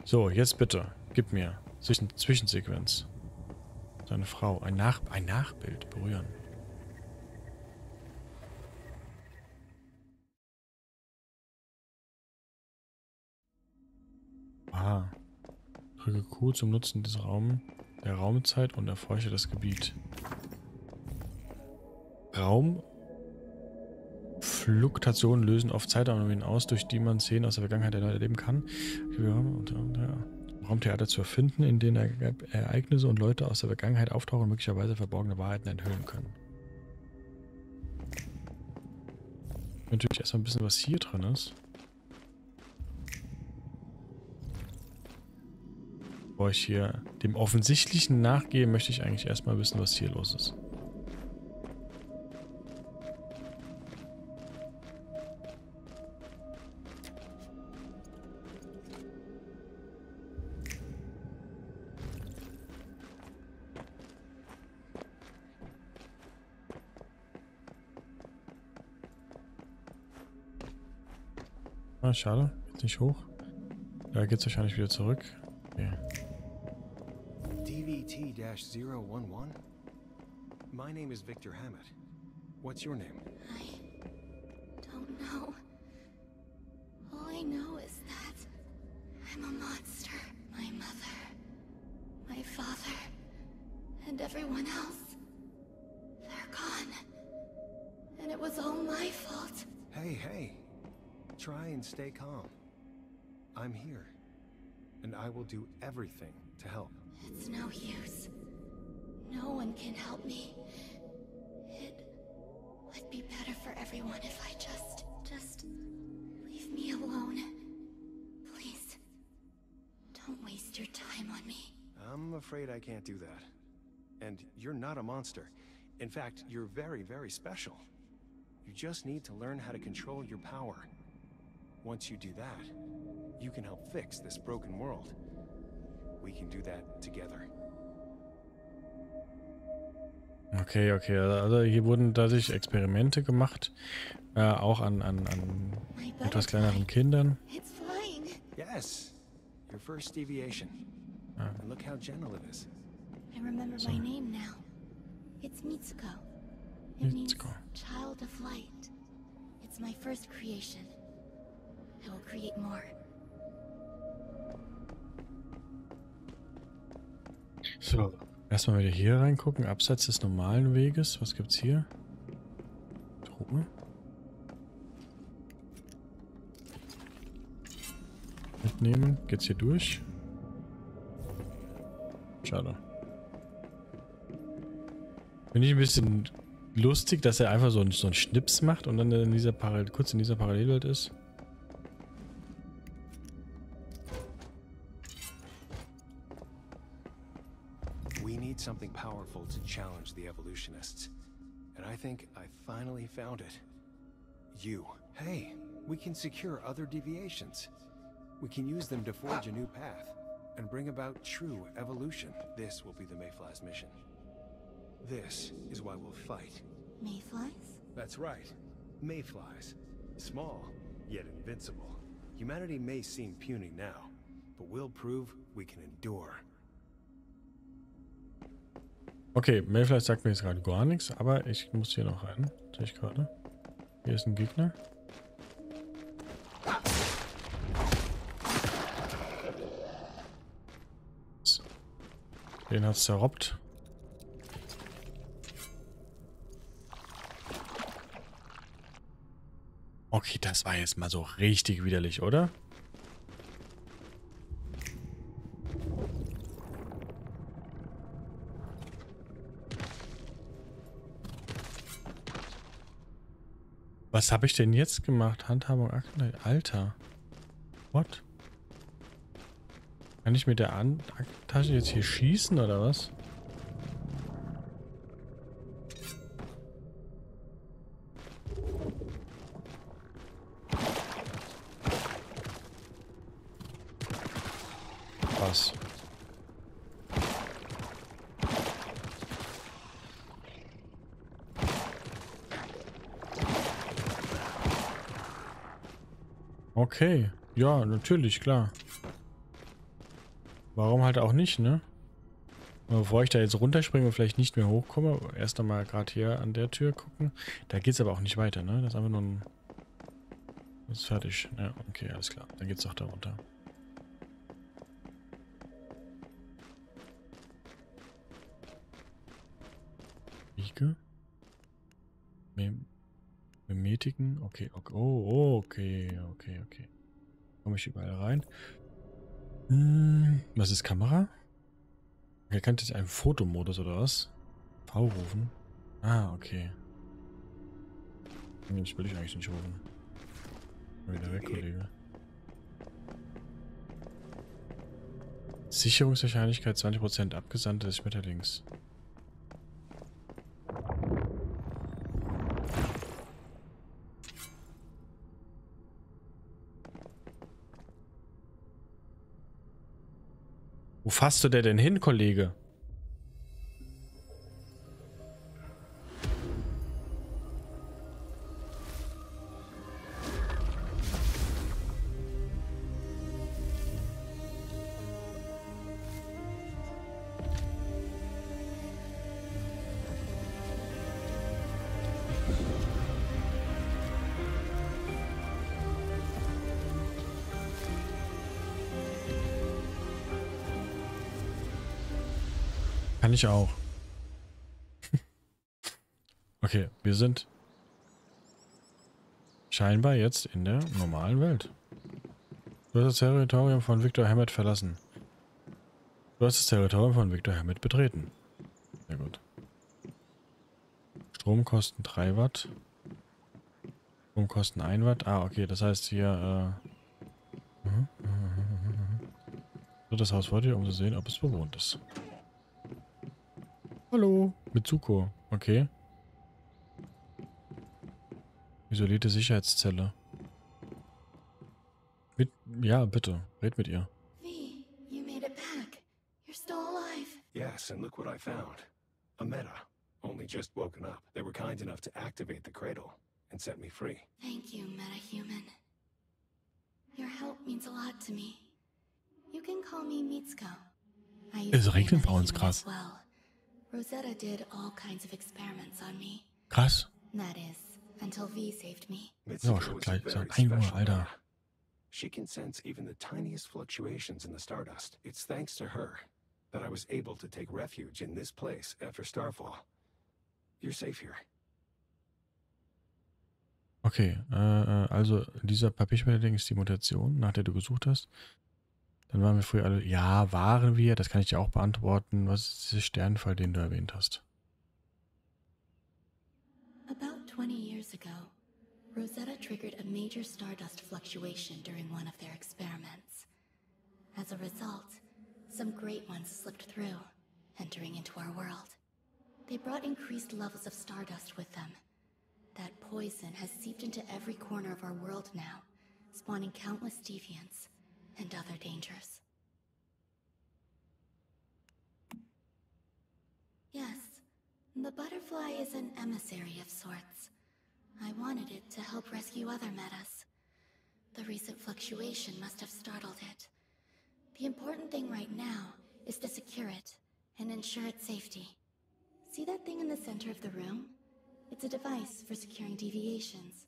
Speaker 1: So, jetzt bitte. Gib mir. Zwischen Zwischensequenz. Seine Frau. Ein, Nach ein Nachbild berühren. Drücke Q zum Nutzen des Raum, der Raumzeit und erforsche das Gebiet. Raumfluktuationen lösen oft Zeitanomalien aus, durch die man Szenen aus der Vergangenheit erneut erleben kann. Raumtheater zu erfinden, in denen Ereignisse und Leute aus der Vergangenheit auftauchen und möglicherweise verborgene Wahrheiten enthüllen können. Natürlich erstmal ein bisschen, was hier drin ist. Bevor ich hier dem Offensichtlichen nachgehe, möchte ich eigentlich erstmal wissen, was hier los ist. Ah, schade. Geht nicht hoch. Da geht es wahrscheinlich wieder zurück. Okay.
Speaker 8: DVT-011? My name is Victor Hammett. What's your name?
Speaker 9: I don't know. All I know is that I'm a monster. My mother, my father, and everyone else. They're gone. And it was all my fault.
Speaker 8: Hey, hey. Try and stay calm. I'm here. And I will do everything to help.
Speaker 9: It's no use. No one can help me. It would be better for everyone if I just... just... leave me alone. Please. Don't waste your time on me.
Speaker 8: I'm afraid I can't do that. And you're not a monster. In fact, you're very, very special. You just need to learn how to control your power. Once you do that, you can help fix this broken world. We can do that together.
Speaker 1: Okay, okay. Also hier wurden dadurch Experimente gemacht. Äh, auch an, an, an etwas kleineren Kindern.
Speaker 9: It's flying.
Speaker 8: Yes, your first deviation.
Speaker 1: Ah.
Speaker 8: And look how gentle it is.
Speaker 9: I remember my name now. It's Mitsuko. It means
Speaker 1: Mitsuko.
Speaker 9: child of light. It's my first creation. I will create more.
Speaker 1: So, erstmal wieder hier reingucken. Abseits des normalen Weges. Was gibt's hier? Truhe. Mitnehmen. Geht's hier durch? Schade. Finde ich ein bisschen lustig, dass er einfach so einen, so einen Schnips macht und dann in dieser Parallel kurz in dieser Parallelwelt ist.
Speaker 8: Powerful to challenge the evolutionists. And I think I finally found it. You. Hey, we can secure other deviations. We can use them to forge a new path and bring about true evolution. This will be the Mayfly's mission. This is why we'll fight.
Speaker 9: Mayflies?
Speaker 8: That's right. Mayflies. Small, yet invincible. Humanity may seem puny now, but we'll prove we can endure.
Speaker 1: Okay, Mayfly sagt mir jetzt gerade gar nichts, aber ich muss hier noch rein. Sehe ich gerade. Hier ist ein Gegner. Den hat's zerrobbt. Okay, das war jetzt mal so richtig widerlich, oder? Was habe ich denn jetzt gemacht? Handhabung Akten. Alter. What? Kann ich mit der Aktentasche jetzt hier schießen oder? Was? Natürlich, klar. Warum halt auch nicht, ne? Bevor ich da jetzt runterspringe und vielleicht nicht mehr hochkomme, erst einmal gerade hier an der Tür gucken. Da geht's aber auch nicht weiter, ne? Das ist einfach nur ein... Das ist fertig. Ja, okay, alles klar. Dann geht's doch da runter. Wiege? Mem Memetiken? Okay, okay. Oh, okay, okay, okay. Komme ich überall rein? Hm, was ist Kamera? Er kann jetzt einen Fotomodus oder was? V rufen? Ah, okay. Das will ich eigentlich nicht rufen. Wieder weg, Kollege. Sicherungswahrscheinlichkeit 20% Abgesandte des Schmetterlings. Fasst du der denn hin, Kollege? Kann ich auch. okay, wir sind scheinbar jetzt in der normalen Welt. Du hast das Territorium von Victor Hammett verlassen. Du hast das Territorium von Victor Hammett betreten. Sehr gut. Stromkosten 3 Watt. Stromkosten 1 Watt. Ah, okay, das heißt hier... Äh, mhm, mhm, mhm, das Haus vor dir, um zu sehen, ob es bewohnt ist. Hallo. Mitsuko. Okay. Isolierte Sicherheitszelle. Mit, ja, bitte. Red mit ihr.
Speaker 9: V, you made it back. You're still alive.
Speaker 8: Yes, and look what I found. A meta. Only just woken up. They were kind enough to activate the cradle and set me free.
Speaker 9: Thank you, metahuman. Your help means a lot to me. You can call me Mitsuko. I used
Speaker 1: Es
Speaker 9: to be a
Speaker 1: regnet bei uns krass.
Speaker 9: as Well. Rosetta did all kinds of experiments on me.
Speaker 1: Krass.
Speaker 9: That is, until V saved me.
Speaker 8: Mitsuko
Speaker 1: schon
Speaker 8: is
Speaker 1: gleich-
Speaker 8: a
Speaker 1: schon
Speaker 8: very
Speaker 1: 1 Uhr, Alter.
Speaker 8: She can sense even the tiniest fluctuations in the stardust. It's thanks to her that I was able to take refuge in this place after Starfall. You're safe here.
Speaker 1: Okay, äh, äh, also dieser Papierschmetterling ist die Mutation, nach der du gesucht hast. Dann waren wir früher alle, ja, waren wir, das kann ich dir auch beantworten. Was ist dieser Sternfall, den du erwähnt hast?
Speaker 9: About 20 years ago, Rosetta triggered a major stardust fluctuation during one of their experiments. As a result, some great ones slipped through, entering into our world. They brought increased levels of stardust with them. That poison has seeped into every corner of our world now, spawning countless deviants and other dangers. Yes, the butterfly is an emissary of sorts. I wanted it to help rescue other metas. The recent fluctuation must have startled it. The important thing right now is to secure it and ensure its safety. See that thing in the center of the room? It's a device for securing deviations.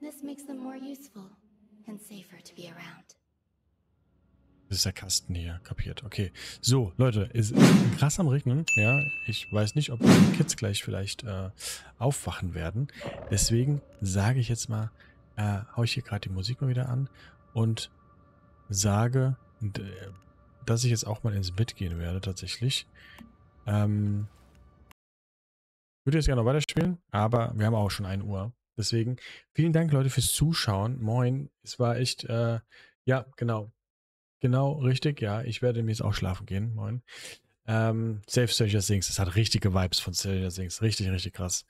Speaker 9: This makes them more useful and safer to be around.
Speaker 1: Das ist der Kasten hier, kapiert. Okay. So, Leute, es ist krass am Regnen. Ja, ich weiß nicht, ob die Kids gleich vielleicht äh, aufwachen werden. Deswegen sage ich jetzt mal, äh, hau ich hier gerade die Musik mal wieder an und sage, d- dass ich jetzt auch mal ins Bett gehen werde, tatsächlich. Ähm, würde jetzt gerne noch weiterspielen, aber wir haben auch schon 1 Uhr. Deswegen vielen Dank, Leute, fürs Zuschauen. Moin. Es war echt, äh, ja, genau. Genau, richtig, ja. Ich werde jetzt auch schlafen gehen. Moin. Ähm, Safe Stranger Things, das hat richtige Vibes von Stranger Things. Richtig, richtig krass.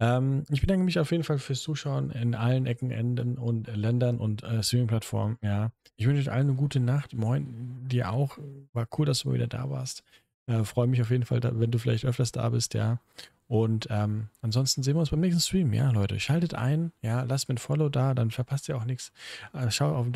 Speaker 1: Ähm, ich bedanke mich auf jeden Fall fürs Zuschauen in allen Ecken, Enden und Ländern und äh, Streaming-Plattformen. Ja. Ich wünsche euch allen eine gute Nacht. Moin, dir auch. War cool, dass du mal wieder da warst. Äh, Freue mich auf jeden Fall, wenn du vielleicht öfters da bist, ja. Und ähm, ansonsten sehen wir uns beim nächsten Stream, ja, Leute. Schaltet ein, ja, lasst mir ein Follow da, dann verpasst ihr auch nichts. Äh, schau auf